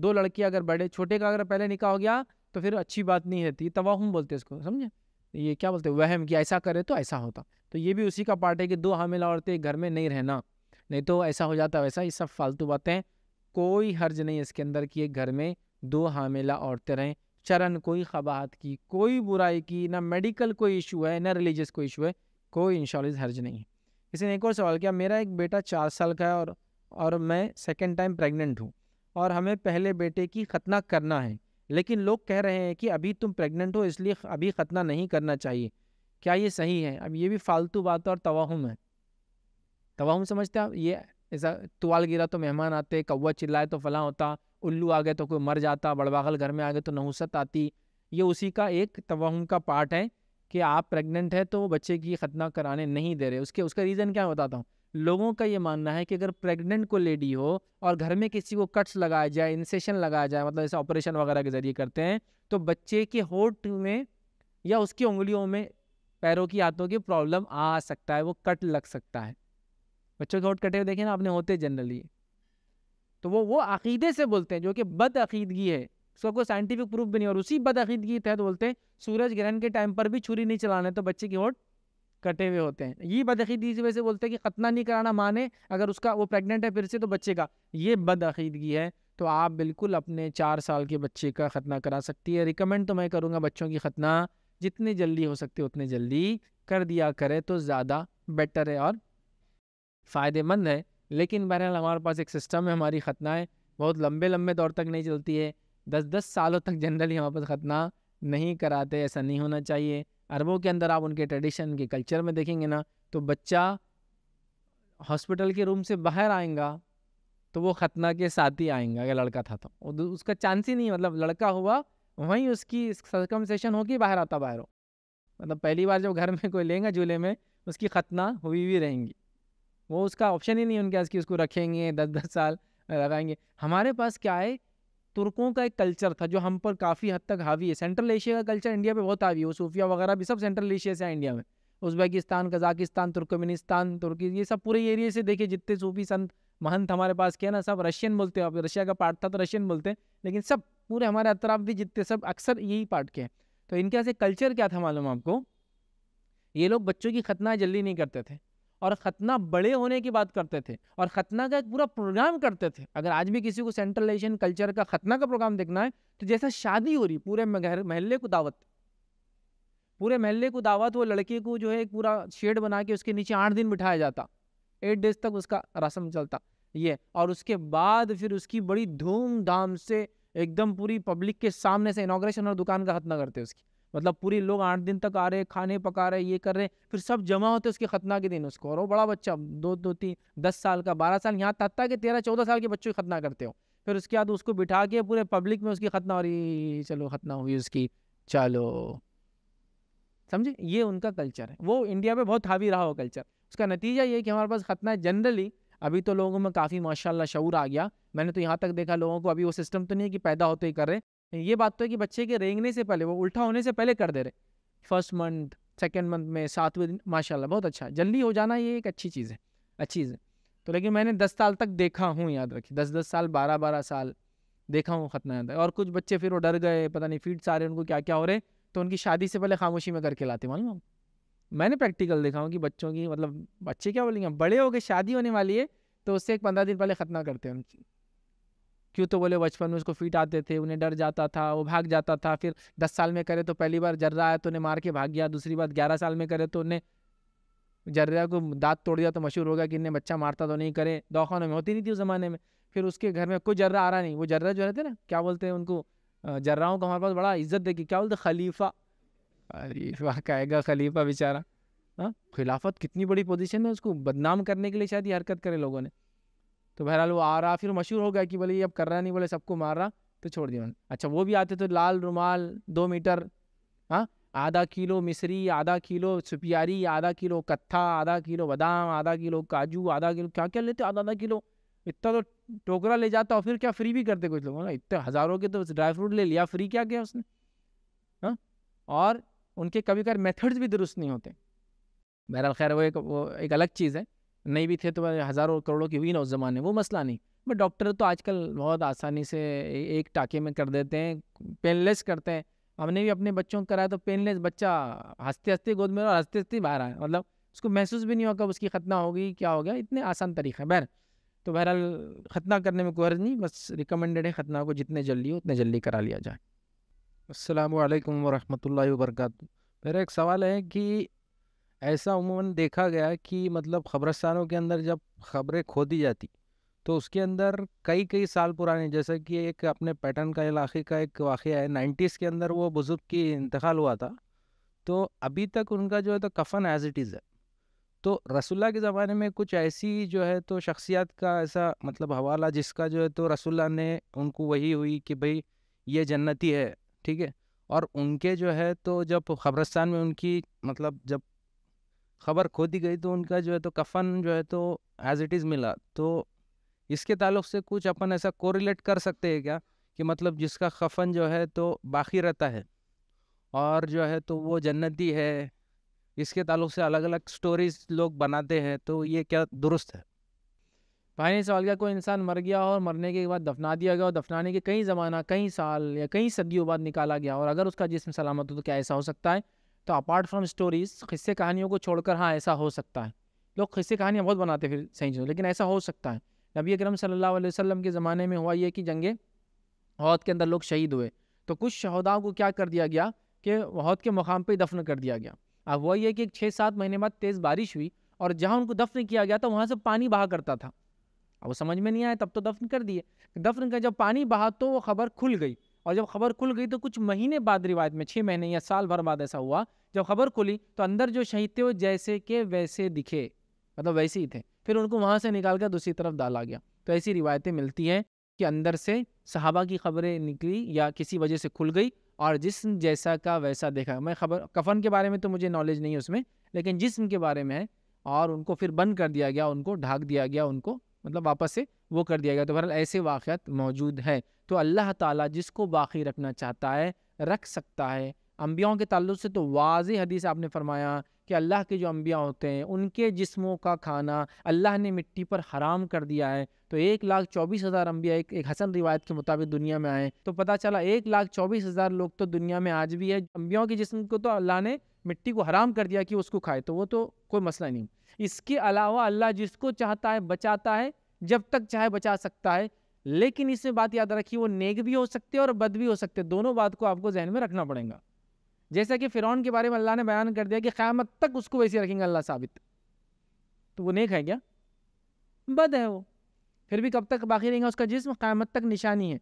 دو لڑکی اگر بڑے، چھوٹے کا اگر پہلے نکاح ہو گیا تو پھر اچھی بات نہیں رہتی، توہم بولتے اس کو، سمجھے؟ یہ کیا بولتے وہم، کہ ایسا کرے تو ایسا ہوتا۔ تو یہ بھی اسی کا پارٹ ہے کہ دو حاملہ عورتیں گھر میں نہیں رہنا، نہیں تو ایسا ہو جاتا ویسا، یہ سب فالتو باتیں کوئی حرج نہیں اس کے اندر کہ گھر میں دو حاملہ عورتیں رہیں۔ چرن کوئی خباہت کی، کوئی برائی کی، نہ میڈیکل کوئی ایشو ہے، نہ ریلیجس کوئی ایشو ہے، کوئی انشاءاللہ حرج نہیں ہے۔ کسی نے ایک اور سوال کیا، میرا ایک بیٹا چار سال کا ہے اور اور میں سیکنڈ ٹائم پریگننٹ ہوں۔ اور ہمیں پہلے بیٹے کی ختنہ کرنا ہے، لیکن لوگ کہہ رہے ہیں کہ ابھی تم پریگننٹ ہو، اس لیے ابھی ختنہ نہیں کرنا چاہیے۔ کیا یہ صحیح ہے؟ اب یہ بھی فالتو بات اور توہم ہے توہم سمجھتے آپ؟ یہ ایسا توال گرا تو مہمان آتے، کوا چلائے تو فلاں ہوتا، الو آ گئے تو کوئی مر جاتا، بڑباغل گھر میں آ گئے تو نحوست آتی۔ یہ اسی کا ایک توہم کا پارٹ ہے کہ آپ پریگننٹ ہے تو بچے کی ختنہ کرانے نہیں دے رہے۔ اس کے، اس کا ریزن کیا بتاتا ہوں؟ لوگوں کا یہ ماننا ہے کہ اگر پریگننٹ کو لیڈی ہو اور گھر میں کسی کو کٹس لگایا جائے انسیشن لگایا جائے مطلب جیسے آپریشن وغیرہ کے ذریعے کرتے ہیں، تو بچے کے ہوٹ میں یا اس کی انگلیوں میں پیروں کی ہاتھوں کی پرابلم آ سکتا ہے، وہ کٹ لگ سکتا ہے۔ بچوں کے ہوٹ کٹے ہوئے دیکھیں نا، آپ نے ہوتے جنرلی۔ تو وہ وہ عقیدے سے بولتے ہیں جو کہ بد عقیدگی ہے۔ اس کا کوئی سائنٹیفک پروف بھی نہیں اور اسی بد عقیدگی کے تحت بولتے ہیں، سورج گرہن کے ٹائم پر بھی چھری نہیں چلانا تو بچے کی ہوٹ کٹے ہوئے ہوتے ہیں۔ یہ بد عقیدگی کی وجہ سے بولتے ہیں کہ ختنہ نہیں کرانا مانے، اگر اس کا وہ پریگننٹ ہے پھر سے تو بچے کا۔ یہ بد عقیدگی ہے۔ تو آپ بالکل اپنے چار سال کے بچے کا ختنہ کرا سکتی ہے۔ ریکمینڈ تو میں کروں گا بچوں کی ختنہ جتنی جلدی ہو سکتے اتنے جلدی کر دیا کرے تو زیادہ بیٹر ہے اور فائدے مند ہے۔ لیکن بہرحال ہمارے پاس ایک سسٹم ہے، ہماری ختنائیں بہت لمبے لمبے دور تک نہیں چلتی ہے۔ دس دس سالوں تک جنرلی ہمارے پاس ختنہ نہیں کراتے، ایسا نہیں ہونا چاہیے۔ عربوں کے اندر آپ ان کے ٹریڈیشن کے کلچر میں دیکھیں گے نا، تو بچہ ہاسپٹل کے روم سے باہر آئیں گا تو وہ ختنہ کے ساتھ ہی آئیں گا۔ اگر لڑکا تھا تو۔ اس کا چانس ہی نہیں مطلب لڑکا ہوا وہیں اس کی سرکمسیشن ہو کے باہر آتا باہر ہو۔ مطلب پہلی بار جب گھر میں کوئی لیں گا جھولے میں، اس کی ختنہ ہوئی ہوئی رہیں گی۔ وہ اس کا آپشن ہی نہیں، ان کے پاس کہ اس کو رکھیں گے، دس دس سال لگائیں گے۔ ہمارے پاس کیا ہے، ترکوں کا ایک کلچر تھا جو ہم پر کافی حد تک حاوی ہے۔ سینٹرل ایشیا کا کلچر انڈیا پہ بہت حاوی ہے۔ وہ صوفیہ وغیرہ بھی سب سینٹرل ایشیا سے ہیں انڈیا میں۔ ازبیکستان کزاکستان ترکمنستان ترکی یہ سب پورے ایریے سے دیکھے جتنے صوفی سنت مہنت ہمارے پاس کیا نا، سب رشین بولتے ہیں۔ رشیا کا پارٹ تھا تو رشین بولتے ہیں، لیکن سب پورے ہمارے اطراف بھی جتنے سب اکثر یہی پارٹ کے ہیں۔ تو ان کے ایسے کلچر کیا تھا معلوم آپ کو؟ یہ لوگ بچوں کی ختنہ جلدی نہیں کرتے تھے اور ختنہ بڑے ہونے کی بات کرتے تھے اور ختنہ کا ایک پورا پروگرام کرتے تھے۔ اگر آج بھی کسی کو سینٹرل ایشین کلچر کا ختنہ کا پروگرام دیکھنا ہے تو جیسا شادی ہو رہی پورے محلے کو دعوت۔ پورے محلے کو دعوت، وہ لڑکے کو جو ہے ایک پورا شیڈ بنا کے اس کے نیچے آٹھ دن بٹھایا جاتا۔ ایٹ ڈیز تک اس کا رسم چلتا۔ یہ، اور اس کے بعد پھر اس کی بڑی دھوم دھام سے ایک دم پوری پبلک کے سامنے سے انوگریشن اور دکان کا ختنہ کرتے اس کی۔ مطلب پوری لوگ آٹھ دن تک آ رہے کھانے پکا رہے یہ کر رہے پھر سب جمع ہوتے اس کے ختنہ کے دن اس کو۔ اور وہ بڑا بچہ، دو دو، تین، دس سال کا، بارہ سال، یہاں تک کہ تیرہ، چودہ سال کے بچوں کی ختنہ کرتے ہو۔ پھر اس کے بعد اس کو بٹھا کے پورے پبلک میں اس کی ختنہ ہو رہی چلو ختنہ ہوئی اس کی۔ چلو۔ سمجھے؟ یہ ان کا کلچر ہے۔ وہ انڈیا میں بہت حاوی رہا ہو کلچر اس کا نتیجہ یہ کہ ہمارے پاس ختنہ ہے جنرلی ابھی تو لوگوں میں کافی ماشاء اللہ شعور آ گیا۔ میں نے تو یہاں تک دیکھا لوگوں کو، ابھی وہ سسٹم تو نہیں ہے کہ پیدا ہوتے ہی کر رہے یہ بات تو ہے کہ بچے کے رینگنے سے پہلے، وہ الٹا ہونے سے پہلے کر دے رہے فرسٹ منتھ سیکنڈ منتھ میں، ساتویں دن ماشاء اللہ بہت اچھا جلدی ہو جانا یہ ایک اچھی چیز ہے۔ اچھی چیز ہے۔ تو لیکن میں نے دس سال تک دیکھا ہوں، یاد رکھی دس دس سال، بارہ بارہ سال دیکھا ہوں، ختم یاد اور کچھ بچے پھر وہ ڈر گئے، پتہ نہیں فیڈس آ رہے ان کو کیا کیا ہو رہے تو ان کی شادی سے پہلے خاموشی میں کر کے لاتے معلوم میں نے پریکٹیکل دیکھا ہوں کہ بچوں کی مطلب بچے کیا بولیں گے؟ بڑے ہو کے شادی ہونے والی ہے تو اس سے ایک پندرہ دن پہلے ختنہ کرتے ہیں۔ کیوں تو بولے بچپن میں اس کو فیٹ آتے تھے، انہیں ڈر جاتا تھا، وہ بھاگ جاتا تھا، پھر دس سال میں کرے تو پہلی بار جر رہا ہے تو انہیں مار کے بھاگ گیا، دوسری بار گیارہ سال میں کرے تو انہیں جرا کو دانت توڑ دیا تو مشہور ہو گیا کہ انہیں بچہ مارتا تو نہیں کرے دوخانوں میں ہوتی نہیں تھی اس زمانے میں۔ پھر اس کے گھر میں کوئی جرا آ رہا نہیں، وہ جرا جو رہتے نا، کیا بولتے ہیں ان کو؟ جراؤں کو ہمارے پاس بڑا عزت دے کے، کیا بولتے خلیفہ۔ خلیفہ کہے گا خلیفہ بیچارہ؟ ہاں خلافت کتنی بڑی پوزیشن ہے اس کو، بدنام کرنے کے لیے شاید یہ حرکت کرے لوگوں نے۔ تو بہرحال وہ آ رہا، پھر مشہور ہو گیا کہ بولے یہ اب کر رہا نہیں، بولے سب کو مار رہا، تو چھوڑ دیا اچھا وہ بھی آتے تو لال رومال، دو میٹر ہاں آدھا کلو مصری، آدھا کلو سپیاری، آدھا کلو کتھا، آدھا کلو بادام، آدھا کلو کاجو، آدھا کلو، کیا کیا لیتے، آدھا آدھا کلو، اتنا تو ٹوکرا لے جاتا اور پھر کیا فری بھی کرتے کچھ لوگ؟ اتنے ہزاروں کے تو ڈرائی فروٹ لے لیا، فری کیا کیا اس نے؟ ہاں اور ان کے کبھی کبھی میتھڈز بھی درست نہیں ہوتے۔ بہرحال خیر، وہ ایک وہ ایک الگ چیز ہے۔ نہیں بھی تھے تو ہزاروں کروڑوں کی ہوئی نا اس زمانے وہ مسئلہ نہیں۔ بٹ ڈاکٹر تو آج کل بہت آسانی سے ایک ٹاکے میں کر دیتے ہیں پین لیس کرتے ہیں۔ ہم نے بھی اپنے بچوں کو کرایا تو پین لیس بچہ ہنستے ہنستے گود میں اور ہنستے ہنستے باہر آئے مطلب اس کو محسوس بھی نہیں ہوگا اس کی ختنہ ہوگی، کیا ہو گیا، اتنے آسان طریقہ ہے بہر، تو بہرحال ختنہ کرنے میں کوئی عرض نہیں، بس ریکمنڈیڈ ہے ختنہ کو جتنے جلدی ہو اتنے جلدی کرا لیا جائے۔ السلام علیکم ورحمۃ اللہ وبرکاتہ۔ میرا ایک سوال ہے کہ ایسا عموماً دیکھا گیا کہ مطلب قبرستانوں کے اندر جب خبریں کھودی جاتی تو اس کے اندر کئی کئی سال پرانے، جیسے کہ ایک اپنے پیٹرن کا علاقے کا ایک واقعہ ہے، نائنٹیز کے اندر وہ بزرگ کی انتقال ہوا تھا۔ تو ابھی تک ان کا جو ہے تو کفن ایز اٹ از ہے۔ تو رسول اللہ کے زمانے میں کچھ ایسی جو ہے تو شخصیات کا ایسا مطلب حوالہ جس کا جو ہے تو رسول اللہ نے ان کو وہی ہوئی کہ بھئی یہ جنتی ہے، ٹھیک ہے۔ اور ان کے جو ہے تو جب قبرستان میں ان کی مطلب جب خبر کھودی گئی تو ان کا جو ہے تو کفن جو ہے تو ایز اٹ از ملا۔ تو اس کے تعلق سے کچھ اپن ایسا کوریلیٹ کر سکتے ہیں کیا؟ کہ مطلب جس کا کفن جو ہے تو باقی رہتا ہے اور جو ہے تو وہ جنتی ہے۔ اس کے تعلق سے الگ الگ سٹوریز لوگ بناتے ہیں تو یہ کیا درست ہے؟ بھائی نے سوال کیا؟ کوئی انسان مر گیا اور مرنے کے بعد دفنا دیا گیا اور دفنانے کے کئی زمانہ، کئی سال یا کئی صدیوں بعد نکالا گیا اور اگر اس کا جسم سلامت ہو تو کیا ایسا ہو سکتا ہے؟ تو اپارٹ فرام اسٹوریز قصے کہانیوں کو چھوڑ کر ہاں ایسا ہو سکتا ہے۔ لوگ قصے کہانیاں بہت بناتے پھر صحیح چیزوں، لیکن ایسا ہو سکتا ہے۔ نبی اکرم صلی اللہ علیہ وسلم کے زمانے میں ہوا یہ کہ جنگیں عہد کے اندر لوگ شہید ہوئے۔ تو کچھ شہداؤں کو کیا کر دیا گیا کہ عہد کے مقام پہ دفن کر دیا گیا۔ اب وہ یہ کہ چھ سات مہینے بعد تیز بارش ہوئی اور جہاں ان کو دفن کیا گیا تھا وہاں سے پانی بہا کرتا تھا۔ اب وہ سمجھ میں نہیں آیا، تب تو دفن کر دیے۔ دفن کا جب پانی بہا تو وہ خبر کھل گئی۔ اور جب خبر کھل گئی تو کچھ مہینے بعد روایت میں، چھ مہینے یا سال بھر بعد ایسا ہوا، جب خبر کھلی تو اندر جو شہید تھے وہ جیسے کہ ویسے دکھے مطلب ویسے ہی تھے۔ پھر ان کو وہاں سے نکال کر دوسری طرف ڈالا گیا۔ تو ایسی روایتیں ملتی ہیں کہ اندر سے صحابہ کی خبریں نکلی یا کسی وجہ سے کھل گئی اور جسم جیسا کا ویسا دیکھا۔ میں خبر، کفن کے بارے میں تو مجھے نالج نہیں ہے اس میں، لیکن جسم کے بارے میں ہے اور ان کو پھر بند کر دیا گیا، ان کو ڈھاک دیا گیا، ان کو مطلب واپس سے وہ کر دیا گیا تو بہرحال ایسے واقعات موجود ہے تو اللہ تعالیٰ جس کو باقی رکھنا چاہتا ہے، رکھ سکتا ہے۔ انبیاؤں کے تعلق سے تو واضح حدیث آپ نے فرمایا کہ اللہ کے جو انبیاء ہوتے ہیں، ان کے جسموں کا کھانا اللہ نے مٹی پر حرام کر دیا ہے۔ تو ایک لاکھ چوبیس ہزار انبیاء ایک ایک حسن روایت کے مطابق دنیا میں آئے۔ تو پتہ چلا ایک لاکھ چوبیس ہزار لوگ تو دنیا میں آج بھی ہے انبیاؤں کے جسم کو تو اللہ نے مٹی کو حرام کر دیا کہ اس کو کھائے۔ تو وہ تو کوئی مسئلہ نہیں۔ اس کے علاوہ اللہ جس کو چاہتا ہے، بچاتا ہے جب تک چاہے بچا سکتا ہے، لیکن اس میں بات یاد رکھیے، وہ نیک بھی ہو سکتے اور بد بھی ہو سکتے، دونوں بات کو آپ کو ذہن میں رکھنا پڑے گا۔ جیسا کہ فرعون کے بارے میں اللہ نے بیان کر دیا کہ قیامت تک اس کو ویسے رکھیں گے اللہ ثابت۔ تو وہ نیک ہے کیا؟ بد ہے وہ۔ پھر بھی کب تک باقی رہیں گا اس کا جسم قیامت تک نشانی ہے۔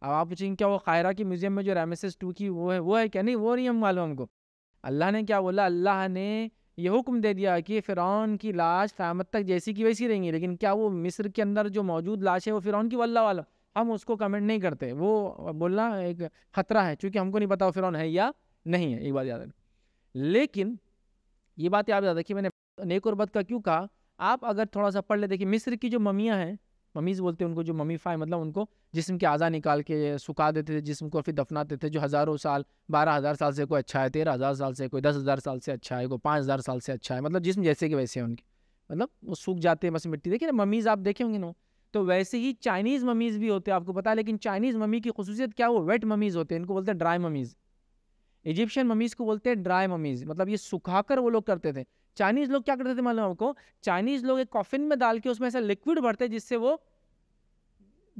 اب آپ پوچھیں گے، کیا وہ قائرہ کی میوزیم میں جو ریمیسس ٹو کی وہ ہے وہ ہے کیا؟ نہیں، وہ نہیں ہم معلوم ہم کو۔ اللہ نے کیا بولا؟ اللہ نے یہ حکم دے دیا کہ فرعون کی لاش قیامت تک جیسی کی ویسی رہیں گی، لیکن کیا وہ مصر کے اندر جو موجود لاش ہے وہ فرعون کی؟ واللہ والا ہم اس کو کمنٹ نہیں کرتے۔ وہ بولنا ایک خطرہ ہے، چونکہ ہم کو نہیں پتا وہ فرعون ہے یا نہیں ہے، ایک بات یاد رکھ لیکن یہ بات یاد یاد رکھی میں نے نیک اور بد کا کیوں کہا؟ آپ اگر تھوڑا سا پڑھ لے دیکھیں مصر کی جو ممیاں ہیں ممیز بولتے ہیں، ان کو جو ممیفائے مطلب ان کو جسم کے اعضا نکال کے سکھا دیتے تھے، جسم کو پھر دفناتے تھے، جو ہزاروں سال، بارہ ہزار سال سے کوئی اچھا ہے، تیرہ ہزار سال سے کوئی دس ہزار سال سے اچھا ہے، کوئی پانچ ہزار سال سے اچھا ہے مطلب جسم جیسے کہ ویسے ہیں ان کے۔ مطلب وہ سوکھ جاتے ہیں بس مٹی دیکھیں نا ممیز آپ دیکھیں ہوں گے نا، تو ویسے ہی چائنیز ممیز بھی ہوتے ہیں، آپ کو پتا ہے، لیکن چائنیز ممی کی خصوصیت کیا، وہ ویٹ ممیز ہوتے ہیں، ان کو بولتے ہیں ڈرائی ممیز۔ ایجپشین ممیز کو بولتے ہیں ڈرائی ممیز مطلب یہ سکھا کر وہ لوگ کرتے تھے۔ چائنیز لوگ کیا کرتے تھے معلوم آپ کو؟ چائنیز لوگ ایک کافن میں ڈال کے اس میں ایسا لکوڈ بھرتے جس سے وہ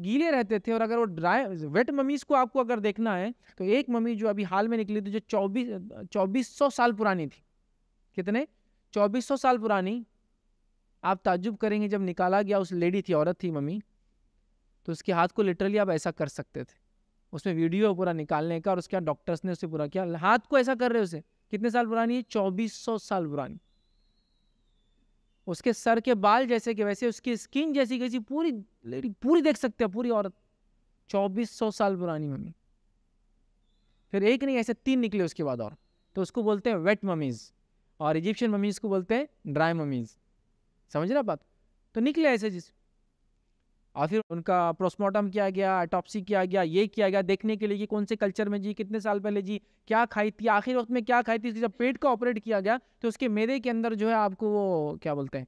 گیلے رہتے تھے اور اگر وہ ڈرائی ویٹ ممیز کو آپ کو اگر دیکھنا ہے، تو ایک ممی جو ابھی حال میں نکلی تھی جو چوبیس چوبیس سو سال پرانی تھی۔ کتنے؟ چوبیس سو سال پرانی۔ آپ تعجب کریں گے جب نکالا گیا اس لیڈی تھی، عورت تھی ممی۔ تو اس کے ہاتھ کو لٹرلی آپ ایسا کر سکتے تھے۔ اس میں ویڈیو پورا نکالنے کا اور اس کے بعد ڈاکٹرس نے اسے پورا کیا۔ ہاتھ کو ایسا کر رہے اسے۔ کتنے سال پرانی ہے؟ چوبیس سو سال پرانی۔ اس کے سر کے بال جیسے کہ ویسے اس کی اسکن جیسی کیسی پوری لیڈی پوری دیکھ سکتے ہیں، پوری عورت۔ چوبیس سو سال پرانی ممی۔ پھر ایک نہیں، ایسے تین نکلے اس کے بعد اور۔ تو اس کو بولتے ہیں ویٹ ممیز اور ایجپشن ممیز کو بولتے ہیں ڈرائی ممیز سمجھ رہا بات؟ تو نکلے ایسے جس اور پھر ان کا پروسموٹم کیا گیا اٹاپسی کیا گیا، یہ کیا گیا، دیکھنے کے لیے کہ کون سے کلچر میں جی کتنے سال پہلے جی کیا کھائی تھی، آخر وقت میں کیا کھائی تھی، جب پیٹ کا آپریٹ کیا گیا تو اس کے میدے کے اندر جو ہے آپ کو وہ کیا بولتے ہیں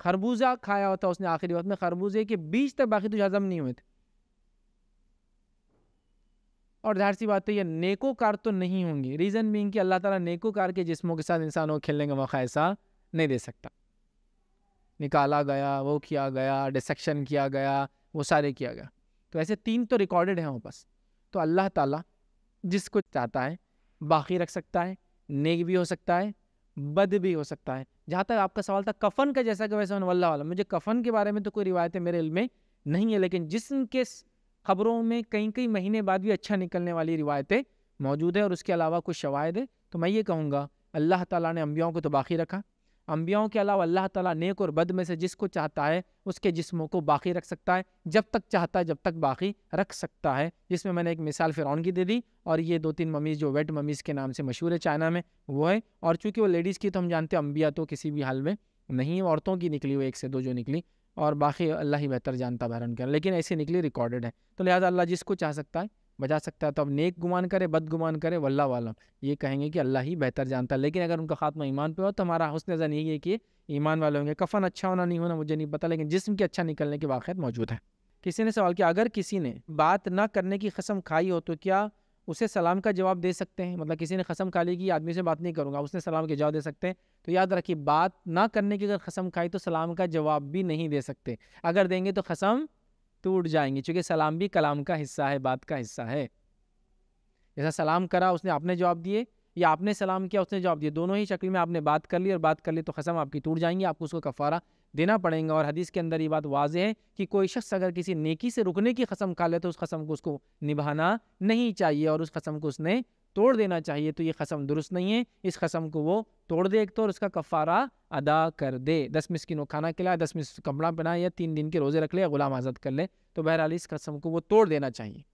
خربوزہ کھایا ہوتا اس نے آخری وقت میں، خربوزے کے بیچ تک باقی تو ہضم نہیں ہوئے تھے۔ اور ظاہر سی بات ہے یہ نیکو کار تو نہیں ہوں گی ریزن بینگ کہ اللہ تعالیٰ نیکو کار کے جسموں کے ساتھ انسانوں کو کھیلنے کا موقع ایسا نہیں دے سکتا۔ نکالا گیا، وہ کیا گیا ڈسیکشن کیا گیا، وہ سارے کیا گیا۔ تو ایسے تین تو ریکارڈڈ ہیں واپس تو اللہ تعالیٰ جس کو چاہتا ہے باقی رکھ سکتا ہے، نیک بھی ہو سکتا ہے، بد بھی ہو سکتا ہے۔ جہاں تک آپ کا سوال تھا، کفن کا جیسا کہ ویسے اللہ عالم مجھے کفن کے بارے میں تو کوئی روایتیں میرے علم میں نہیں ہے، لیکن جسم کے خبروں میں کئی کئی مہینے بعد بھی اچھا نکلنے والی روایتیں موجود ہیں اور اس کے علاوہ کچھ شواہد ہے تو میں یہ کہوں گا، اللہ تعالیٰ نے انبیاؤں کو تو باقی رکھا۔ انبیاؤں کے علاوہ اللہ تعالیٰ نیک اور بد میں سے جس کو چاہتا ہے، اس کے جسموں کو باقی رکھ سکتا ہے۔ جب تک چاہتا ہے، جب تک باقی رکھ سکتا ہے۔ جس میں میں نے ایک مثال فرعون کی دے دی اور یہ دو تین ممیز جو ویٹ ممیز کے نام سے مشہور ہے چائنا میں، وہ ہے۔ اور چونکہ وہ لیڈیز کی تو ہم جانتے ہیں، انبیاء تو کسی بھی حال میں نہیں عورتوں کی نکلی ہوئی، ایک سے دو جو نکلی۔ اور باقی اللہ ہی بہتر جانتا بہرن کر لیکن ایسی نکلی ریکارڈڈ ہے۔ تو لہٰذا اللہ جس کو چاہ سکتا ہے بجا سکتا ہے۔ تو اب نیک گمان کرے، بد گمان کرے، واللہ عالم یہ کہیں گے کہ اللہ ہی بہتر جانتا ہے۔ لیکن اگر ان کا خاتمہ ایمان پہ ہو تو ہمارا حسن زن یہی ہے کہ ایمان والے ہوں گے۔ کفن اچھا ہونا نہیں ہونا، مجھے نہیں پتا لیکن جسم کے اچھا نکلنے کے واقعات موجود ہیں۔ کسی نے سوال کیا، اگر کسی نے بات نہ کرنے کی قسم کھائی ہو تو کیا اسے سلام کا جواب دے سکتے ہیں؟ مطلب کسی نے قسم کھا لی کہ آدمی سے بات نہیں کروں گا، اس نے سلام کے جواب دے سکتے ہیں؟ تو یاد رکھیے، بات نہ کرنے کی اگر قسم کھائی تو سلام کا جواب بھی نہیں دے سکتے۔ اگر دیں گے تو قسم ٹوٹ جائیں گی، چونکہ سلام بھی کلام کا حصہ ہے، بات کا حصہ ہے۔ جیسا سلام کرا، اس نے آپ نے جواب دیے، یا آپ نے سلام کیا، اس نے جواب دیا۔ دونوں ہی شکل میں آپ نے بات کر لی اور بات کر لی تو قسم آپ کی ٹوٹ جائیں گی، آپ کو اس کو کفارہ دینا پڑیں گا۔ اور حدیث کے اندر یہ بات واضح ہے کہ کوئی شخص اگر کسی نیکی سے رکنے کی قسم کھا لے تو اس قسم کو اس کو نبھانا نہیں چاہیے اور اس قسم کو اس نے توڑ دینا چاہیے تو یہ قسم درست نہیں ہے۔ اس قسم کو وہ توڑ دے ایک تو اور اس کا کفارہ ادا کر دے۔ دس مسکینوں کھانا کھلائے، دس مس کپڑا پہنا یا تین دن کے روزے رکھ لے یا غلام آزاد کر لے۔ تو بہرحال اس قسم کو وہ توڑ دینا چاہیے۔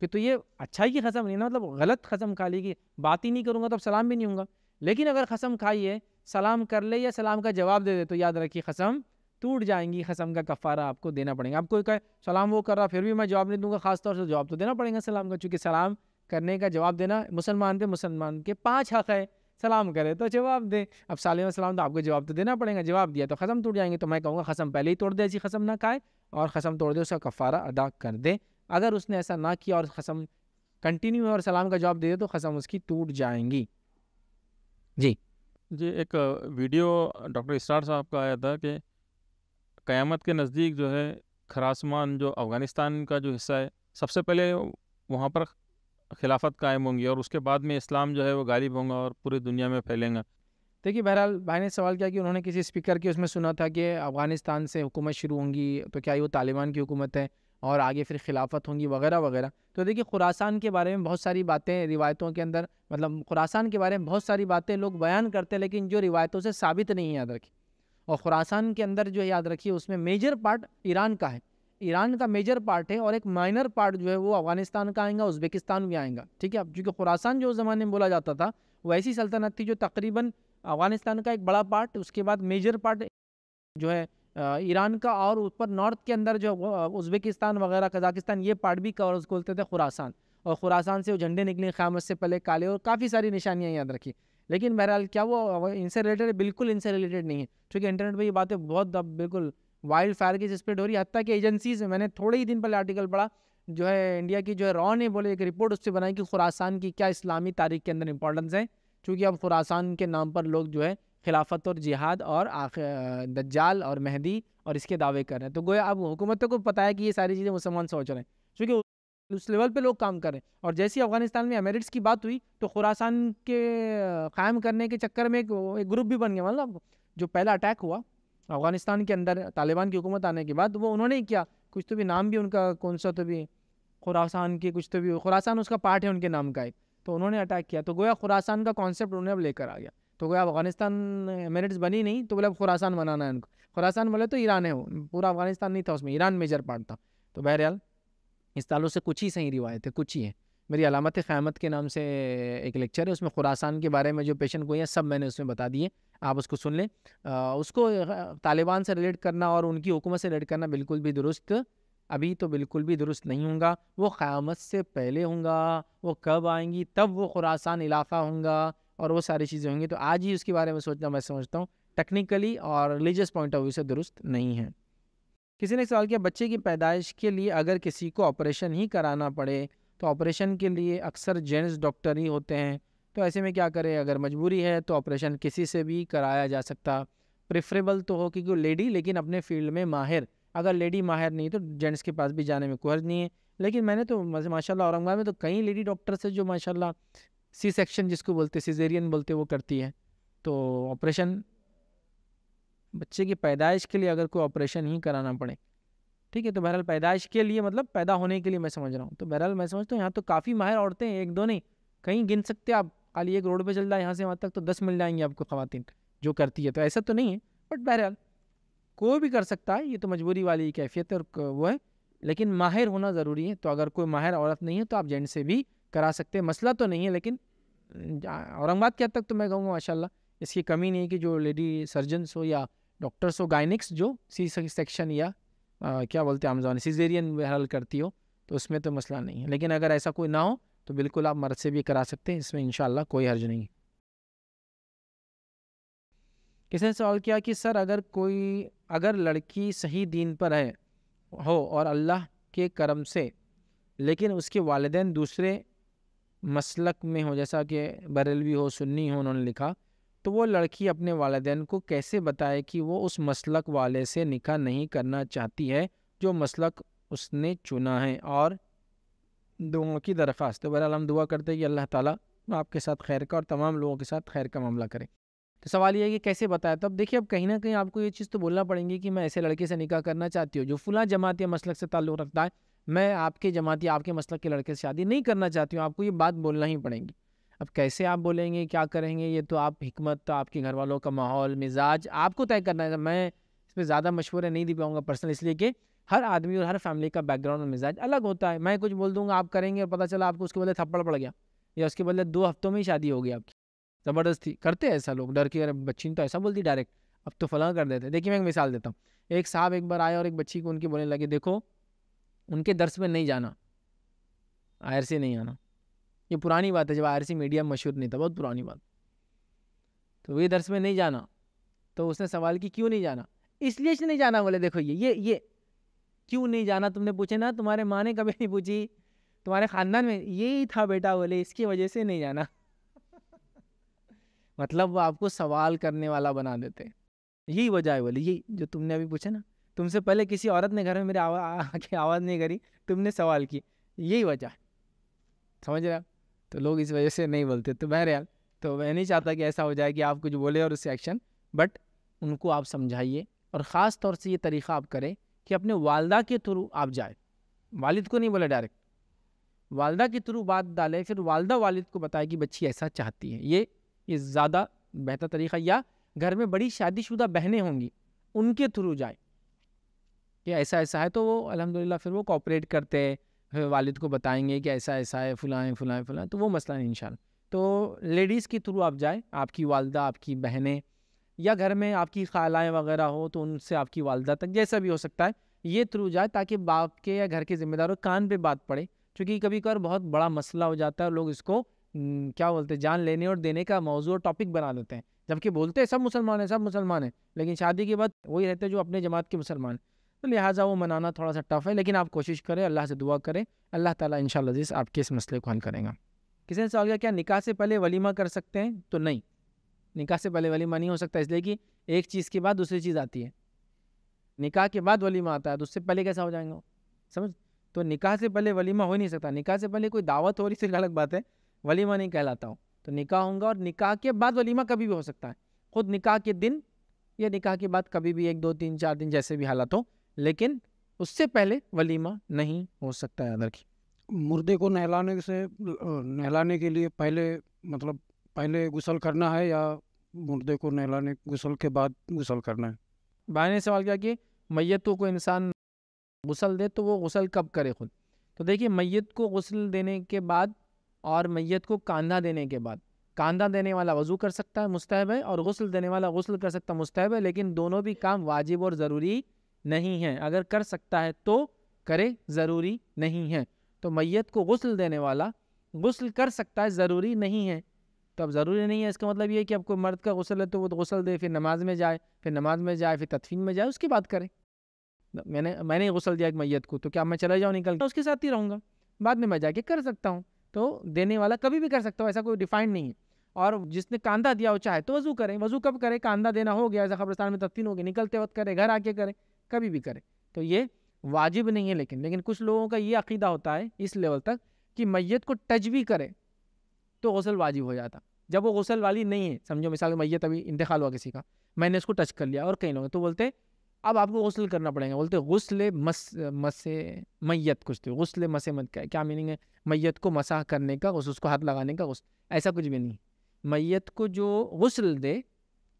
کہ تو یہ اچھائی کی قسم نہیں نا مطلب غلط قسم کھا لی کہ بات ہی نہیں کروں گا تو اب سلام بھی نہیں ہوں گا۔ لیکن اگر قسم کھائی ہے، سلام کر لے یا سلام کا جواب دے دے، تو یاد رکھیے قسم ٹوٹ جائیں گی، قسم کا کفارہ آپ کو دینا پڑے گا۔ آپ کوئی کہے سلام وہ کر رہا، پھر بھی میں جواب نہیں دوں گا، خاص طور سے جواب تو دینا پڑے گا سلام کا، چونکہ سلام کرنے کا جواب دینا، مسلمان پہ مسلمان کے پانچ حق ہے سلام کرے تو جواب دے۔ اب سالم السلام تو آپ کو جواب تو دینا پڑے گا، جواب دیا تو ختم ٹوٹ جائیں گے۔ تو میں کہوں گا قسم پہلے ہی توڑ دے، ایسی قسم نہ کھائے اور قسم توڑ دے، اس کا کفارہ ادا کر دے۔ اگر اس نے ایسا نہ کیا اور قسم کنٹینیو اور سلام کا جواب دے دے تو قسم اس کی ٹوٹ جائیں گی۔ جی۔ جی ایک ویڈیو ڈاکٹر اسرار صاحب کا آیا تھا کہ قیامت کے نزدیک جو ہے خراسمان جو افغانستان کا جو حصہ ہے، سب سے پہلے وہاں پر خلافت قائم ہوں گی اور اس کے بعد میں اسلام جو ہے وہ غالب ہوں گا اور پوری دنیا میں پھیلیں گا۔ دیکھیے بہرحال بھائی نے سوال کیا کہ انہوں نے کسی اسپیکر کی اس میں سنا تھا کہ افغانستان سے حکومت شروع ہوں گی تو کیا یہ وہ طالبان کی حکومت ہے اور آگے پھر خلافت ہوں گی وغیرہ وغیرہ؟ تو دیکھیے خوراسان کے بارے میں بہت ساری باتیں روایتوں کے اندر مطلب خوراسان کے بارے میں بہت ساری باتیں لوگ بیان کرتے ہیں لیکن جو روایتوں سے ثابت نہیں یاد رکھی۔ اور خوراسان کے اندر جو یاد رکھیے، اس میں میجر پارٹ ایران کا ہے۔ ایران کا میجر پارٹ ہے اور ایک مائنر پارٹ جو ہے وہ افغانستان کا آئیں گا ازبکستان بھی آئیں گا، ٹھیک ہے؟ اب چونکہ خوراسان جو اس زمانے میں بولا جاتا تھا، وہ ایسی سلطنت تھی جو تقریباً افغانستان کا ایک بڑا پارٹ اس کے بعد میجر پارٹ جو ہے ایران کا اور اوپر نارتھ کے اندر جو ازبکستان وغیرہ کزاکستان یہ پارٹ بھی کور کھولتے تھے خوراسان اور خوراسان سے وہ جھنڈے نکلے قیامت سے پہلے کالے اور کافی ساری نشانیاں یاد رکھی۔ لیکن بہرحال کیا وہ ان سے ریلیٹڈ بالکل ان سے ریلیٹڈ نہیں ہے۔ چونکہ انٹرنیٹ پہ یہ باتیں بہت بالکل وائلڈ فائر کی اسپریڈ ہو رہی ہے۔ حتیٰ کہ ایجنسیز، میں نے تھوڑے ہی دن پہلے آرٹیکل پڑھا، جو ہے انڈیا کی جو ہے را نے بولے، ایک رپورٹ اس سے بنائی کہ خوراسان کی کیا اسلامی تاریخ کے اندر امپورٹنس ہے چونکہ اب خوراسان کے نام پر لوگ جو ہے خلافت اور جہاد اور دجال اور مہدی اور اس کے دعوے کر رہے ہیں۔ تو گویا اب حکومتوں کو پتہ ہے کہ یہ ساری چیزیں مسلمان سوچ رہے ہیں۔ چونکہ اس لیول پہ لوگ کام کر رہے ہیں۔ اور جیسی افغانستان میں ایمریٹس کی بات ہوئی، تو خوراسان کے قائم کرنے کے چکر میں ایک گروپ بھی بن گیا۔ مطلب جو پہلا اٹیک ہوا افغانستان کے اندر طالبان کی حکومت آنے کے بعد وہ انہوں نے کیا۔ کچھ تو بھی نام بھی ان کا، کون سا تو بھی خوراسان کی کچھ تو بھی خوراسان اس کا پارٹ ہے ان کے نام کا ایک۔ تو انہوں نے اٹیک کیا۔ تو گویا خوراسان کا کانسیپٹ انہوں نے اب لے کر آ گیا۔ تو گویا افغانستان میرٹس بنی نہیں تو بولے اب خوراسان بنانا ہے ان کو۔ خوراسان بولے تو ایران ہے وہ۔ پورا افغانستان نہیں تھا اس میں، ایران میجر پارٹ تھا۔ تو بہرحال اس تعلق سے کچھ ہی صحیح روایت ہے، کچھ ہی ہے۔ میری علامت قیامت کے نام سے ایک لیکچر ہے، اس میں خوراسان کے بارے میں جو پیشنٹ گوئی ہیں، سب میں نے اس میں بتا دیے آپ اس کو سن لیں۔ اس کو طالبان سے ریلیٹ کرنا اور ان کی حکومت سے ریلیٹ کرنا بالکل بھی درست۔ ابھی تو بالکل بھی درست نہیں ہوں گا۔ وہ قیامت سے پہلے ہوں گا۔ وہ کب آئیں گی؟ تب وہ خوراسان علاقہ ہوں گا۔ اور وہ ساری چیزیں ہوں گی۔ تو آج ہی اس کے بارے میں سوچنا میں سمجھتا ہوں۔ ٹیکنیکلی اور ریلیجیس پوائنٹ آف ویو سے درست نہیں ہے کسی نے سوال کیا، بچے کی پیدائش کے لیے اگر کسی کو آپریشن ہی کرانا پڑے تو آپریشن کے لیے اکثر جینس ڈاکٹر ہی ہوتے ہیں۔ تو ایسے میں کیا کرے؟ اگر مجبوری ہے تو آپریشن کسی سے بھی کرایا جا سکتا۔ پریفریبل تو ہو کیونکہ لیڈی، لیکن اپنے فیلڈ میں ماہر۔ اگر لیڈی ماہر نہیں تو جینٹس کے پاس بھی جانے میں کوئی حرج نہیں ہے۔ لیکن میں نے تو ماشاء اللہ اورنگ آباد میں تو کئی لیڈی ڈاکٹرس ہے جو ماشاء اللہ سی سیکشن جس کو بولتے، سیزیرین بولتے، وہ کرتی ہے تو آپریشن بچے کی پیدائش کے لیے اگر کوئی آپریشن ہی کرانا پڑے۔ ٹھیک ہے، تو بہرحال پیدائش کے لیے مطلب پیدا ہونے کے لیے میں سمجھ رہا ہوں۔ تو بہرحال میں سمجھتا ہوں، یہاں تو کافی ماہر عورتیں ہیں، ایک دو نہیں، کہیں گن سکتے آپ۔ خالی ایک روڈ پہ چل رہا ہے، یہاں سے وہاں تک تو دس مل جائیں گے آپ کو خواتین جو کرتی ہے۔ تو ایسا تو نہیں ہے، بٹ بہرحال کوئی بھی کر سکتا ہے، یہ تو مجبوری والی کیفیت ہے اور وہ ہے۔ لیکن ماہر ہونا ضروری ہے، تو اگر کوئی ماہر عورت نہیں ہے تو آپ جینٹ سے بھی کرا سکتے ہیں۔ مسئلہ تو نہیں ہے، لیکن اورنگ آباد کے حد تک تو میں کہوں گا ماشاء اللہ اس کی کمی نہیں ہے کہ جو لیڈی سرجنس ہو یا ڈاکٹرس ہو، گائنکس جو سی سیکشن یا کیا بولتے ہیں آمزوان سیزیرین حل کرتی ہو، تو اس میں تو مسئلہ نہیں ہے۔ لیکن اگر ایسا کوئی نہ ہو، تو بالکل آپ مرد سے بھی کرا سکتے ہیں۔ اس میں انشاءاللہ کوئی حرج نہیں کسی نے سوال کیا کہ سر اگر کوئی، اگر لڑکی صحیح دین پر ہے، ہو اور اللہ کے کرم سے، لیکن اس کے والدین دوسرے مسلک میں ہو جیسا کہ بریلوی ہو، سنی ہو، انہوں نے لکھا تو وہ لڑکی اپنے والدین کو کیسے بتائے کہ وہ اس مسلک والے سے نکاح نہیں کرنا چاہتی ہے جو مسلک اس نے چنا ہے؟ اور دعاؤں کی درخواست۔ تو بہرحال ہم دعا کرتے ہیں کہ اللہ تعالیٰ آپ کے ساتھ خیر کا اور تمام لوگوں کے ساتھ خیر کا معاملہ کرے۔ تو سوال یہ ہے کہ کیسے بتایا؟ تو اب دیکھیے، اب کہیں نہ کہیں آپ کو یہ چیز تو بولنا پڑیں گی کہ میں ایسے لڑکے سے نکاح کرنا چاہتی ہوں جو فلاں جماعت یا مسلک سے تعلق رکھتا ہے، میں آپ کے جماعت یا آپ کے مسلک کے لڑکے سے شادی نہیں کرنا چاہتی ہوں، آپ کو یہ بات بولنا ہی پڑیں گی۔ اب کیسے آپ بولیں گے، کیا کریں گے؟ یہ تو آپ حکمت آپ کے گھر والوں کا ماحول، مزاج آپ کو طے کرنا ہے۔ میں اس میں زیادہ مشورے نہیں دے پاؤں گا پرسنل اس لیے کہ ہر آدمی اور ہر فیملی کا بیک گراؤنڈ اور مزاج الگ ہوتا ہے۔ میں کچھ بول دوں گا، آپ کریں گے اور پتہ چلا آپ کو اس کے بدلے تھپڑ پڑ گیا یا اس کے بدلے دو ہفتوں میں ہی شادی ہو گئی آپ کی۔ زبردستی کرتے ایسا لوگ۔ ڈر کے بچی نے تو ایسا بولتی ڈائریکٹ اب تو فلاں کر دیتے دیکھیے، میں ایک مثال دیتا ہوں۔ ایک صاحب ایک بار آئے اور ایک بچی کو ان کے بولنے لگے، دیکھو، ان کے درس میں نہیں جانا۔ آئر سے نہیں آنا۔ یہ پرانی بات ہے، جب آئر سی میڈیا مشہور نہیں تھا، بہت پرانی بات۔ تو یہ درس میں نہیں جانا۔ تو اس نے سوال کی، کیوں نہیں جانا؟ اس لیے سے نہیں جانا، بولے دیکھو، یہ یہ یہ۔ کیوں نہیں جانا؟ تم نے پوچھے نا، تمہارے ماں نے کبھی نہیں پوچھی۔ تمہارے خاندان میں یہی تھا بیٹا، بولے، اس کی وجہ سے نہیں جانا۔ مطلب وہ آپ کو سوال کرنے والا بنا دیتے۔ یہی وجہ ہے بولی یہی جو تم نے ابھی پوچھا نا۔ تم سے پہلے کسی عورت نے گھر میں میرے آواز آواز نہیں کری، تم نے سوال کی۔ یہی وجہ ہے۔ سمجھ رہے آپ تو لوگ اس وجہ سے نہیں بولتے، تو بہرحال، تو میں نہیں چاہتا کہ ایسا ہو جائے کہ آپ کچھ بولے اور اس سے ایکشن بٹ ان کو آپ سمجھائیے اور خاص طور سے یہ طریقہ آپ کریں کہ اپنے والدہ کے تھرو آپ جائیں۔ والد کو نہیں بولے ڈائریکٹ والدہ کے تھرو بات ڈالے پھر والدہ والد کو بتائے کہ بچی ایسا چاہتی ہے۔ یہ یہ زیادہ بہتر طریقہ، یا گھر میں بڑی شادی شدہ بہنیں ہوں گی، ان کے تھرو جائیں۔ کہ ایسا ایسا ہے تو وہ الحمد للہ پھر وہ کوپریٹ کرتے ہیں۔ والد کو بتائیں گے کہ ایسا ایسا ہے، فلاں فلاں فلاں تو وہ مسئلہ نہیں، ان شاء اللہ۔ تو لیڈیز کے تھرو آپ جائیں، آپ کی والدہ، آپ کی بہنیں، یا گھر میں آپ کی خالائیں وغیرہ ہو، تو ان سے آپ کی والدہ تک جیسا بھی ہو سکتا ہے، یہ تھرو جائے تاکہ باپ کے یا گھر کے ذمہ داروں کان پہ بات پڑے۔ چونکہ کبھی کبھار بہت بڑا مسئلہ ہو جاتا ہے اور لوگ اس کو کیا بولتے ہیں جان لینے اور دینے کا موضوع اور ٹاپک بنا دیتے ہیں۔ جبکہ بولتے ہیں، سب مسلمان ہیں، سب مسلمان ہیں، لیکن شادی کے بعد وہی رہتے ہیں جو اپنے جماعت کے مسلمان تو لہٰذا وہ منانا تھوڑا سا ٹف ہے، لیکن آپ کوشش کریں، اللہ سے دعا کریں، اللہ تعالیٰ ان شاء اللہ عزیز آپ کے اس مسئلے کو حل کریں گا۔ کسی نے سوال کیا کیا نکاح سے پہلے ولیمہ کر سکتے ہیں؟ تو نہیں۔ نکاح سے پہلے ولیمہ نہیں ہو سکتا، اس لیے کہ ایک چیز کے بعد دوسری چیز آتی ہے۔ نکاح کے بعد ولیمہ آتا ہے، تو اس سے پہلے کیسا ہو جائیں گا؟ سمجھ؟ تو نکاح سے پہلے ولیمہ ہو نہیں سکتا۔ نکاح سے پہلے کوئی دعوت ہو رہی سے الگ بات ہے، ولیمہ نہیں کہلاتا ہوں۔ تو نکاح ہوں گا اور نکاح کے بعد ولیمہ کبھی بھی ہو سکتا ہے۔ خود نکاح کے دن یا نکاح کے بعد کبھی بھی ایک، دو، تین، چار دن جیسے بھی حالت ہو لیکن اس سے پہلے ولیمہ نہیں ہو سکتا ہے ادر کی۔ مردے کو نہلانے سے نہلانے کے لیے پہلے مطلب پہلے غسل کرنا ہے یا مردے کو نہلانے غسل کے بعد غسل کرنا ہے؟ بھائی نے سوال کیا کہ میت کو انسان غسل دے تو وہ غسل کب کرے خود؟ تو دیکھیے میت کو غسل دینے کے بعد اور میت کو کاندھا دینے کے بعد۔ کاندھا دینے والا وضو کر سکتا ہے مستحب ہے اور غسل دینے والا غسل کر سکتا ہے مستحب ہے لیکن دونوں بھی کام واجب اور ضروری نہیں ہیں۔ اگر کر سکتا ہے تو کرے، ضروری نہیں ہے۔ تو میت کو غسل دینے والا غسل کر سکتا ہے، ضروری نہیں ہے۔ تو اب ضروری نہیں ہے، اس کا مطلب یہ کہ اب کوئی مرد کا غسل ہے تو وہ غسل دے، پھر نماز میں جائے، پھر نماز میں جائے، پھر تدفین میں جائے، اس کی بات کرے میں نے میں نے غسل دیا ایک میت کو، تو کیا میں چلا جاؤں نکل کے؟ اس کے ساتھ ہی رہوں گا۔ بعد میں میں جا کے کر سکتا ہوں۔ تو دینے والا کبھی بھی کر سکتا ہوں ایسا کوئی ڈیفائن نہیں ہے۔ اور جس نے کاندھا دیا ہو، چاہے تو وضو کرے وضو کب کرے؟ کاندھا دینا ہو گیا، ایسا قبرستان میں تدفین ہو گیا، نکلتے وقت کرے، گھر آ کے کرے۔ کبھی بھی کرے۔ تو یہ واجب نہیں ہے، لیکن لیکن کچھ لوگوں کا یہ عقیدہ ہوتا ہے اس لیول تک کہ میت کو ٹچ بھی کرے تو غسل واجب ہو جاتا۔ جب وہ غسل والی نہیں ہے، سمجھو مثال میت ابھی انتقال ہوا کسی کا، میں نے اس کو ٹچ کر لیا اور کئی لوگ تو بولتے، اب آپ کو غسل کرنا پڑے گا۔ بولتے، غسل مس مس میت کچھ تو، غسل مس مت کا کیا میننگ ہے؟ میت کو مساح کرنے کا غسل، اس کو ہاتھ لگانے کا غسل، ایسا کچھ بھی نہیں۔ میت کو جو غسل دے،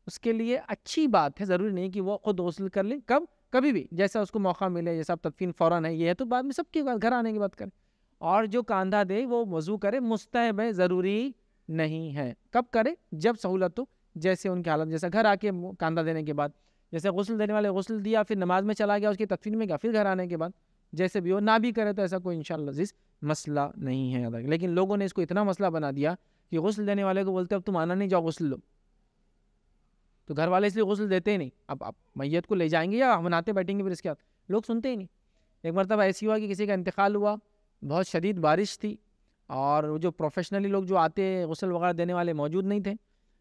اس کے لیے اچھی بات ہے، ضروری نہیں کہ وہ خود غسل کر لے۔ کب؟ کبھی بھی جیسا اس کو موقع ملے، جیسا تدفین فوراً ہے، یہ ہے، تو بعد میں سب کی بات، گھر آنے کی بات کرے اور جو کاندھا دے، وہ وضو کرے، مستحب ہے، ضروری نہیں ہے۔ کب کرے؟ جب سہولت ہو، جیسے ان کی حالت، جیسا گھر آ کے کاندھا دینے کے بعد۔ جیسے غسل دینے والے غسل دیا، پھر نماز میں چلا گیا، اس کی تدفین میں گیا، پھر گھر آنے کے بعد۔ جیسے بھی ہو، نہ بھی کرے تو ایسا کوئی انشاءاللہ عزیز مسئلہ نہیں ہے۔ لیکن لوگوں نے اس کو اتنا مسئلہ بنا دیا کہ غسل دینے والے کو بولتے اب تم آنا نہیں، جاؤ غسل لو۔ تو گھر والے اس لیے غسل دیتے ہی نہیں۔ اب آپ میت کو لے جائیں گے یا مناتے بیٹھیں گے پھر اس کے بعد؟ لوگ سنتے ہی نہیں۔ ایک مرتبہ ایسی ہوا کہ کسی کا انتقال ہوا، بہت شدید بارش تھی اور جو پروفیشنلی لوگ جو آتے غسل وغیرہ دینے والے موجود نہیں تھے۔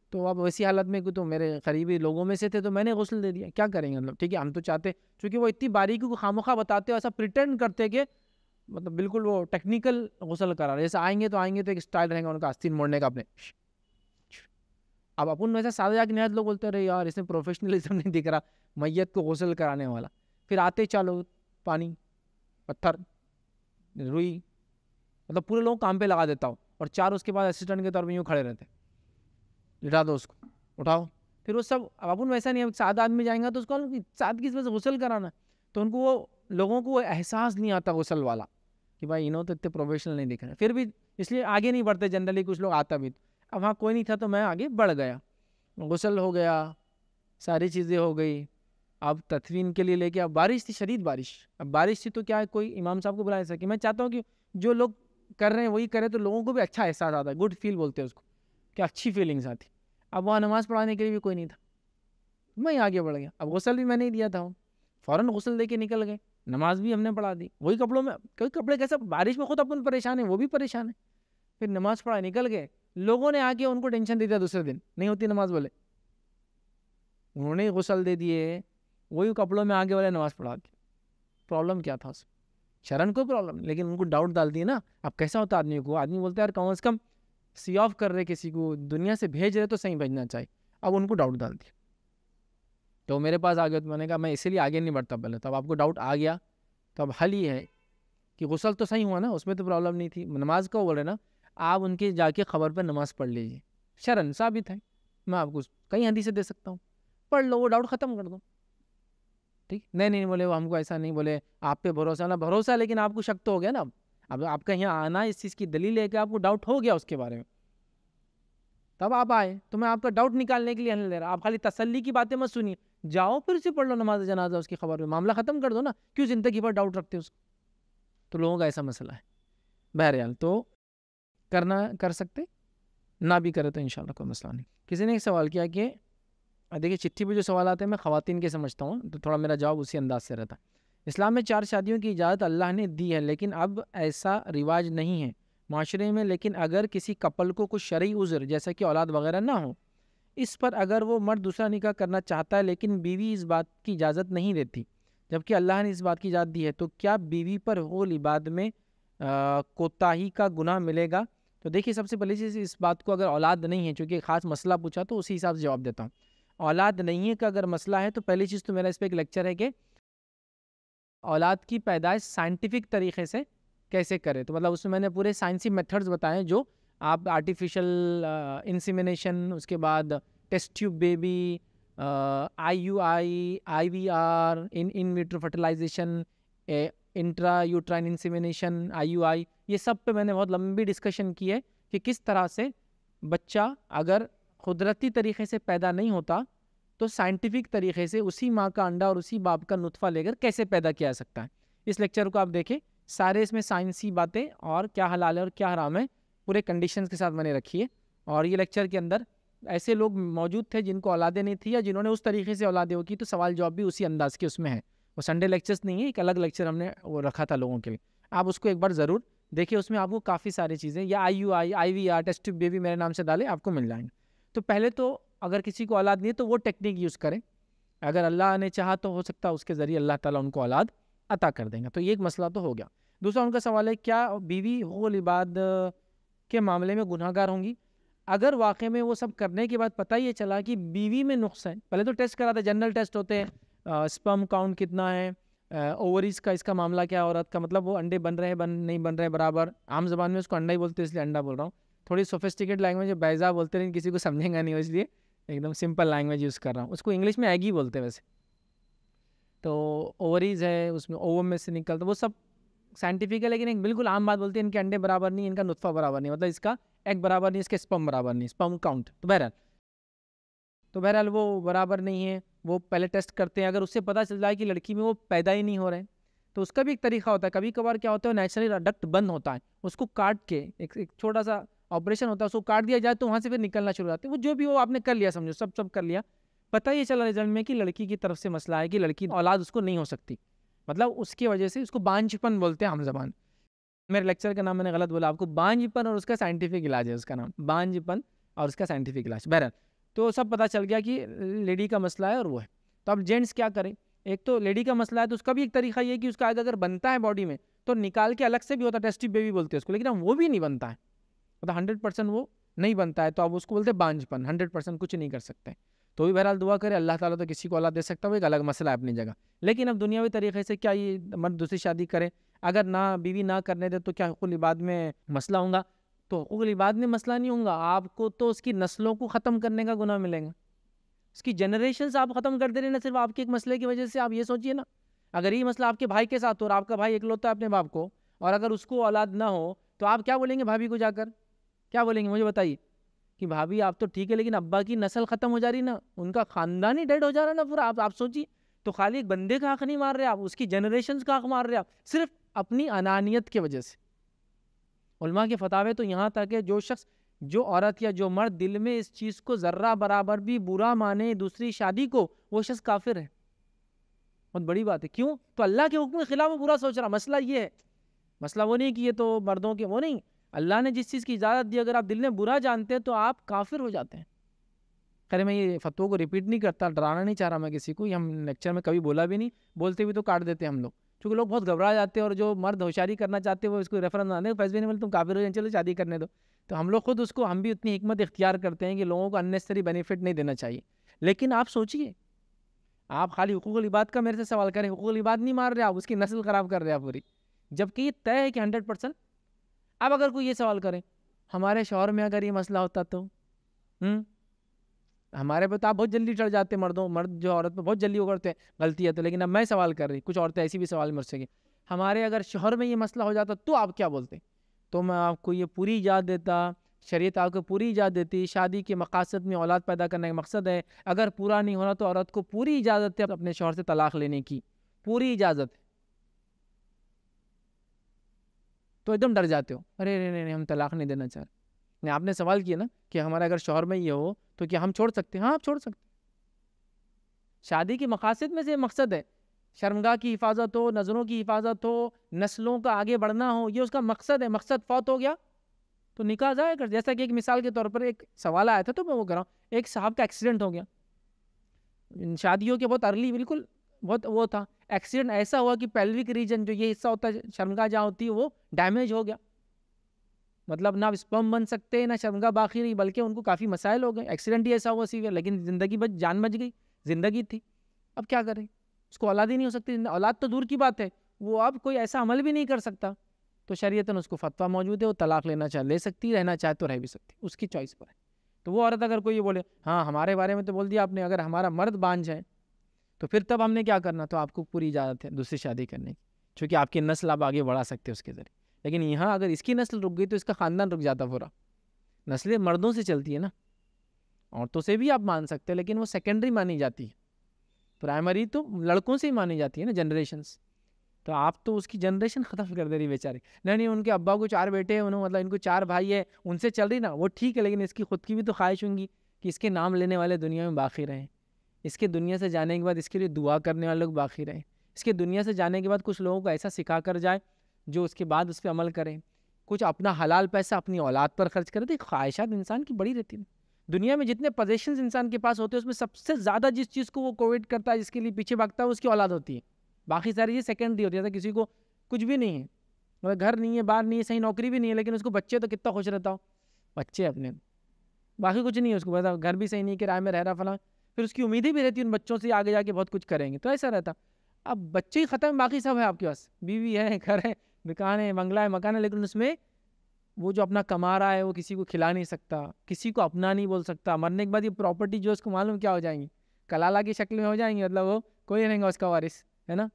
تو اب ویسی حالت میں تو میرے قریبی لوگوں میں سے تھے تو میں نے غسل دے دیا۔ کیا کریں گے مطلب ٹھیک ہے، ہم تو چاہتے، چونکہ وہ اتنی باریکی کو خاموخواہ بتاتے ایسا پریٹینڈ کرتے کہ مطلب بالکل وہ ٹیکنیکل غسل کرا رہے۔ جیسے آئیں گے تو آئیں گے تو ایک اسٹائل رہیں گا ان کا آستین موڑنے کا اپنے۔ اب اپن ویسا سادہ جا کے نہایت لوگ بولتے رہے یار، اس میں پروفیشنلزم نہیں دکھ رہا میت کو غسل کرانے والا۔ پھر آتے چالو پانی، پتھر، روئی مطلب پورے لوگ کام پہ لگا دیتا ہوں۔ اور چار اس کے بعد اسسٹنٹ کے طور پہ یوں کھڑے رہتے لٹا دو اس کو، اٹھاؤ۔ پھر وہ سب، اب اپن ویسا نہیں اب سات آدمی جائیں گا تو اس کو سات کی وجہ سے غسل کرانا تو ان کو وہ لوگوں کو وہ احساس نہیں آتا غسل والا کہ بھائی، انہوں تو اتنے پروفیشنل نہیں دکھ رہے۔ پھر بھی اس لیے آگے نہیں بڑھتے جنرلی کچھ لوگ آتا بھی اب وہاں کوئی نہیں تھا تو میں آگے بڑھ گیا۔ غسل ہو گیا، ساری چیزیں ہو گئی۔ اب تدفین کے لیے لے کے، اب بارش تھی، شدید بارش۔ اب بارش تھی تو کیا ہے کوئی امام صاحب کو بلا سکے میں چاہتا ہوں کہ جو لوگ کر رہے ہیں، وہی کرے تو لوگوں کو بھی اچھا احساس آتا ہے۔ گڈ فیل بولتے ہیں اس کو کہ اچھی فیلنگس آتی۔ اب وہاں نماز پڑھانے کے لیے بھی کوئی نہیں تھا۔ میں آگے بڑھ گیا۔ اب غسل بھی میں نہیں دیا تھا۔ فوراً غسل دے کے نکل گئے۔ نماز بھی ہم نے پڑھا دی۔ وہی کپڑوں میں کوئی کپڑے کیسے، بارش میں خود اپن پریشان ہے وہ بھی پریشان ہے پھر نماز پڑھا نکل گئے۔ لوگوں نے آ کے ان کو ٹینشن دے دیا دوسرے دن، نہیں ہوتی نماز بولے۔ انہوں نے غسل دے دیے، وہی کپڑوں میں آگے والے نماز پڑھا دی پرابلم کیا تھا اس میں؟ شرن کو پرابلم لیکن ان کو ڈاؤٹ ڈال دیے نا، اب کیسا ہوتا آدمی کو؟ آدمی بولتا ہے یار کم از کم سی آف کر رہے کسی کو، دنیا سے بھیج رہے تو صحیح بھیجنا چاہیے۔ اب ان کو ڈاؤٹ ڈال دیا۔ تو میرے پاس آ گیا تو میں نے کہا میں اسی لیے آگے نہیں بڑھتا پہلے تو اب آپ کو ڈاؤٹ آ گیا۔ تو اب حل یہ ہے کہ غسل تو صحیح ہوا نا، اس میں تو پرابلم نہیں تھی۔ نماز کا بول رہے نا آپ ان کی جا کے خبر پہ نماز پڑھ لیجیے شرن ثابت ہے۔ میں آپ کو کئی حدیث دے سکتا ہوں۔ پڑھ لو، وہ ڈاؤٹ ختم کر دو۔ ٹھیک؟ نہیں نہیں بولے، وہ ہم کو ایسا نہیں بولے۔ آپ پہ بھروسہ نہ بھروسہ لیکن آپ کو شک تو ہو گیا نا۔ اب آپ کا یہاں آنا اس چیز کی دلیل ہے کہ آپ کو ڈاؤٹ ہو گیا اس کے بارے میں۔ تب آپ آئے۔ تو میں آپ کا ڈاؤٹ نکالنے کے لیے لے رہا آپ خالی تسلی کی باتیں مت سنیے۔ جاؤ پھر اسے پڑھ لو نماز جنازہ اس کی خبر میں۔ معاملہ ختم کر دو نا۔ کیوں زندگی پر ڈاؤٹ رکھتے اس کو؟ تو لوگوں کا ایسا مسئلہ ہے۔ بہرحال تو کرنا، کر سکتے؟ نہ بھی کرے تو انشاءاللہ کوئی مسئلہ نہیں۔ کسی نے ایک سوال کیا کہ، دیکھیے چٹھی پہ جو سوال آتے ہیں، میں خواتین کے سمجھتا ہوں، تو تھوڑا میرا جواب اسی انداز سے رہتا۔ ہے اسلام میں چار شادیوں کی اجازت اللہ نے دی ہے، لیکن اب ایسا رواج نہیں ہے معاشرے میں۔ لیکن اگر کسی کپل کو کچھ شرعی عذر، جیسا کہ اولاد وغیرہ نہ ہو، اس پر اگر وہ مرد دوسرا نکاح کرنا چاہتا ہے، لیکن بیوی اس بات کی اجازت نہیں دیتی، جبکہ اللہ نے اس بات کی اجازت دی ہے، تو کیا بیوی پر ہو لباد میں کوتاہی کا گناہ ملے گا؟ تو دیکھیے، سب سے پہلے چیز، اس بات کو اگر اولاد نہیں ہے، چونکہ خاص مسئلہ پوچھا تو اسی حساب سے جواب دیتا ہوں۔ اولاد نہیں ہے کہ اگر مسئلہ ہے تو پہلی چیز تو میرا اس پہ ایک لیکچر ہے کہ اولاد کی پیدائش سائنٹیفک طریقے سے کیسے کرے؟ تو مطلب اس میں میں نے پورے سائنسی میتھڈز بتائے جو آپ آرٹیفیشل انسیمینیشن اس کے بعد test tube baby I U I I V R in in vitro fertilization intrauterine insemination, I U I, یہ سب پہ میں نے بہت لمبی ڈسکشن کی ہے کہ کس طرح سے بچہ اگر قدرتی طریقے سے پیدا نہیں ہوتا تو سائنٹیفک طریقے سے اسی ماں کا انڈا اور اسی باپ کا نطفہ لے کر کیسے پیدا کیا جا سکتا ہے؟ اس لیکچر کو آپ دیکھیں، سارے اس میں سائنسی باتیں اور کیا حلال ہے اور کیا حرام ہے، پورے کنڈیشنز کے ساتھ میں نے رکھی ہے۔ اور یہ لیکچر کے اندر ایسے لوگ موجود تھے جن کو اولادیں نہیں تھی یا جنہوں نے اس طریقے سے اولادیں ہو کی تو سوال جواب بھی اسی انداز کے اس میں ہے۔ وہ سنڈے لیکچرز نہیں ہے ایک الگ لیکچر ہم نے وہ رکھا تھا لوگوں کے لیے۔ آپ اس کو ایک بار ضرور دیکھیں، اس میں آپ کو کافی ساری چیزیں، یا I U I I V R, test baby میرے نام سے ڈالیں، آپ کو مل جائیں گے۔ تو پہلے تو اگر کسی کو اولاد نہیں ہے تو وہ ٹیکنیک یوز کریں۔ اگر اللہ نے چاہا تو ہو سکتا ہے، اس کے ذریعے اللہ تعالیٰ ان کو اولاد عطا کر دیں گا تو یہ ایک مسئلہ تو ہو گیا۔ دوسرا ان کا سوال ہے، کیا بیوی ہو لباد کے معاملے میں گناہ گار ہوں گی؟ اگر واقع میں وہ سب کرنے کے بعد پتہ یہ چلا کہ بیوی میں نقص ہے پہلے تو ٹیسٹ کرا تھا جنرل ٹیسٹ ہوتے ہیں۔ اسپم کاؤنٹ کتنا ہے؟ اووریز کا اس کا معاملہ کیا عورت کا مطلب وہ انڈے بن رہے ہیں، بن نہیں بن رہے، برابر۔ عام زبان میں اس کو انڈا ہی بولتے ہیں، اس لیے انڈا بول رہا ہوں۔ تھوڑی سوفسٹیکیٹ لینگویج ہے بیزا بولتے ہیں کسی کو سمجھیں گا نہیں، اس لیے ایک دم سمپل لینگویج یوز کر رہا ہوں۔ اس کو انگلش میں ایگ ہی بولتے ہیں ویسے۔ تو اووریز ہے، اس میں اووم میں سے نکلتا وہ سب سائنٹیفک ہے، لیکن ایک بالکل عام بات بولتے ہیں، ان کے انڈے برابر نہیں، ان کا نطفہ برابر نہیں مطلب اس کا ایگ برابر نہیں، اس کے اسپم برابر نہیں اسپم کاؤنٹ۔ تو بہرحال تو بہرحال وہ برابر نہیں ہے۔ وہ پہلے ٹیسٹ کرتے ہیں۔ اگر اس سے پتہ چل جائے کہ لڑکی میں وہ پیدا ہی نہیں ہو رہے ہیں، تو اس کا بھی ایک طریقہ ہوتا ہے۔ کبھی کبھار کیا ہوتا ہے نیچرلی ڈکٹ بند ہوتا ہے۔ اس کو کاٹ کے ایک ایک چھوٹا سا آپریشن ہوتا ہے، اس کو کاٹ دیا جائے تو وہاں سے پھر نکلنا شروع ہو جاتے ہیں وہ جو بھی وہ آپ نے کر لیا، سمجھو، سب سب کر لیا۔ پتہ یہ چلا رزلٹ میں کہ لڑکی کی طرف سے مسئلہ ہے کہ لڑکی اولاد اس کو نہیں ہو سکتی۔ مطلب اس کی وجہ سے اس کو بانجھ پن بولتے ہیں ہم زبان۔ میرے لیکچر کا نام میں نے غلط بولا، آپ کو بانجھ پن اور اس کا سائنٹیفک علاج ہے، اس کا نام۔ بانجھ پن اور اس کا سائنٹیفک علاج۔ بہرحال تو سب پتہ چل گیا کہ لیڈی کا مسئلہ ہے اور وہ ہے۔ تو اب جینٹس کیا کریں؟ ایک تو لیڈی کا مسئلہ ہے تو اس کا بھی ایک طریقہ یہ کہ اس کا اگر بنتا ہے باڈی میں تو نکال کے الگ سے بھی ہوتا ہے ٹیسٹی بیبی بولتے ہیں اس کو، لیکن اب وہ بھی نہیں بنتا ہے۔ مطلب ہنڈریڈ پرسینٹ وہ نہیں بنتا ہے، تو اب اس کو بولتے ہیں بانجھ پن ہنڈریڈ پرسینٹ کچھ نہیں کر سکتے۔ تو بھی بہرحال دعا کرے اللہ تعالیٰ تو کسی کو اولاد دے سکتا وہ ایک الگ مسئلہ ہے اپنی جگہ۔ لیکن اب دنیاوی طریقے سے کیا یہ مرد دوسری شادی کرے اگر نہ، بیوی نہ کرنے دے تو کیا حقوق العباد میں مسئلہ ہوں گا؟ تو حقوق العباد میں مسئلہ نہیں ہوں گا۔ آپ کو تو اس کی نسلوں کو ختم کرنے کا گناہ ملے گا اس کی جنریشنز آپ ختم کر دے رہے ہیں نہ صرف آپ کے ایک مسئلے کی وجہ سے۔ آپ یہ سوچیے نا، اگر یہ مسئلہ آپ کے بھائی کے ساتھ ہو اور آپ کا بھائی اکلوتا ہے اپنے باپ کو، اور اگر اس کو اولاد نہ ہو، تو آپ کیا بولیں گے بھابھی کو جا کر؟ کیا بولیں گے؟ مجھے بتائیے کہ بھابھی، آپ تو ٹھیک ہے، لیکن ابا کی نسل ختم ہو جا رہی نا۔ ان کا خاندان ہی ڈیڈ ہو جا رہا نا پورا۔ آپ آپ سوچیے تو خالی ایک بندے کا حق نہیں مار رہے آپ، اس کی جنریشنز کا حق مار رہے آپ، صرف اپنی انانیت کی وجہ سے۔ علماء کے فتاوے تو یہاں تک ہے جو شخص، جو عورت یا جو مرد دل میں اس چیز کو ذرہ برابر بھی برا مانے، دوسری شادی کو، وہ شخص کافر ہے۔ بہت بڑی بات ہے۔ کیوں؟ تو اللہ کے حکم کے خلاف وہ برا سوچ رہا۔ مسئلہ یہ ہے۔ مسئلہ وہ نہیں کہ یہ تو مردوں کے، وہ نہیں۔ اللہ نے جس چیز کی اجازت دی، اگر آپ دل میں برا جانتے ہیں تو آپ کافر ہو جاتے ہیں۔ خیر، میں یہ فتووں کو ریپیٹ نہیں کرتا، ڈرانا نہیں چاہ رہا میں کسی کو۔ یہ ہم لیکچر میں کبھی بولا بھی نہیں، بولتے بھی تو کاٹ دیتے ہم لوگ۔ چونکہ لوگ بہت گھبرا جاتے ہیں اور جو مرد ہوشیاری کرنا چاہتے ہیں وہ اس کو ریفرنس آنے فیصلے نہیں بولے تم کافر ہو جائیں چلو شادی کرنے دو۔ تو ہم لوگ خود اس کو ہم بھی اتنی حکمت اختیار کرتے ہیں کہ لوگوں کو انیسری بینیفٹ نہیں دینا چاہیے۔ لیکن آپ سوچیے، آپ خالی حقوق العباد کا میرے سے سوال کریں، حقوق العباد نہیں مار رہے آپ، اس کی نسل خراب کر رہے ہیں پوری۔ جبکہ یہ طے ہے کہ ہنڈریڈ پرسینٹ اب اگر کوئی یہ سوال کرے، ہمارے شوہر میں اگر یہ مسئلہ ہوتا تو؟ ہوں ہمارے پہ تو آپ بہت جلدی چڑھ جاتے مردوں مرد جو عورت پہ بہت جلدی وہ کرتے ہیں، غلطی ہے تو، لیکن اب میں سوال کر رہی کچھ عورتیں ایسی بھی سوال مر سکیں ہمارے اگر شوہر میں یہ مسئلہ ہو جاتا تو آپ کیا بولتے؟ تو میں آپ کو یہ پوری اجازت دیتا، شریعت آپ کو پوری اجازت دیتی، شادی کے مقاصد میں اولاد پیدا کرنے کا مقصد ہے، اگر پورا نہیں ہونا تو عورت کو پوری اجازت ہے اپنے شوہر سے طلاق لینے کی، پوری اجازت۔ ہے تو ایک دم ڈر جاتے ہو، ارے نہیں نہیں ہم طلاق نہیں دینا چاہ رہے۔ نہیں آپ نے سوال کیا نا کہ ہمارا اگر شوہر میں یہ ہو تو کیا ہم چھوڑ سکتے ہیں؟ ہاں آپ چھوڑ سکتے شادی کے مقاصد میں سے مقصد ہے۔ شرمگاہ کی حفاظت ہو، نظروں کی حفاظت ہو، نسلوں کا آگے بڑھنا ہو، یہ اس کا مقصد ہے۔ مقصد فوت ہو گیا۔ تو نکاح ضائع کر جیسا کہ ایک مثال کے طور پر ایک سوال آیا تھا تو میں وہ کر رہا ہوں۔ ایک صاحب کا ایکسیڈنٹ ہو گیا۔ شادیوں کے بہت ارلی بالکل بہت وہ تھا۔ ایکسیڈنٹ ایسا ہوا کہ پیلوک ریجن جو یہ حصہ ہوتا ہے، شرمگاہ جہاں ہوتی ہے، وہ ڈیمیج ہو گیا۔ مطلب نہ اسپم بن سکتے، نہ شرمگاہ باقی رہی، بلکہ ان کو کافی مسائل ہو گئے۔ ایکسیڈنٹ ہی ایسا ہوا سیویئر لیکن زندگی بچ، جان بچ گئی، زندگی تھی۔ اب کیا کریں؟ اس کو اولاد ہی نہیں ہو سکتی۔ اولاد تو دور کی بات ہے۔ وہ اب کوئی ایسا عمل بھی نہیں کر سکتا۔ تو شریعتاً اس کو فتویٰ موجود ہے، وہ طلاق لینا چاہے لے سکتی، رہنا چاہے تو رہ بھی سکتی۔ اس کی چوائس پر ہے۔ تو وہ عورت اگر کوئی یہ بولے ہاں ہمارے بارے میں تو بول دیا آپ نے، اگر ہمارا مرد بانجھ ہے تو پھر تب ہم نے کیا کرنا؟ تو آپ کو پوری اجازت ہے دوسری شادی کرنے کی، چونکہ آپ کی نسل آپ آگے بڑھا سکتے اس کے ذریعے۔ لیکن یہاں اگر اس کی نسل رک گئی تو اس کا خاندان رک جاتا پورا۔ نسلیں مردوں سے چلتی ہے نا۔ عورتوں سے بھی آپ مان سکتے ہیں، لیکن وہ سیکنڈری مانی جاتی ہے پرائمری تو لڑکوں سے ہی مانی جاتی ہے نا جنریشنس تو آپ تو اس کی جنریشن ختم کر دے رہی بیچارے۔ نہیں نہیں، ان کے ابا کو چار بیٹے ہیں، انہوں مطلب ان کو چار بھائی ہے ان سے چل رہی نا، وہ ٹھیک ہے، لیکن اس کی خود کی بھی تو خواہش ہوں گی کہ اس کے نام لینے والے دنیا میں باقی رہیں۔ اس کے دنیا سے جانے کے بعد اس کے لیے دعا کرنے والے لوگ باقی رہیں۔ اس کے دنیا سے جانے کے بعد کچھ لوگوں کو ایسا سکھا کر جائے جو اس کے بعد اس پہ عمل کریں۔ کچھ اپنا حلال پیسہ اپنی اولاد پر خرچ کرے تو خواہشات انسان کی بڑی رہتی ہیں۔ دنیا میں جتنے پوزیشنز انسان کے پاس ہوتے ہیں، اس میں سب سے زیادہ جس چیز کو وہ کووڈ کرتا ہے، جس کے لیے پیچھے بھاگتا ہے اس کی اولاد ہوتی ہے۔ باقی ساری یہ سیکنڈری ہوتی ہے کسی کو کچھ بھی نہیں ہے۔ مطلب گھر نہیں ہے، باہر نہیں ہے، صحیح نوکری بھی نہیں ہے، لیکن اس کو بچے تو کتنا خوش رہتا ہو۔ بچے اپنے۔ باقی کچھ نہیں ہے اس کو۔ پتا گھر بھی صحیح نہیں کرائے میں رہ رہا فلاں۔ پھر اس کی امیدیں بھی رہتی ہیں ان بچوں سے، آگے جا کے بہت کچھ کریں گے۔ تو ایسا رہتا۔ اب بچے ہی ختم، باقی سب ہے آپ کے پاس۔ بیوی ہے، گھر ہے۔ دکان ہے بنگلہ ہے مکان ہے لیکن اس میں وہ جو اپنا کما رہا ہے، وہ کسی کو کھلا نہیں سکتا، کسی کو اپنا نہیں بول سکتا۔ مرنے کے بعد یہ پراپرٹی جو اس کو معلوم کیا ہو جائیں گی؟ کلالا کی شکل میں ہو جائیں گی مطلب وہ کوئی نہیں گا اس کا وارث، ہے نا؟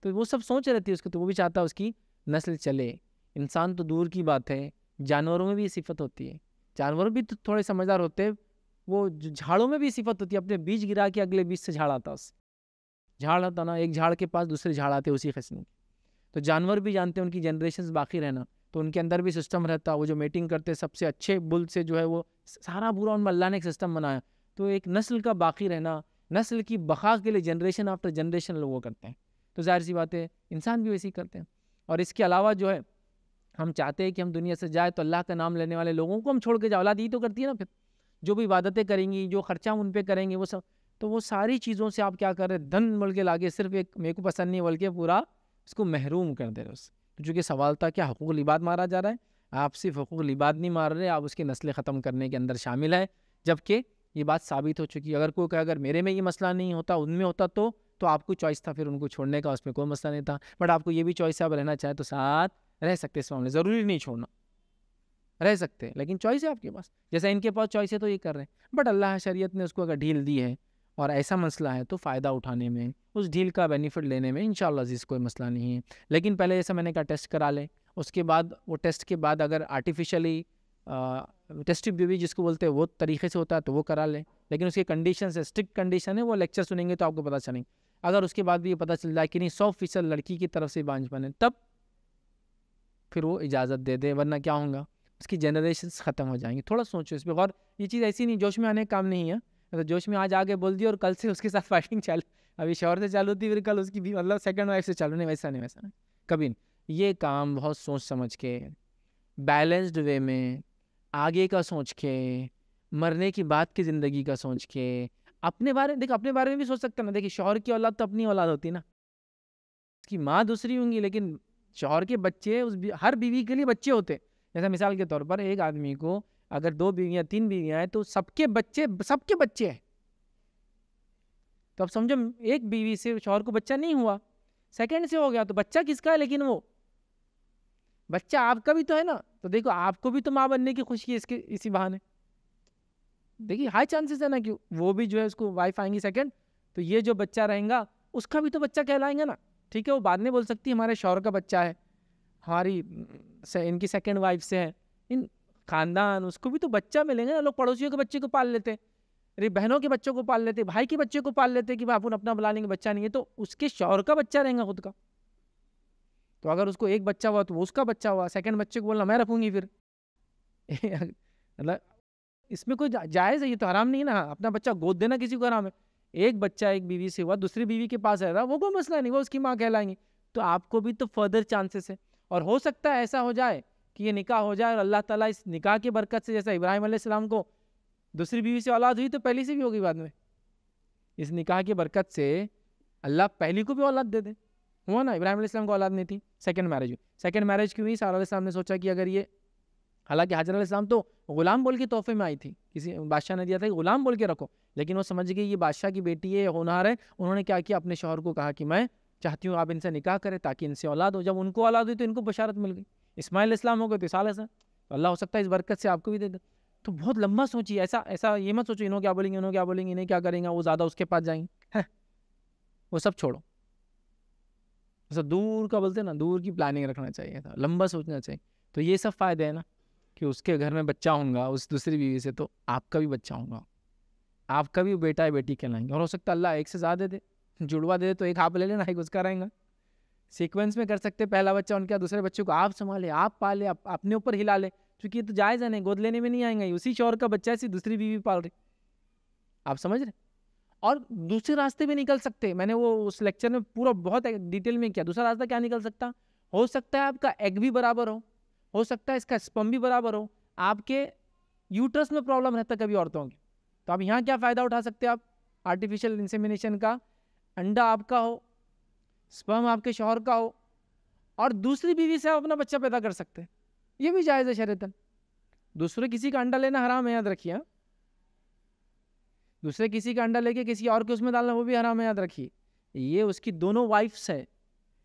تو وہ سب سوچ رہتی ہے اس کو، تو وہ بھی چاہتا ہے اس کی نسل چلے۔ انسان تو دور کی بات ہے، جانوروں میں بھی یہ صفت ہوتی ہے۔ جانور بھی تو تھوڑے سمجھدار ہوتے وہ جھاڑوں میں بھی صفت ہوتی ہے، اپنے بیج گرا کے اگلے بیج سے جھاڑ آتا اس جھاڑ آتا نا، ایک جھاڑ کے پاس دوسرے جھاڑ آتے اسی قسم کے تو جانور بھی جانتے ہیں، ان کی جنریشنز باقی رہنا۔ تو ان کے اندر بھی سسٹم رہتا، وہ جو میٹنگ کرتے، سب سے اچھے بل سے جو ہے وہ سارا پورا ان میں اللہ نے ایک سسٹم بنایا۔ تو ایک نسل کا باقی رہنا، نسل کی بقا کے لیے جنریشن آفٹر جنریشن لوگ وہ کرتے ہیں۔ تو ظاہر سی بات ہے، انسان بھی ویسی کرتے ہیں۔ اور اس کے علاوہ جو ہے، ہم چاہتے ہیں کہ ہم دنیا سے جائے تو اللہ کا نام لینے والے لوگوں کو ہم چھوڑ کے جاؤ اولاد ہی تو کرتی ہے نا پھر۔ جو بھی عبادتیں کریں گی، جو خرچہ ہم ان پہ کریں گے، وہ سب۔ تو وہ ساری چیزوں سے آپ کیا کر رہے دھن بول کے لاگے، صرف ایک میرے کو پسند نہیں بول کے پورا اس کو محروم کر دے رہے اس چونکہ سوال تھا کیا حقوق العباد مارا جا رہا ہے؟ آپ صرف حقوق العباد نہیں مار رہے، آپ اس کی نسلیں ختم کرنے کے اندر شامل ہے جبکہ یہ بات ثابت ہو چکی ہے۔ اگر کوئی کہ اگر میرے میں یہ مسئلہ نہیں ہوتا، ان میں ہوتا تو تو آپ کو چوائس تھا پھر ان کو چھوڑنے کا، اس میں کوئی مسئلہ نہیں تھا۔ بٹ آپ کو یہ بھی چوائس ہے، آپ رہنا چاہے تو ساتھ رہ سکتے اس معاملے۔ ضروری نہیں چھوڑنا۔ رہ سکتے، لیکن چوائس ہے آپ کے پاس۔ جیسا ان کے پاس چوائس ہے تو یہ کر رہے ہیں۔ بٹ اللہ شریعت نے اس کو اگر ڈھیل دی ہے اور ایسا مسئلہ ہے تو فائدہ اٹھانے میں، اس ڈھیل کا بینیفٹ لینے میں انشاءاللہ عزیز کوئی مسئلہ نہیں ہے۔ لیکن پہلے جیسا میں نے کہا ٹیسٹ کرا لیں۔ اس کے بعد، وہ ٹیسٹ کے بعد اگر آرٹیفیشلی ٹیسٹ بیوی جس کو بولتے ہیں، وہ طریقے سے ہوتا ہے تو وہ کرا لیں۔ لیکن اس کی کنڈیشن سے اسٹرکٹ کنڈیشن ہے وہ لیکچر سنیں گے تو آپ کو پتہ چلیں۔ گے اگر اس کے بعد بھی یہ پتہ چل جائے کہ نہیں، سو فیصد لڑکی کی طرف سے بانج بنے، تب پھر وہ اجازت دے دے، ورنہ کیا ہوں گا؟ اس کی جنریشنس ختم ہو جائیں گی۔ تھوڑا سوچو اس پہ۔ غور یہ چیز ایسی نہیں، جوش میں آنے کا کام نہیں ہے۔ مطلب جوش میں آج آگے بول دیا اور کل سے اس کے ساتھ فائٹنگ چالو۔ ابھی شوہر سے چالو ہوتی پھر کل اس کی بھی مطلب سیکنڈ وائف سے چالو۔ نہیں، ویسا نہیں ویسا نہیں۔ کبھی نہیں۔ یہ کام بہت سوچ سمجھ کے بیلنسڈ وے میں، آگے کا سوچ کے، مرنے کی بات کی زندگی کا سوچ کے۔ اپنے بارے میں دیکھ اپنے بارے میں بھی سوچ سکتا نا۔ دیکھیے، شوہر کی اولاد تو اپنی اولاد ہوتی نا۔ اس کی ماں دوسری ہوں گی، لیکن شوہر کے بچے، اس ہر بیوی کے لیے بچے ہوتے جیسا مثال کے طور پر ایک آدمی کو اگر دو بیویاں، تین بیویاں ہیں تو سب کے بچے، سب کے بچے ہیں۔ تو اب سمجھو، ایک بیوی سے شوہر کو بچہ نہیں ہوا۔ سیکنڈ سے ہو گیا، تو بچہ کس کا ہے لیکن وہ؟ بچہ آپ کا بھی تو ہے نا۔ تو دیکھو، آپ کو بھی تو ماں بننے کی خوشی ہے، اس کے، اسی بہانے۔ دیکھیے، ہائی چانسز ہے نا کہ وہ بھی جو ہے، اس کو وائف آئیں گی سیکنڈ تو یہ جو بچہ رہیں گا، اس کا بھی تو بچہ کہلائیں گے نا۔ ٹھیک ہے، وہ بعد میں بول سکتی ہے، ہمارے شوہر کا بچہ ہے۔ ہماری ان کی سیکنڈ وائف سے ہے ان خاندان، اس کو بھی تو بچہ ملیں گے نا، لوگ پڑوسیوں کے بچے کو پال لیتے ارے، بہنوں کے بچوں کو پال لیتے بھائی کے بچے کو پال لیتے کہ اپن اپنا بلا لیں گے، بچہ نہیں ہے۔ تو اس کے شوہر کا بچہ رہیں گا خود کا۔ تو اگر اس کو ایک بچہ ہوا تو وہ اس کا بچہ ہوا سیکنڈ بچے کو بولنا میں رکھوں گی پھر۔ مطلب اس میں کوئی جائز ہے، یہ تو حرام نہیں ہے نا۔ اپنا بچہ گود دینا کسی کو حرام ہے۔ ایک بچہ ایک بیوی سے ہوا، دوسری بیوی کے پاس رہا، وہ کوئی مسئلہ نہیں، وہ اس کی ماں کہلائیں گی۔ تو آپ کو بھی تو فردر چانسز ہے اور ہو سکتا ہے ایسا ہو جائے کہ یہ نکاح ہو جائے اور اللہ تعالیٰ اس نکاح کی برکت سے جیسا ابراہیم علیہ السلام کو دوسری بیوی سے اولاد ہوئی تو پہلی سے بھی ہوگی بعد میں۔ اس نکاح کی برکت سے اللہ پہلی کو بھی اولاد دے دے۔ ہوا نا، ابراہیم علیہ السلام کو اولاد نہیں تھی سیکنڈ میرج ہوئی۔ سیکنڈ میرج کی ہوئی؟ سارا علیہ السلام نے سوچا کہ اگر یہ، حالانکہ حضر علیہ السلام تو غلام بول کے تحفے میں آئی تھی۔ کسی بادشاہ نے دیا تھا کہ غلام بول کے رکھو، لیکن وہ سمجھ گئی یہ بادشاہ کی بیٹی ہے ہونہار ہے۔ انہوں نے کیا کیا؟ اپنے شوہر کو کہا کہ میں چاہتی ہوں آپ ان سے نکاح کریں تاکہ ان سے اولاد ہو۔ جب ان کو اولاد ہوئی تو ان کو بشارت مل گئی۔ اسماعیل اسلام ہو گئے تو سال ایسا تو اللہ ہو سکتا ہے اس برکت سے آپ کو بھی دے دے۔ تو بہت لمبا سوچی ایسا ایسا یہ مت سوچو انہوں کیا بولیں گے، انہوں کیا بولیں گے، انہیں کیا کریں گے، وہ زیادہ اس کے پاس جائیں گے۔ ہاں۔ وہ سب چھوڑو۔ ایسا دور کا بولتے نا، دور کی پلاننگ رکھنا چاہیے تھا، لمبا سوچنا چاہیے۔ تو یہ سب فائدے ہیں نا کہ اس کے گھر میں بچہ ہوں گا، اس دوسری بیوی سے تو آپ کا بھی بچہ ہوں گا۔ آپ کا بھی بیٹا ہے، بیٹی کہلائیں گے۔ اور ہو سکتا ہے اللہ ایک سے زیادہ دے، جڑوا دے تو ایک آپ لے لینا، ایک اس کا رہیں گا۔ سیکوینس میں کر سکتے پہلا بچہ ان کا دوسرے بچے کو آپ سنبھالے، آپ پالے، آپ اپنے اوپر ہلا لے۔ چونکہ یہ تو جائز ہے، نہیں، گود لینے میں نہیں آئیں گے۔ اسی شور کا بچہ ایسی دوسری بیوی پال رہے آپ سمجھ رہے اور دوسرے راستے بھی نکل سکتے۔ میں نے وہ اس لیکچر میں پورا بہت ڈیٹیل میں کیا۔ دوسرا راستہ کیا نکل سکتا؟ ہو سکتا ہے آپ کا ایگ بھی برابر ہو۔ ہو سکتا ہے اس کا اسپم بھی برابر ہو۔ آپ کے یوٹرس میں پرابلم رہتا ہے کبھی عورتوں کی۔ تو آپ یہاں کیا فائدہ اٹھا سکتے آپ؟ آرٹیفیشیل انسیمینیشن کا انڈا آپ کا ہو۔ اسپم آپ کے شوہر کا ہو اور دوسری بیوی سے آپ اپنا بچہ پیدا کر سکتے ہیں۔ یہ بھی جائز ہے شریتن دوسرے کسی کا انڈا لینا حرام ہے، یاد رکھیے ہاں۔ دوسرے کسی کا انڈا لے کے کسی اور کے اس میں ڈالنا، وہ بھی حرام ہے، یاد رکھیے۔ یہ اس کی دونوں وائفس ہے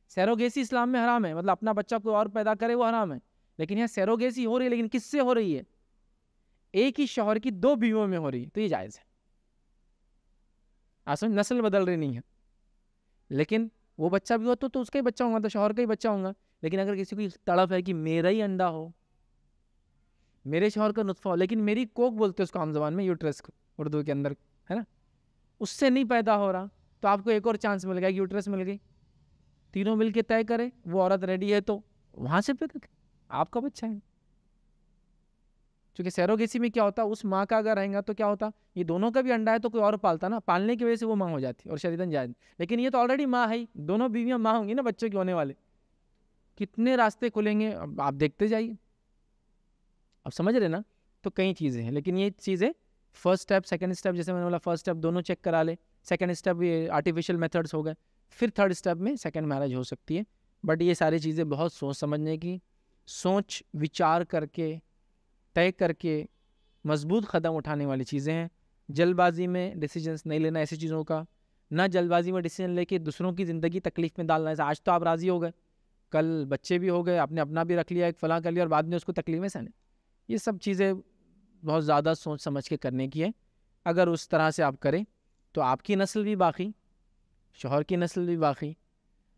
سیروگیسی اسلام میں حرام ہے مطلب اپنا بچہ کوئی اور پیدا کرے وہ حرام ہے۔ لیکن یہاں سیروگیسی ہو رہی ہے، لیکن کس سے ہو رہی ہے؟ ایک ہی شوہر کی دو بیویوں میں ہو رہی ہے، تو یہ جائز ہے۔ آسم نسل بدل رہی نہیں ہے۔ لیکن وہ بچہ بھی ہو تو اس کا ہی بچہ ہوگا تو شوہر کا ہی بچہ ہوگا لیکن اگر کسی کو تڑپ ہے کہ میرا ہی انڈا ہو، میرے شوہر کا نطفہ ہو، لیکن میری کوک بولتے ہیں اس کو عام زبان میں، یوٹرس اردو کے اندر، ہے نا؟ اس سے نہیں پیدا ہو رہا۔ تو آپ کو ایک اور چانس مل گیا یوٹرس مل گئی۔ تینوں مل کے طے کرے وہ عورت ریڈی ہے تو وہاں سے پھر آپ کا بچہ ہے۔ چونکہ سیروگیسی میں کیا ہوتا، اس ماں کا اگر رہیں گا تو کیا ہوتا؟ یہ دونوں کا بھی انڈا ہے تو کوئی اور پالتا نا، پالنے کی وجہ سے وہ ماں ہو جاتی اور شریدن جائز لیکن یہ تو آلریڈی ماں ہے دونوں بیویاں ماں ہوں گی نا بچوں کے ہونے والے۔ کتنے راستے کھلیں گے؟ آپ دیکھتے جائیے۔ اب سمجھ رہے نا؟ تو کئی چیزیں ہیں، لیکن یہ چیزیں فرسٹ اسٹیپ سیکنڈ اسٹیپ جیسے میں نے بولا فرسٹ اسٹیپ دونوں چیک کرا لے سیکنڈ اسٹیپ یہ آرٹیفیشیل میتھڈس ہو گئے۔ پھر تھرڈ اسٹیپ میں سیکنڈ میرج ہو سکتی ہے۔ بٹ یہ ساری چیزیں بہت سوچ سمجھنے کی، سوچ، وچار کر کے طے کر کے مضبوط قدم اٹھانے والی چیزیں ہیں۔ جلد بازی میں ڈیسیجنس نہیں لینا ایسی چیزوں کا۔ نہ جلد بازی میں ڈیسیجن لے کے دوسروں کی زندگی تکلیف میں ڈالنا۔ ہے آج تو آپ راضی ہو گئے۔ کل بچے بھی ہو گئے، آپ نے اپنا بھی رکھ لیا، ایک فلاں کر لیا اور بعد میں اس کو تکلیفیں سہنے یہ سب چیزیں بہت زیادہ سوچ سمجھ کے کرنے کی ہے اگر اس طرح سے آپ کریں تو آپ کی نسل بھی باقی، شوہر کی نسل بھی باقی۔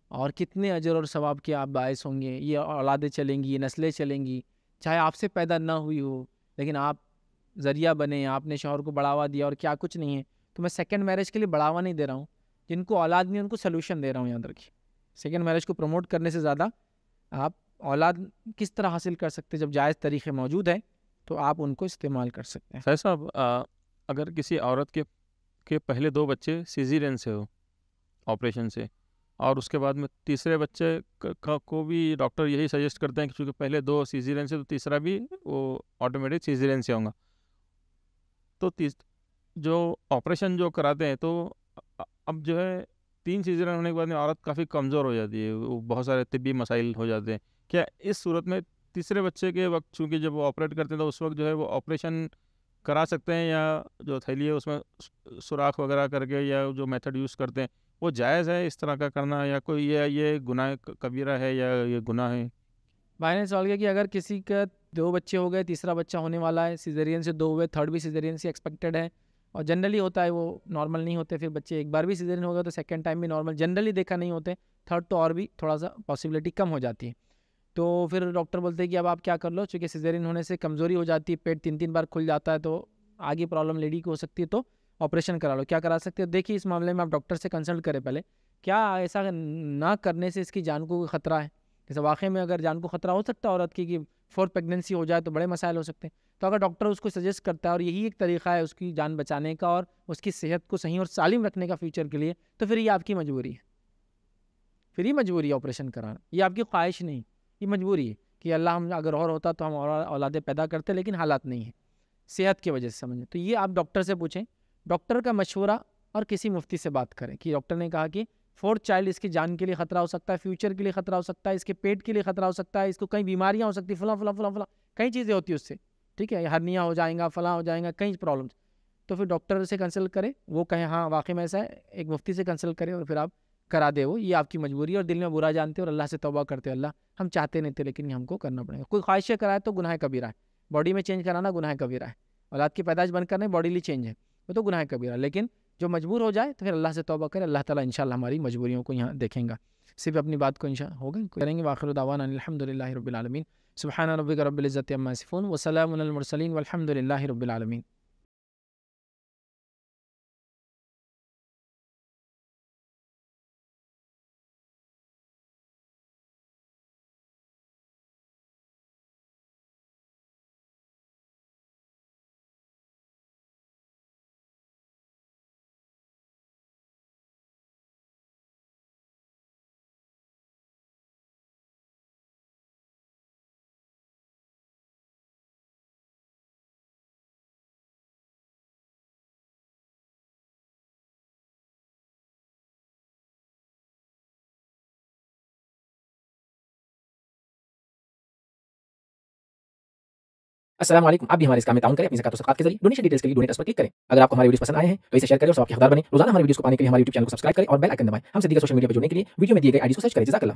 اور کتنے اجر اور ثواب کے آپ باعث ہوں گے۔ یہ اولادیں چلیں گی، یہ نسلیں چلیں گی۔ چاہے آپ سے پیدا نہ ہوئی ہو، لیکن آپ ذریعہ بنے، آپ نے شوہر کو بڑھاوا دیا اور کیا کچھ نہیں ہے۔ تو میں سیکنڈ میرج کے لیے بڑھاوا نہیں دے رہا ہوں، جن کو اولاد نہیں، ان کو سلوشن دے رہا ہوں، یاد رکھیے۔ سیکنڈ میرج کو پروموٹ کرنے سے زیادہ آپ اولاد کس طرح حاصل کر سکتے جب جائز طریقے موجود ہیں، تو آپ ان کو استعمال کر سکتے ہیں۔ فیض صاحب اگر کسی عورت کے کے پہلے دو بچے سیزیرین سے ہو آپریشن سے اور اس کے بعد میں تیسرے بچے کو بھی ڈاکٹر یہی سجیسٹ کرتے ہیں کہ چونکہ پہلے دو سیزیرین سے تو تیسرا بھی وہ آٹومیٹک سیزیرین سے ہوں گا۔ تو جو آپریشن جو کراتے ہیں تو اب جو ہے تین سیزیرین ہونے کے بعد میں عورت کافی کمزور ہو جاتی ہے، وہ بہت سارے طبی مسائل ہو جاتے ہیں۔ کیا اس صورت میں تیسرے بچے کے وقت چونکہ جب وہ آپریٹ کرتے ہیں تو اس وقت جو ہے وہ آپریشن کرا سکتے ہیں یا جو تھیلی ہے اس میں سوراخ وغیرہ کر کے یا جو میتھڈ یوز کرتے ہیں؟ وہ جائز ہے اس طرح کا کرنا یا کوئی یہ یہ گناہ کبیرہ ہے یا یہ گناہ ہے؟ بھائی نے سوال کیا کہ اگر کسی کا دو بچے ہو گئے، تیسرا بچہ ہونے والا ہے سیزرین سے دو ہوئے تھرڈ بھی سیزرین سے ایکسپیکٹڈ ہے اور جنرلی ہوتا ہے وہ نارمل نہیں ہوتے، پھر بچے ایک بار بھی سیزرین ہو گئے تو سیکنڈ ٹائم بھی نارمل جنرلی دیکھا نہیں ہوتے تھرڈ تو اور بھی تھوڑا سا پاسبلٹی کم ہو جاتی ہے۔ تو پھر ڈاکٹر بولتے ہیں کہ اب آپ کیا کر لو، چونکہ سیزرین ہونے سے کمزوری ہو جاتی ہے، پیٹ تین تین بار کھل جاتا ہے تو آگے پرابلم لیڈی کو ہو سکتی ہے تو آپریشن کرا لو۔ کیا کرا سکتے ہو؟ دیکھیے، اس معاملے میں آپ ڈاکٹر سے کنسلٹ کریں پہلے۔ کیا ایسا نہ کرنے سے اس کی جان کو خطرہ ہے؟ جیسے واقعی میں اگر جان کو خطرہ ہو سکتا ہے عورت کی کہ فورتھ پریگنینسی ہو جائے تو بڑے مسائل ہو سکتے ہیں۔ تو اگر ڈاکٹر اس کو سجیسٹ کرتا ہے اور یہی ایک طریقہ ہے اس کی جان بچانے کا اور اس کی صحت کو صحیح اور سالم رکھنے کا فیوچر کے لیے، تو پھر یہ آپ کی مجبوری ہے۔ پھر یہ مجبوری ہے آپریشن کرانا۔ یہ آپ کی خواہش نہیں۔ یہ مجبوری ہے کہ اللہ ہم اگر اور ہوتا تو ہم اور اولادیں پیدا کرتے، لیکن حالات نہیں ہیں۔ صحت کی وجہ سے، سمجھیں۔ تو یہ آپ ڈاکٹر سے پوچھیں۔ ڈاکٹر کا مشورہ اور کسی مفتی سے بات کریں کہ ڈاکٹر نے کہا کہ فورتھ چائلڈ اس کی جان کے لیے خطرہ ہو سکتا ہے، فیوچر کے لیے خطرہ ہو سکتا ہے، اس کے پیٹ کے لیے خطرہ ہو سکتا ہے، اس کو کئی بیماریاں ہو سکتی، فلاں فلاں فلاں فلاں، کئی چیزیں ہوتی ہیں اس سے، ٹھیک ہے، ہرنیا ہو جائیں گا، فلاں ہو جائیں گا، کئی پرابلمس تو پھر ڈاکٹر سے کنسلٹ کرے وہ کہیں ہاں واقعی میں ایسا ہے، ایک مفتی سے کنسلٹ کرے اور پھر آپ کرا دے وہ، یہ آپ کی مجبوری ہے اور دل میں برا جانتے اور اللہ سے توبہ کرتے اللہ ہم چاہتے نہیں تھے لیکن یہ ہم کو کرنا پڑے گا۔ کوئی خواہشیں کرائے تو گناہ کبیرہ ہے۔ باڈی میں چینج کرانا گناہ کبیرہ ہے۔ اولاد کی پیدائش بند کرنے باڈیلی چینج ہے۔ وہ تو گناہ کبیرہ لیکن جو مجبور ہو جائے تو پھر اللہ سے توبہ کرے، اللہ تعالیٰ انشاءاللہ ہماری مجبوریوں کو یہاں دیکھیں گا۔ صرف اپنی بات کو انشاء ہو گئی کریں گے؟ واخر دعوان الحمد للہ رب العالمین۔ سبحان ربک رب العزت عما صفون وسلام المرسلین والحمد للہ رب العالمین۔ السلام علیکم۔ آپ بھی ہمارے اس کام میں تعاون کریں، اپنی زکات و صدقات کے ذریعے۔ ڈونیشن ڈیٹیلز کے لیے ڈونیٹ پر کلک کریں۔ اگر آپ کو ہمارے ویڈیوز پسند آئے ہیں، تو اسے شیئر کریں اور سب کے حقدار بنیں۔ روزانہ ہمارے ویڈیوز کو پانے کے لیے ہمارے یوٹیوب چینل کو سبسکرائب کریں اور بیل آئکن دبائیں۔ ہم سے دیگر سوشل میڈیا پر جڑنے کے لیے ویڈیو میں دیے گئے آئی ڈی کو سرچ کریں۔ جزاک اللہ۔